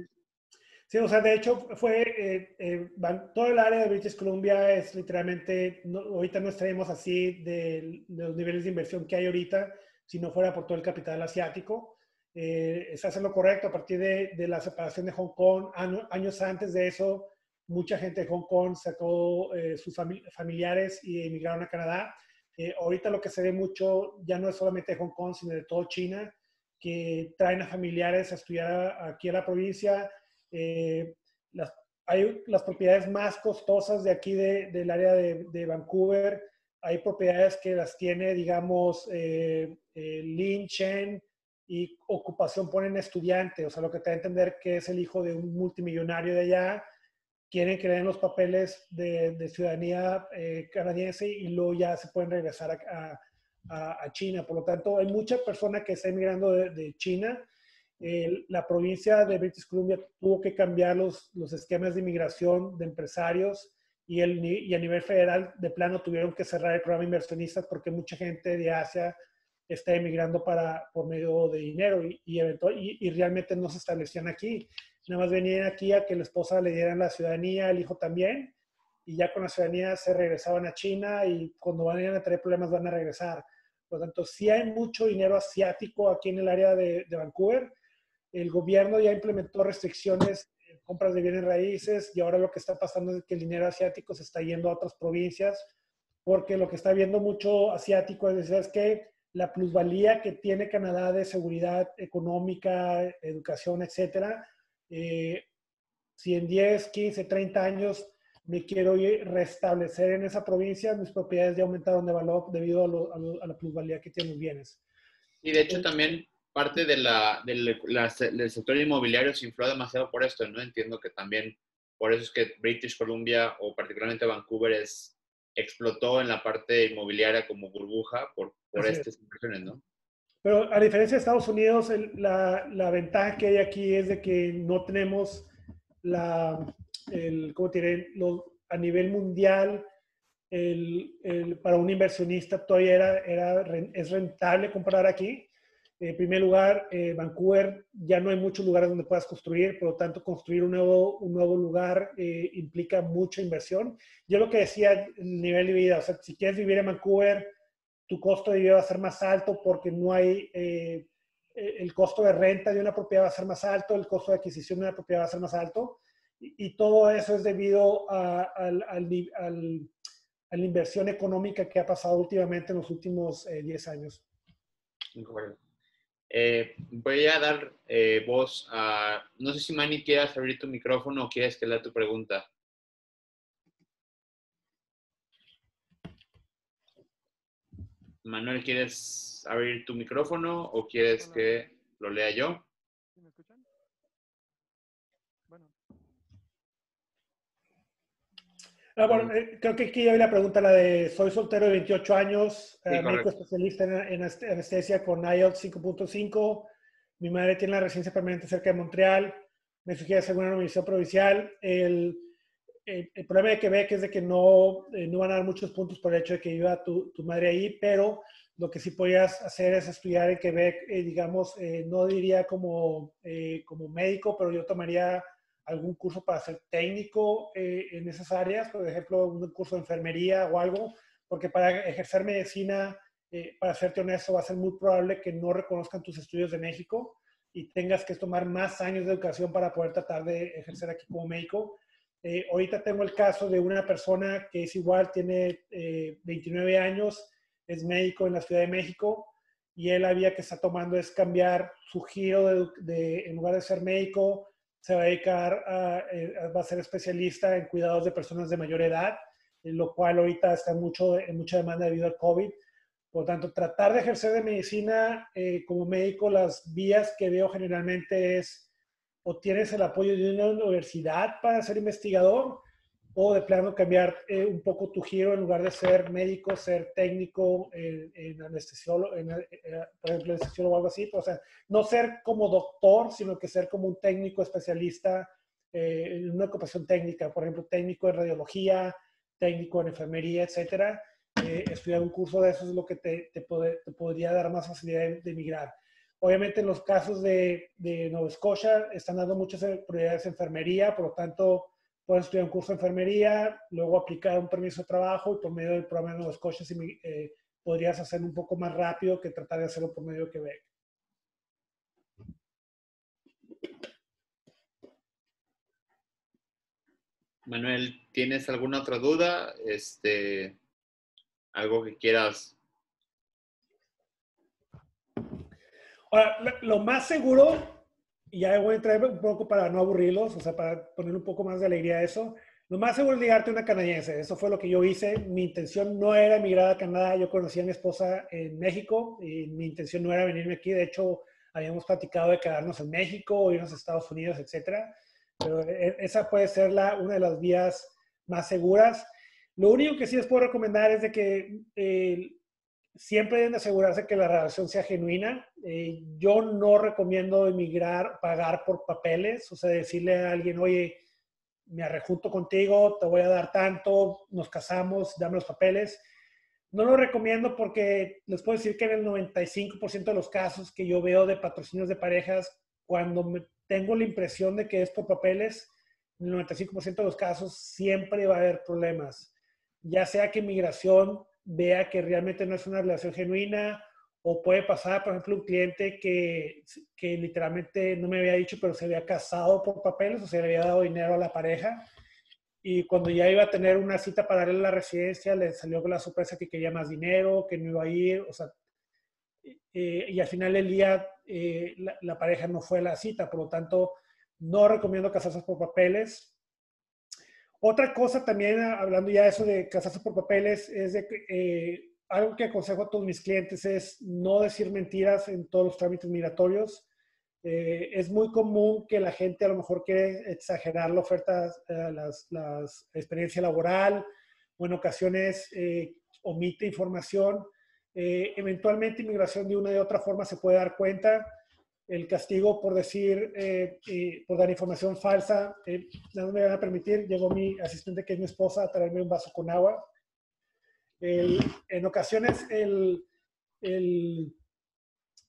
Sí, o sea, de hecho fue, eh, eh, todo el área de British Columbia es literalmente, ahorita no estaríamos así de, los niveles de inversión que hay ahorita si no fuera por todo el capital asiático. Eh, se hace lo correcto a partir de, de la separación de Hong Kong. años antes de eso, mucha gente de Hong Kong sacó eh, sus familiares y emigraron a Canadá. Eh, ahorita lo que se ve mucho ya no es solamente Hong Kong, sino de todo China, que traen a familiares a estudiar aquí en la provincia. Eh, las, hay las propiedades más costosas de aquí del área de, Vancouver. Hay propiedades que las tiene, digamos, eh, Lin Chen y ocupación ponen estudiante, o sea, lo que te da a entender que es el hijo de un multimillonario de allá quieren que den los papeles de, ciudadanía eh, canadiense y luego ya se pueden regresar a, a, China. Por lo tanto, hay mucha persona que está emigrando de, China. la provincia de British Columbia tuvo que cambiar los, los esquemas de inmigración de empresarios y, el, y a nivel federal de plano tuvieron que cerrar el programa inversionistas porque mucha gente de Asia está emigrando para, por medio de dinero y, y, y, realmente no se establecían aquí. Nada más venían aquí a que la esposa le dieran la ciudadanía, el hijo también, y ya con la ciudadanía se regresaban a China y cuando van a tener problemas van a regresar. Por lo tanto, sí hay mucho dinero asiático aquí en el área de, Vancouver. El gobierno ya implementó restricciones en compras de bienes raíces y ahora lo que está pasando es que el dinero asiático se está yendo a otras provincias porque lo que está viendo mucho asiático es, es que la plusvalía que tiene Canadá de seguridad económica, educación, etcétera, eh, si en 10, 15, 30 años me quiero restablecer en esa provincia, mis propiedades ya aumentaron de valor debido a, la plusvalía que tienen los bienes. Y de hecho también parte de la, del, del sector inmobiliario se infló demasiado por esto, ¿no? Entiendo que también por eso es que British Columbia o particularmente Vancouver es, explotó en la parte inmobiliaria como burbuja por, por estas inversiones, ¿no? Pero a diferencia de Estados Unidos, la, la, ventaja que hay aquí es de que no tenemos la, el, ¿cómo diré? a nivel mundial, el, el, para un inversionista todavía era, era, es rentable comprar aquí. En primer lugar, eh, Vancouver ya no hay muchos lugares donde puedas construir, por lo tanto, construir un nuevo, un nuevo lugar eh, implica mucha inversión. Yo lo que decía, el nivel de vida, o sea, si quieres vivir en Vancouver, tu costo de vida va a ser más alto porque no hay, eh, eh, el costo de renta de una propiedad va a ser más alto, el costo de adquisición de una propiedad va a ser más alto. Y, todo eso es debido a, la inversión económica que ha pasado últimamente en los últimos 10 eh, años. voy a dar voz a, no sé si Manny quieras abrir tu micrófono o quieres que lea tu pregunta. Manuel, ¿quieres abrir tu micrófono o quieres que lo lea yo? ¿Me escuchan? Bueno. Ah, bueno, eh, creo que aquí hay la pregunta, la de soy soltero de 28 años, eh, médico especialista en, anestesia con IELTS 5.5. Mi madre tiene la residencia permanente cerca de Montreal. Me sugiere hacer una universidad provincial. El, el, problema de Quebec es de que no, eh, no van a dar muchos puntos por el hecho de que viva tu, tu, madre ahí, pero lo que sí podías hacer es estudiar en Quebec, eh, digamos, eh, no diría como, como médico, pero yo tomaría algún curso para ser técnico en esas áreas, por ejemplo, un curso de enfermería o algo, porque para ejercer medicina, para serte honesto, va a ser muy probable que no reconozcan tus estudios de México y tengas que tomar más años de educación para poder tratar de ejercer aquí como médico. Eh, ahorita tengo el caso de una persona que es igual, tiene 29 eh, años, es médico en la Ciudad de México y él la vía que está tomando es cambiar su giro de, en lugar de ser médico, se va a dedicar a, eh, va a ser especialista en cuidados de personas de mayor edad, lo cual ahorita está mucho, en mucha demanda debido al COVID. Por tanto, tratar de ejercer de medicina eh, como médico, las vías que veo generalmente es o tienes el apoyo de una universidad para ser investigador o de plano cambiar eh, un poco tu giro en lugar de ser médico, ser técnico en, en anestesiólogo, en, eh, por ejemplo, anestesiólogo o algo así. O sea, no ser como doctor, sino que ser como un técnico especialista eh, en una ocupación técnica, por ejemplo, técnico en radiología, técnico en enfermería, etcétera. estudiar un curso de eso es lo que te, podría dar más facilidad de, de, emigrar. Obviamente, en los casos de, de Nueva Escocia están dando muchas prioridades en enfermería, por lo tanto, puedes estudiar un curso de enfermería, luego aplicar un permiso de trabajo y por medio del programa de los coches eh, podrías hacerlo un poco más rápido que tratar de hacerlo por medio de Quebec. Manuel, ¿tienes alguna otra duda? Este, algo que quieras. Ahora, lo más seguro y ya voy a entrar un poco para no aburrirlos, o sea, para poner un poco más de alegría a eso. Lo más seguro es ligarte a una canadiense. Eso fue lo que yo hice. Mi intención no era emigrar a Canadá. Yo conocí a mi esposa en México y mi intención no era venirme aquí. De hecho, habíamos platicado de quedarnos en México o irnos a Estados Unidos, etcétera. Pero e, esa puede ser la, una de las vías más seguras. Lo único que sí les puedo recomendar es de que eh, siempre deben asegurarse que la relación sea genuina. Eh, yo no recomiendo emigrar, pagar por papeles, o sea, decirle a alguien, oye, me arrejunto contigo, te voy a dar tanto, nos casamos, dame los papeles. No lo recomiendo porque les puedo decir que en el 95% de los casos que yo veo de patrocinios de parejas, cuando tengo la impresión de que es por papeles, en el 95% de los casos siempre va a haber problemas. Ya sea que migración vea que realmente no es una relación genuina o puede pasar, por ejemplo, un cliente que, que literalmente no me había dicho, pero se había casado por papeles o se le había dado dinero a la pareja y cuando ya iba a tener una cita para darle la residencia, le salió con la sorpresa que quería más dinero, que no iba a ir, o sea, eh, y al final del día eh, la, la, pareja no fue a la cita, por lo tanto, no recomiendo casarse por papeles. Otra cosa también, ah, hablando ya de eso de casarse por papeles, es de eh, algo que aconsejo a todos mis clientes es no decir mentiras en todos los trámites migratorios. Eh, es muy común que la gente a lo mejor quiere exagerar la oferta, eh, las, las, experiencia laboral o en ocasiones eh, omite información. Eh, eventualmente inmigración de una y otra forma se puede dar cuenta el castigo por decir, eh, por dar información falsa. Eh, no me van a permitir, llegó mi asistente, que es mi esposa, a traerme un vaso con agua. El, en ocasiones, el, el,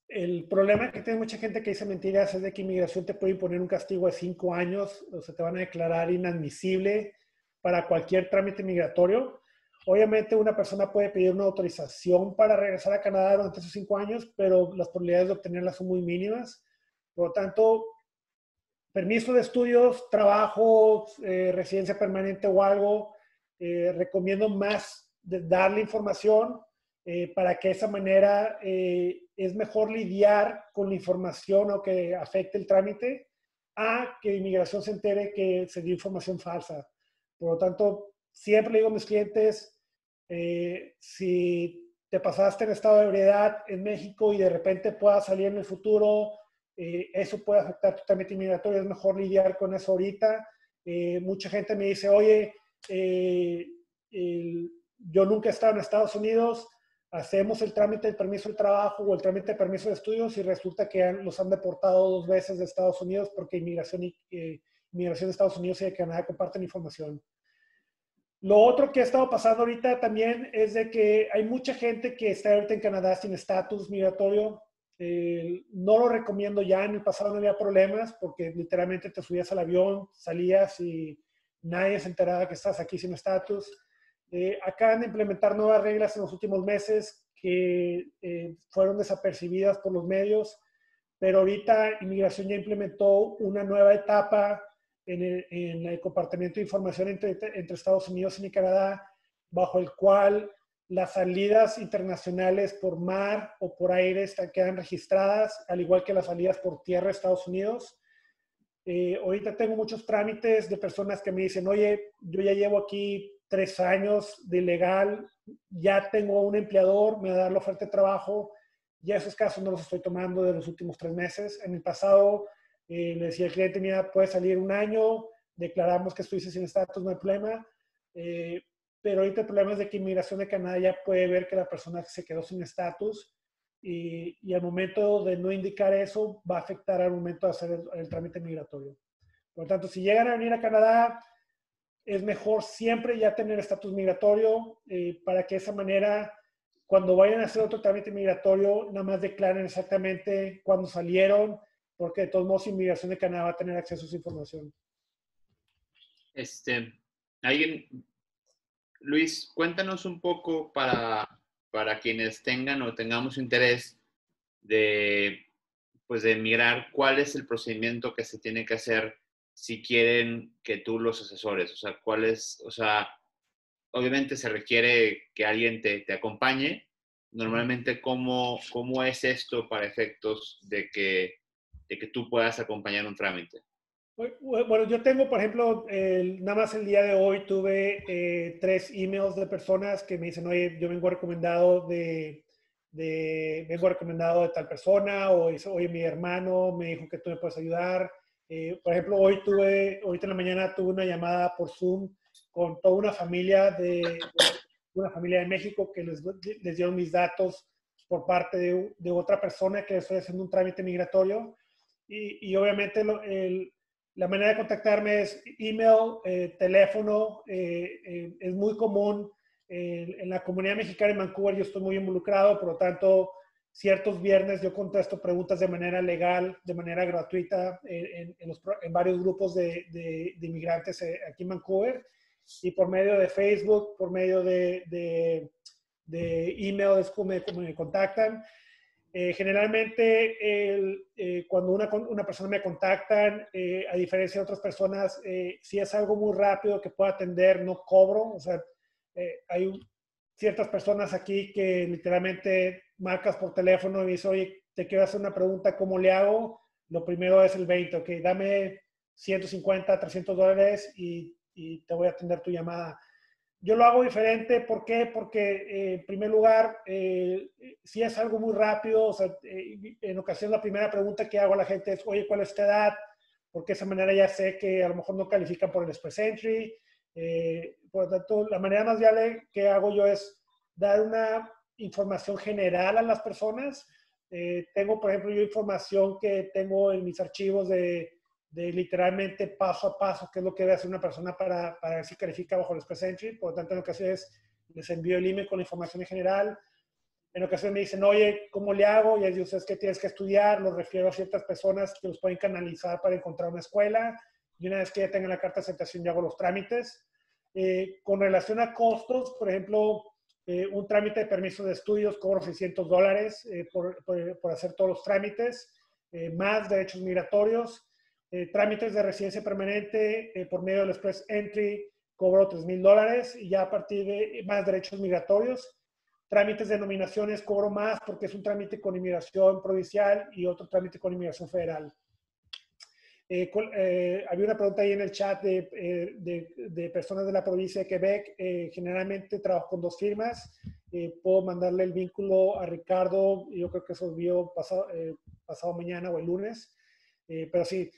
el, problema que tiene mucha gente que dice mentiras es de que inmigración te puede imponer un castigo de cinco años, o sea, te van a declarar inadmisible para cualquier trámite migratorio. Obviamente una persona puede pedir una autorización para regresar a Canadá durante esos cinco años, pero las probabilidades de obtenerla son muy mínimas. Por lo tanto, permiso de estudios, trabajo, eh, residencia permanente o algo, eh, recomiendo más de darle información eh, para que de esa manera es mejor lidiar con la información o que afecte el trámite a que inmigración se entere que se dio información falsa. Por lo tanto, siempre le digo a mis clientes, eh, si te pasaste en estado de ebriedad en México y de repente pueda salir en el futuro, eh, eso puede afectar tu trámite migratorio, es mejor lidiar con eso ahorita. Eh, mucha gente me dice, oye, eh, el, yo nunca he estado en Estados Unidos, hacemos el trámite del permiso de trabajo o el trámite de permiso de estudios y resulta que han, los han deportado dos veces de Estados Unidos porque inmigración, y, eh, inmigración de Estados Unidos y de Canadá comparten información. Lo otro que ha estado pasando ahorita también es de que hay mucha gente que está ahorita en Canadá sin estatus migratorio. Eh, no lo recomiendo ya, en el pasado no había problemas porque literalmente te subías al avión, salías y nadie se enteraba que estás aquí sin estatus. Eh, acaban de implementar nuevas reglas en los últimos meses que eh, fueron desapercibidas por los medios, pero ahorita Inmigración ya implementó una nueva etapa en el, en el, compartimiento de información entre, entre, Estados Unidos y Canadá, bajo el cual las salidas internacionales por mar o por aire están, quedan registradas, al igual que las salidas por tierra a Estados Unidos. Eh, ahorita tengo muchos trámites de personas que me dicen, oye, yo ya llevo aquí tres años de ilegal, ya tengo un empleador, me va a dar la oferta de trabajo, ya esos casos no los estoy tomando de los últimos tres meses. En el pasado eh, le decía al cliente, mira, puede salir un año, declaramos que estuviste sin estatus, no hay problema. Eh, pero ahorita el problema es de que Inmigración de Canadá ya puede ver que la persona se quedó sin estatus y, y, al momento de no indicar eso va a afectar al momento de hacer el, trámite migratorio. Por lo tanto, si llegan a venir a Canadá, es mejor siempre ya tener estatus migratorio eh, para que de esa manera, cuando vayan a hacer otro trámite migratorio, nada más declaren exactamente cuándo salieron, porque de todos modos Inmigración de Canadá va a tener acceso a esa información. Este, alguien Luis, cuéntanos un poco para, para quienes tengan o tengamos interés de, pues de emigrar, cuál es el procedimiento que se tiene que hacer si quieren que tú los asesores. O sea, cuál es, o sea, obviamente se requiere que alguien te, te acompañe. Normalmente, ¿cómo, ¿cómo es esto para efectos de que, de que tú puedas acompañar un trámite? Bueno, yo tengo, por ejemplo, nada más el día de hoy tuve eh, tres emails de personas que me dicen, oye, yo vengo recomendado de, de, vengo recomendado de tal persona, o oye, mi hermano me dijo que tú me puedes ayudar. Eh, por ejemplo, hoy tuve, ahorita en la mañana tuve una llamada por Zoom con toda una familia de, una familia de México que les, les dieron mis datos por parte de, de, otra persona que estoy haciendo un trámite migratorio. Y, obviamente el, la manera de contactarme es email, eh, teléfono. Eh, eh, es muy común en la comunidad mexicana en Vancouver. Yo estoy muy involucrado, por lo tanto, ciertos viernes yo contesto preguntas de manera legal, de manera gratuita en, varios grupos de, inmigrantes aquí en Vancouver. Y por medio de Facebook, por medio de, de email es como me contactan. Eh, generalmente, eh, cuando una, una, persona me contactan, eh, a diferencia de otras personas, si es algo muy rápido que pueda atender, no cobro. O sea, hay ciertas personas aquí que literalmente marcas por teléfono y dices, oye, te quiero hacer una pregunta, ¿cómo le hago? Lo primero es el 20, ok, dame 150, 300 dólares y, y te voy a atender tu llamada. Yo lo hago diferente, ¿por qué? Porque eh, en primer lugar, eh, si es algo muy rápido, o sea, eh, en ocasión la primera pregunta que hago a la gente es, oye, ¿cuál es tu edad? Porque de esa manera ya sé que a lo mejor no califican por el Express Entry. por lo tanto, la manera más viable que hago yo es dar una información general a las personas. tengo, por ejemplo, yo información que tengo en mis archivos de de literalmente paso a paso qué es lo que debe hacer una persona para, para ver si califica bajo Express Entry. Por lo tanto, lo que hace es, les envío el email con la información en general. En ocasiones me dicen, oye, ¿cómo le hago? Y ellos es que tienes que estudiar, los refiero a ciertas personas que los pueden canalizar para encontrar una escuela. Y una vez que ya tengan la carta de aceptación, ya hago los trámites. Eh, con relación a costos, por ejemplo, eh, un trámite de permiso de estudios cobro 600 dólares eh, por, por, por, hacer todos los trámites, más derechos migratorios. Eh, trámites de residencia permanente eh, por medio del Express Entry cobro 3 mil dólares y ya a partir de más derechos migratorios. Trámites de nominaciones cobro más porque es un trámite con inmigración provincial y otro trámite con inmigración federal. Eh, había una pregunta ahí en el chat de, de, de personas de la provincia de Quebec. generalmente trabajo con dos firmas. puedo mandarle el vínculo a Ricardo. Yo creo que eso vio pasado, pasado mañana o el lunes. pero sí,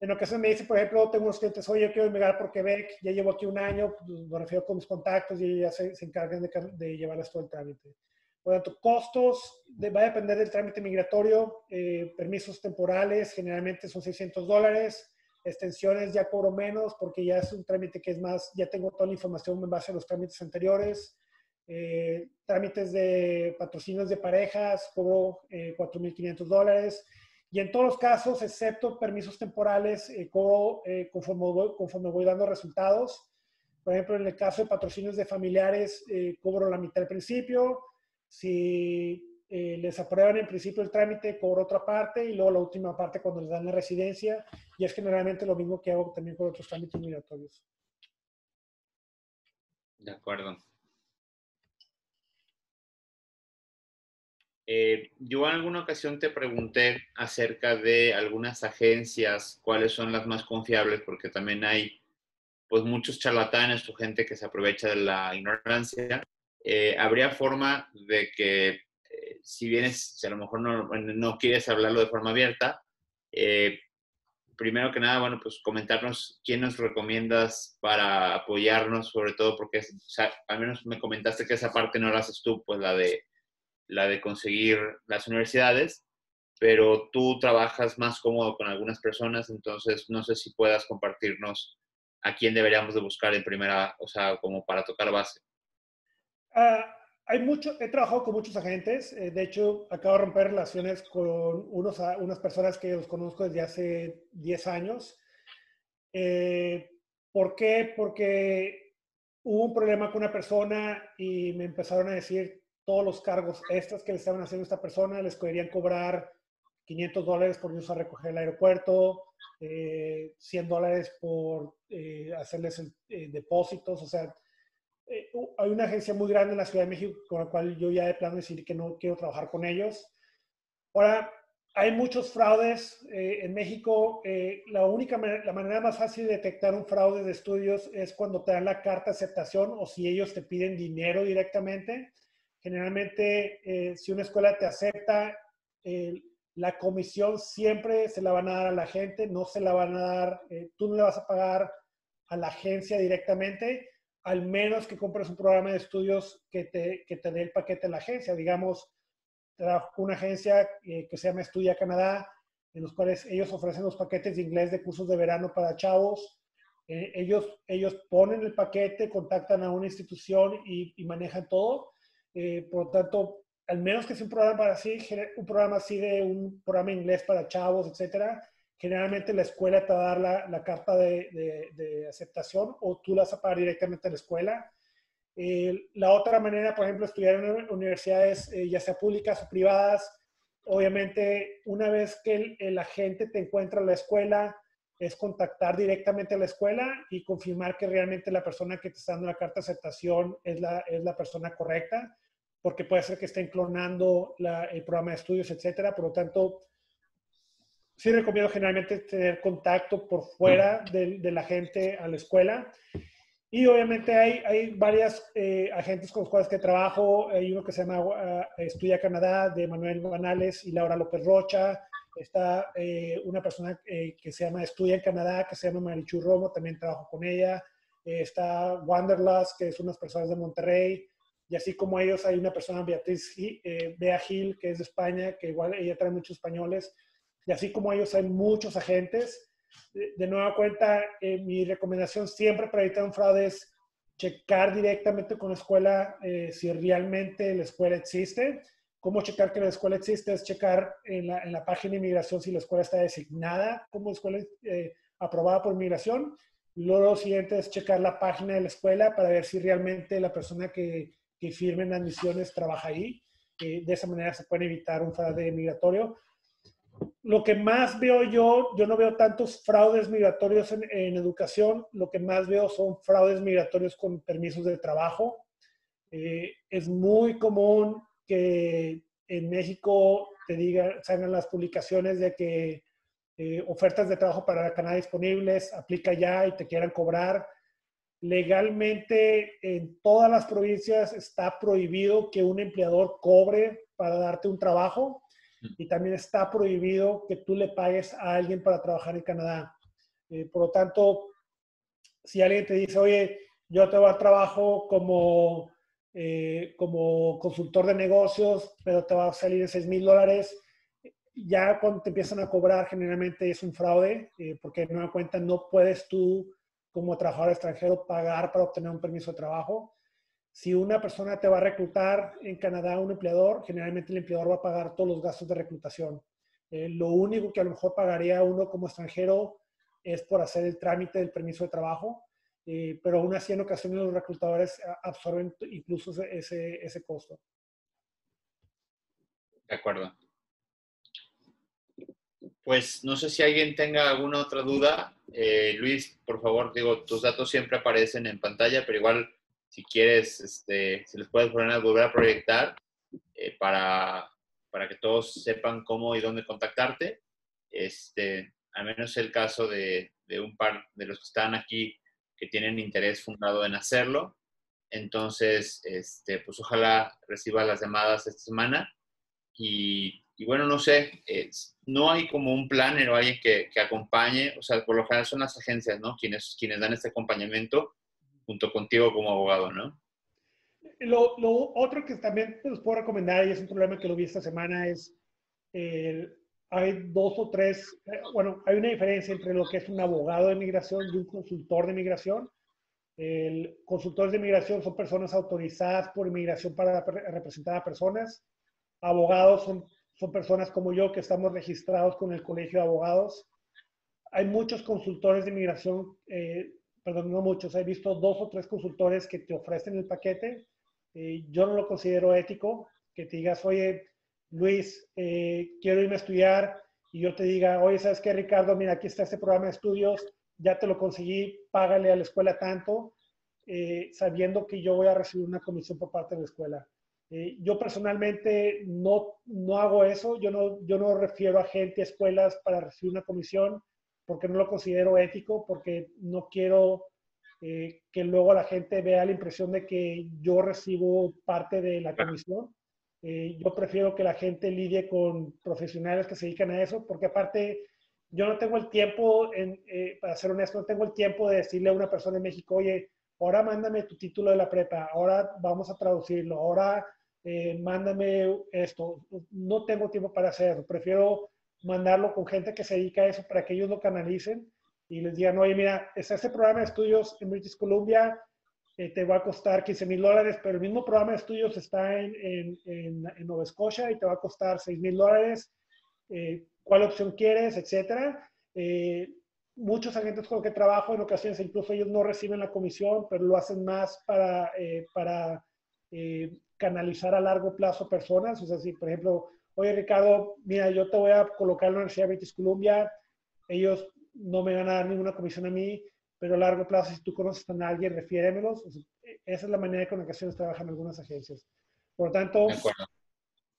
en ocasiones me dice, por ejemplo, tengo unos clientes, oye, yo quiero emigrar por Quebec, ya llevo aquí un año, pues, me refiero con mis contactos y ya se, encargan de, de, llevarles todo el trámite. Por lo tanto, costos, va a depender del trámite migratorio, eh, permisos temporales, generalmente son 600 dólares, extensiones ya cobro menos porque ya es un trámite que es más, ya tengo toda la información en base a los trámites anteriores. Eh, trámites de patrocinios de parejas, cobro eh, 4.500 dólares y en todos los casos, excepto permisos temporales, eh, cobro eh, conforme, voy, conforme voy dando resultados. Por ejemplo, en el caso de patrocinios de familiares, eh, cobro la mitad del principio. Si les aprueban en principio el trámite, cobro otra parte y luego la última parte cuando les dan la residencia. Y es generalmente lo mismo que hago también con otros trámites migratorios. De acuerdo. Eh, yo en alguna ocasión te pregunté acerca de algunas agencias, cuáles son las más confiables, porque también hay pues muchos charlatanes o gente que se aprovecha de la ignorancia. Eh, ¿Habría forma de que, eh, si vienes, si a lo mejor no, no, quieres hablarlo de forma abierta, primero que nada, bueno, pues comentarnos quién nos recomiendas para apoyarnos, sobre todo porque al menos me comentaste que esa parte no la haces tú, pues la de la de conseguir las universidades, pero tú trabajas más cómodo con algunas personas, entonces no sé si puedas compartirnos a quién deberíamos de buscar en primera, o sea, como para tocar base. Uh, hay mucho, he trabajado con muchos agentes, eh, de hecho acabo de romper relaciones con unos, unas personas que los conozco desde hace 10 años. Eh, ¿Por qué? Porque hubo un problema con una persona y me empezaron a decir, todos los cargos extras que le estaban haciendo a esta persona, les podrían cobrar 500 dólares por irse a recoger el aeropuerto, 100 eh, dólares por eh, hacerles eh, depósitos, o sea, hay una agencia muy grande en la Ciudad de México con la cual yo ya de plano decir que no quiero trabajar con ellos. Ahora, hay muchos fraudes en México. la única la manera más fácil de detectar un fraude de estudios es cuando te dan la carta de aceptación o si ellos te piden dinero directamente. Generalmente, eh, si una escuela te acepta, la comisión siempre se la van a dar a la gente, no se la van a dar, eh, tú no le vas a pagar a la agencia directamente, al menos que compres un programa de estudios que te, que te dé el paquete a la agencia. Digamos, una agencia eh, que se llama Estudia Canadá, en los cuales ellos ofrecen los paquetes de inglés de cursos de verano para chavos. ellos, ellos ponen el paquete, contactan a una institución y manejan todo eh, por tanto, al menos que sea un programa así, un programa así de un programa inglés para chavos, etcétera, generalmente la escuela te va a dar la, la carta de, de, aceptación o tú la vas a pagar directamente a la escuela. Eh, la otra manera, por ejemplo, estudiar en universidades, eh, ya sea públicas o privadas, obviamente una vez que el, el, agente te encuentra en la escuela, es contactar directamente a la escuela y confirmar que realmente la persona que te está dando la carta de aceptación es la, es la persona correcta porque puede ser que estén clonando el programa de estudios, etcétera. Por lo tanto, sí recomiendo generalmente tener contacto por fuera de, de la gente a la escuela. Y obviamente hay, hay varias eh, agentes con los cuales que trabajo. Hay uno que se llama uh, Estudia Canadá, de Manuel Banales y Laura López Rocha. Está eh, una persona eh, que se llama Estudia en Canadá, que se llama Marichu Romo, también trabajo con ella. está Wanderlust, que es unas personas de Monterrey y así como ellos hay una persona, Beatriz eh, Bea Gil, que es de España, que igual ella trae muchos españoles, y así como ellos hay muchos agentes. De, nueva cuenta, eh, mi recomendación siempre para evitar un fraude es checar directamente con la escuela eh, si realmente la escuela existe. ¿Cómo checar que la escuela existe? Es checar en la, en la página de inmigración si la escuela está designada como escuela eh, aprobada por inmigración. Luego lo siguiente es checar la página de la escuela para ver si realmente la persona que que firmen admisiones trabaja ahí. de esa manera se puede evitar un fraude migratorio. Lo que más veo yo, yo no veo tantos fraudes migratorios en, educación, lo que más veo son fraudes migratorios con permisos de trabajo. Eh, es muy común que en México te digan, salgan las publicaciones de que eh, ofertas de trabajo para Canadá disponibles, aplica ya y te quieran cobrar legalmente en todas las provincias está prohibido que un empleador cobre para darte un trabajo y también está prohibido que tú le pagues a alguien para trabajar en Canadá. Eh, por lo tanto, si alguien te dice, oye, yo te voy a trabajo como, eh, como consultor de negocios, pero te va a salir en 6 mil dólares, ya cuando te empiezan a cobrar generalmente es un fraude, eh, porque no me cuenta no puedes tú como trabajador extranjero pagar para obtener un permiso de trabajo. Si una persona te va a reclutar en Canadá, un empleador, generalmente el empleador va a pagar todos los gastos de reclutación. Eh, lo único que a lo mejor pagaría uno como extranjero es por hacer el trámite del permiso de trabajo, eh, pero aún así en ocasiones los reclutadores absorben incluso ese, ese costo. De acuerdo. Pues no sé si alguien tenga alguna otra duda. Eh, Luis, por favor, digo, tus datos siempre aparecen en pantalla, pero igual si quieres, este, si les puedes poner a volver a proyectar eh, para, para que todos sepan cómo y dónde contactarte. Este, al menos el caso de, de un par de los que están aquí que tienen interés fundado en hacerlo. Entonces, este, pues ojalá reciba las llamadas esta semana. Y, y bueno, no sé, no hay como un planner o alguien que, que, acompañe, o sea, por lo general son las agencias, ¿no? Quienes, quienes dan este acompañamiento junto contigo como abogado, ¿no? Lo, lo otro que también les puedo recomendar, y es un problema que lo vi esta semana, es el, hay dos o tres, eh, bueno, hay una diferencia entre lo que es un abogado de migración y un consultor de migración. El consultor de migración son personas autorizadas por inmigración para representar a personas. Abogados son, son personas como yo que estamos registrados con el Colegio de Abogados. Hay muchos consultores de migración, eh, perdón, no muchos, he visto dos o tres consultores que te ofrecen el paquete. Eh, yo no lo considero ético que te digas, oye, Luis, eh, quiero irme a estudiar y yo te diga, oye, ¿sabes qué, Ricardo? Mira, aquí está este programa de estudios, ya te lo conseguí, págale a la escuela tanto, eh, sabiendo que yo voy a recibir una comisión por parte de la escuela. Eh, yo personalmente no, no hago eso, yo no, yo no refiero a gente a escuelas para recibir una comisión porque no lo considero ético, porque no quiero que luego la gente vea la impresión de que yo recibo parte de la comisión. Eh, yo prefiero que la gente lidie con profesionales que se dedican a eso, porque aparte yo no tengo el tiempo, en, eh, para ser honesto, no tengo el tiempo de decirle a una persona en México, oye, ahora mándame tu título de la prepa, ahora vamos a traducirlo, ahora eh, mándame esto. No tengo tiempo para hacerlo. Prefiero mandarlo con gente que se dedica a eso para que ellos lo canalicen y les digan, oye, mira, está este programa de estudios en British Columbia, eh, te va a costar 15 mil dólares, pero el mismo programa de estudios está en, en, en, Nova Scotia y te va a costar 6 mil dólares. Eh, ¿Cuál opción quieres? Etcétera. Eh, muchos agentes con los que trabajo, en ocasiones incluso ellos no reciben la comisión, pero lo hacen más para, para canalizar a largo plazo personas. O sea, si por ejemplo, oye Ricardo, mira, yo te voy a colocar en la Universidad de British Columbia, ellos no me van a dar ninguna comisión a mí, pero a largo plazo, si tú conoces a alguien, refiéremelos. esa es la manera con la que trabajan algunas agencias. Por lo tanto,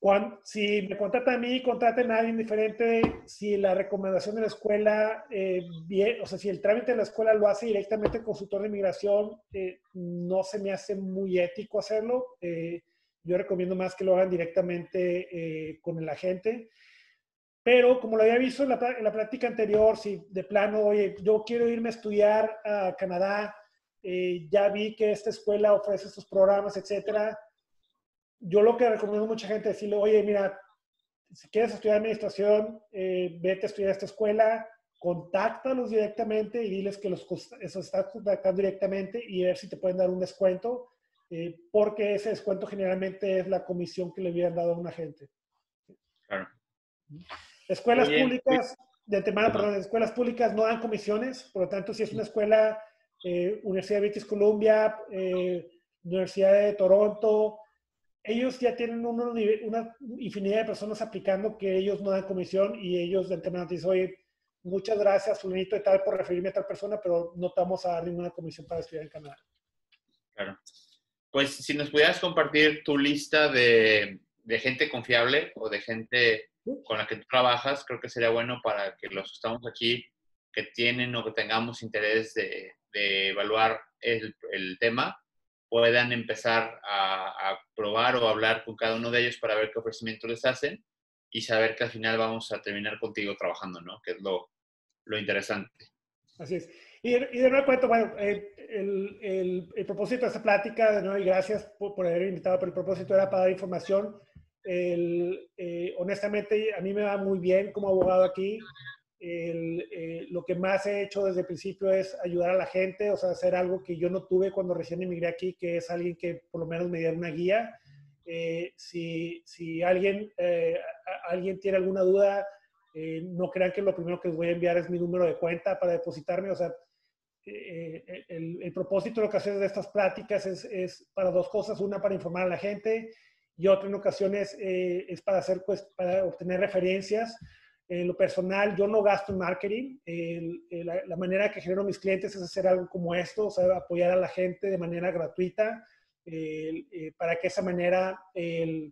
cuando, si me contratan a mí, contraten a alguien diferente. Si la recomendación de la escuela, eh, o sea, si el trámite de la escuela lo hace directamente el consultor de inmigración, eh, no se me hace muy ético hacerlo. Eh, yo recomiendo más que lo hagan directamente con el agente. Pero como lo había visto en la, en la, práctica anterior, si de plano, oye, yo quiero irme a estudiar a Canadá, ya vi que esta escuela ofrece estos programas, etcétera. Yo lo que recomiendo a mucha gente es decirle, oye, mira, si quieres estudiar administración, eh, vete a estudiar a esta escuela, contáctalos directamente y diles que los eso está contactando directamente y ver si te pueden dar un descuento, eh, porque ese descuento generalmente es la comisión que le hubieran dado a un agente. Claro. Escuelas públicas, de antemano, perdón, escuelas públicas no dan comisiones, por lo tanto, si es una escuela, eh, Universidad de British Columbia, eh, Universidad de Toronto, ellos ya tienen una, una, infinidad de personas aplicando que ellos no dan comisión y ellos de antemano dicen, oye, muchas gracias, fulanito y tal, por referirme a tal persona, pero no te vamos a dar ninguna comisión para estudiar en Canadá. Claro. Pues si nos pudieras compartir tu lista de, de gente confiable o de gente con la que tú trabajas, creo que sería bueno para que los que estamos aquí, que tienen o que tengamos interés de, evaluar el, tema, puedan empezar a, probar o hablar con cada uno de ellos para ver qué ofrecimientos les hacen y saber que al final vamos a terminar contigo trabajando, ¿no? Que es lo, lo interesante. Así es. Y, de nuevo cuento, bueno, eh, el, el, propósito de esta plática, de nuevo, y gracias por, por haber invitado, pero el propósito era para dar información el, eh, honestamente, a mí me va muy bien como abogado aquí. Eh, lo que más he hecho desde el principio es ayudar a la gente, o sea, hacer algo que yo no tuve cuando recién emigré aquí, que es alguien que por lo menos me diera una guía. Eh, si, si alguien, alguien tiene alguna duda, no crean que lo primero que les voy a enviar es mi número de cuenta para depositarme. O sea, el, el, propósito de lo que haces de estas pláticas es, es, para dos cosas. Una, para informar a la gente y otra en ocasiones eh, es para, hacer, pues, para obtener referencias. En lo personal, yo no gasto en marketing. la, manera que genero mis clientes es hacer algo como esto, o sea, apoyar a la gente de manera gratuita eh, para que esa manera eh,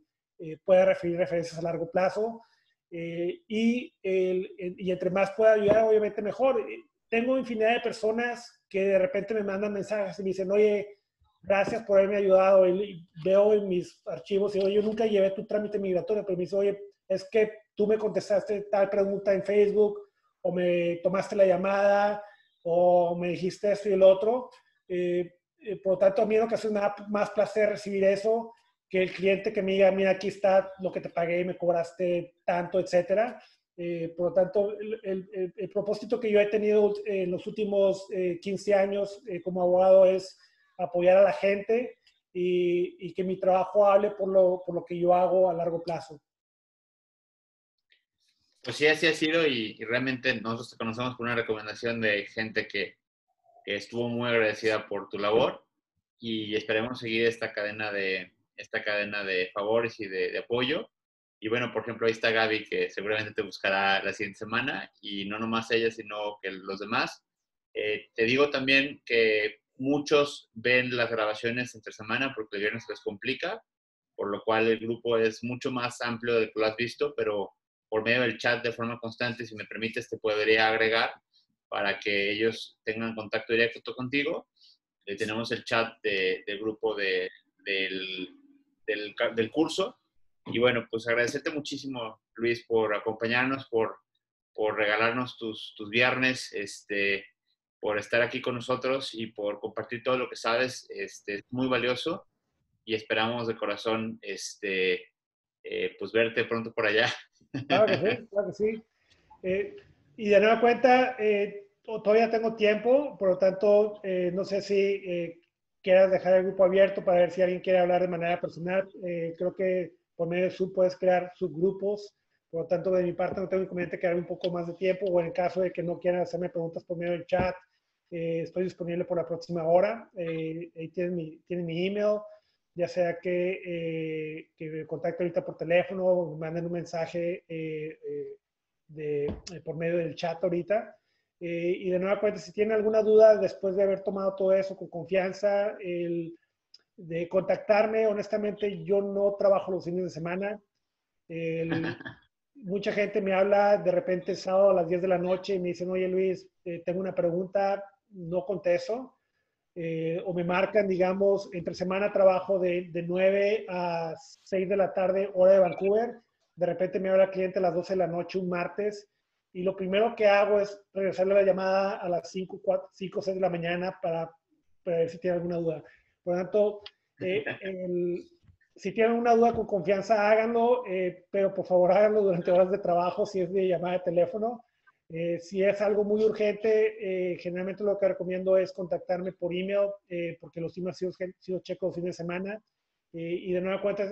pueda referir referencias a largo plazo. Eh, y, el, y entre más pueda ayudar, obviamente mejor. Tengo infinidad de personas que de repente me mandan mensajes y me dicen, oye, gracias por haberme ayudado. Y veo en mis archivos y oye, yo nunca llevé tu trámite migratorio, pero me dice, oye, es que tú me contestaste tal pregunta en Facebook o me tomaste la llamada o me dijiste esto y el otro. Eh, eh, por lo tanto, a mí lo que hace más placer recibir eso que el cliente que me diga, mira, aquí está lo que te pagué me cobraste tanto, etcétera. Eh, por lo tanto, el, el, propósito que yo he tenido en los últimos 15 años como abogado es apoyar a la gente y, y, que mi trabajo hable por lo, por lo que yo hago a largo plazo. Pues sí, así ha sido y, realmente nosotros te conocemos por una recomendación de gente que, estuvo muy agradecida por tu labor y esperemos seguir esta cadena de, esta cadena de favores y de, apoyo. Y bueno, por ejemplo, ahí está Gaby, que seguramente te buscará la siguiente semana, y no nomás ella, sino que los demás. Eh, te digo también que muchos ven las grabaciones entre semana porque el viernes les complica, por lo cual el grupo es mucho más amplio de que lo has visto, pero por medio del chat de forma constante, si me permites, te podría agregar para que ellos tengan contacto directo contigo. Eh, tenemos el chat de, del grupo de, del, del, del, curso. Y bueno, pues agradecerte muchísimo, Luis, por acompañarnos, por, por regalarnos tus, tus viernes, este, por estar aquí con nosotros y por compartir todo lo que sabes. Este, es muy valioso y esperamos de corazón este, eh, pues verte pronto por allá Claro que sí, claro que sí. Eh, y de nueva cuenta, eh, todavía tengo tiempo, por lo tanto, eh, no sé si quieras dejar el grupo abierto para ver si alguien quiere hablar de manera personal. creo que por medio de Zoom puedes crear subgrupos. Por lo tanto, de mi parte no tengo inconveniente que un poco más de tiempo o en caso de que no quieran hacerme preguntas por medio del chat, estoy disponible por la próxima hora. ahí tienen mi, tienen mi email ya sea que, eh, que me contacte ahorita por teléfono o me manden un mensaje eh, eh, de, por medio del chat ahorita. y de nueva cuenta, si tienen alguna duda después de haber tomado todo eso con confianza, el, de contactarme, honestamente yo no trabajo los fines de semana. [LAUGHS] mucha gente me habla de repente sábado a las 10 de la noche y me dicen, oye Luis, tengo una pregunta, no contesto eh, o me marcan, digamos, entre semana trabajo de, de 9 a 6 de la tarde, hora de Vancouver. De repente me habla el cliente a las 12 de la noche un martes y lo primero que hago es regresarle la llamada a las 5, 4, 5 6 de la mañana para, para, ver si tiene alguna duda. Por lo tanto, eh, [LAUGHS] si tienen una duda con confianza, háganlo, eh, pero por favor háganlo durante horas de trabajo si es de llamada de teléfono. Eh, si es algo muy urgente, eh, generalmente lo que recomiendo es contactarme por email, eh, porque los emails han sido, sido checos fin de semana. y de nueva cuenta,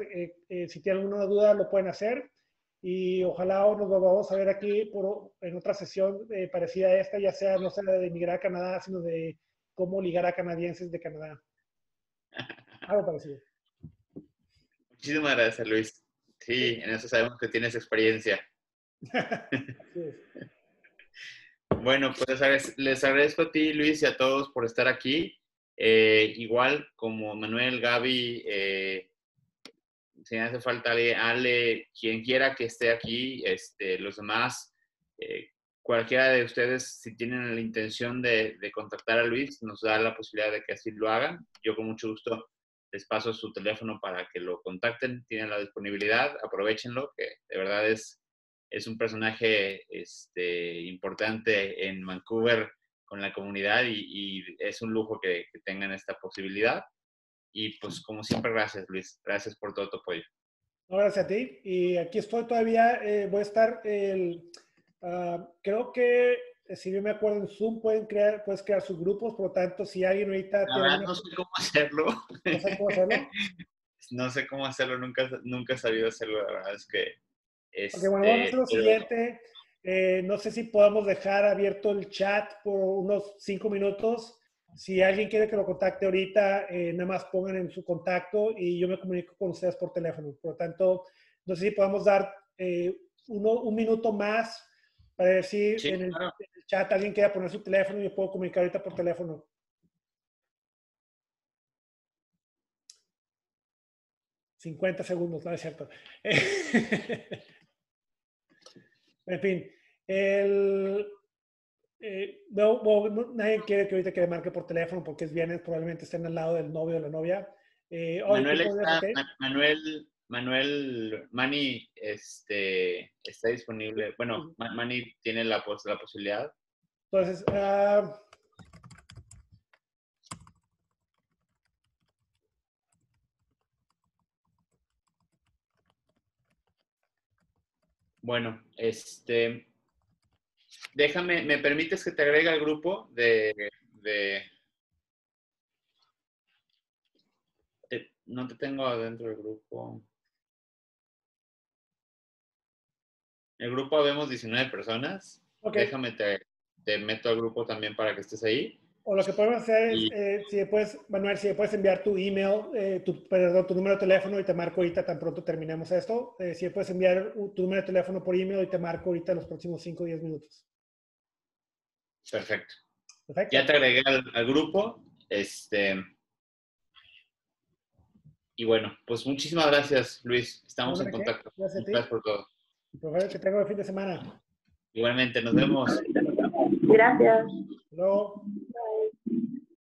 si tienen alguna duda, lo pueden hacer. Y ojalá nos vamos a ver aquí por, en otra sesión parecida a esta, ya sea no sea de emigrar a Canadá, sino de cómo ligar a canadienses de Canadá. [LAUGHS] Algo parecido. Muchísimas gracias, Luis. Sí, en eso sabemos que tienes experiencia. [LAUGHS] sí. Bueno, pues les agradezco a ti, Luis, y a todos por estar aquí. Eh, igual como Manuel, Gaby, eh, si hace falta Ale, quien quiera que esté aquí, este, los demás, eh, cualquiera de ustedes, si tienen la intención de, de, contactar a Luis, nos da la posibilidad de que así lo hagan. Yo con mucho gusto les paso su teléfono para que lo contacten, tienen la disponibilidad, aprovechenlo, que de verdad es es un personaje este, importante en Vancouver con la comunidad y, es un lujo que, tengan esta posibilidad. Y pues como siempre, gracias Luis, gracias por todo tu apoyo. gracias a ti. Y aquí estoy todavía, eh, voy a estar, el, ah, creo que si yo me acuerdo en Zoom pueden crear, puedes crear sus grupos, por lo tanto, si alguien ahorita... no sé cómo hacerlo. No sé cómo hacerlo. [LAUGHS] no sé cómo hacerlo, nunca, nunca he sabido hacerlo, la verdad es que bueno, vamos a lo este, siguiente. Eh, no sé si podemos dejar abierto el chat por unos cinco minutos. Si alguien quiere que lo contacte ahorita, eh, nada más pongan en su contacto y yo me comunico con ustedes por teléfono. Por lo tanto, no sé si podemos dar eh, uno, un minuto más para decir en, el, chat alguien quiera poner su teléfono y yo puedo comunicar ahorita por teléfono. 50 segundos, no es cierto. [LAUGHS] en fin, el, eh, no, no, nadie quiere que ahorita que le marque por teléfono porque es viernes, probablemente estén al lado del novio o la novia. Eh, Manuel, ¿qué podrías está, Manuel, Manuel, Manny este, está disponible. Bueno, Ma- Manny tiene la, pos- la posibilidad. Entonces, ah, Bueno, este, déjame, ¿me permites que te agregue al grupo de, de, te- no te tengo adentro del grupo. El grupo vemos 19 personas. Déjame, te, te meto al grupo también para que estés ahí. O lo que podemos hacer es, Y- eh, si puedes, Manuel, si puedes enviar tu email, eh, tu, perdón, tu número de teléfono y te marco ahorita tan pronto terminemos esto. Eh, si puedes enviar u- tu número de teléfono por email y te marco ahorita en los próximos 5 o 10 minutos. Perfecto. Perfecto. Ya te agregué al, al grupo. Este. Y bueno, pues muchísimas gracias, Luis. Estamos en contacto. Gracias a ti. Gracias por todo. Por favor, que tenga buen fin de semana. Igualmente, nos vemos. Gracias. Hasta Luego.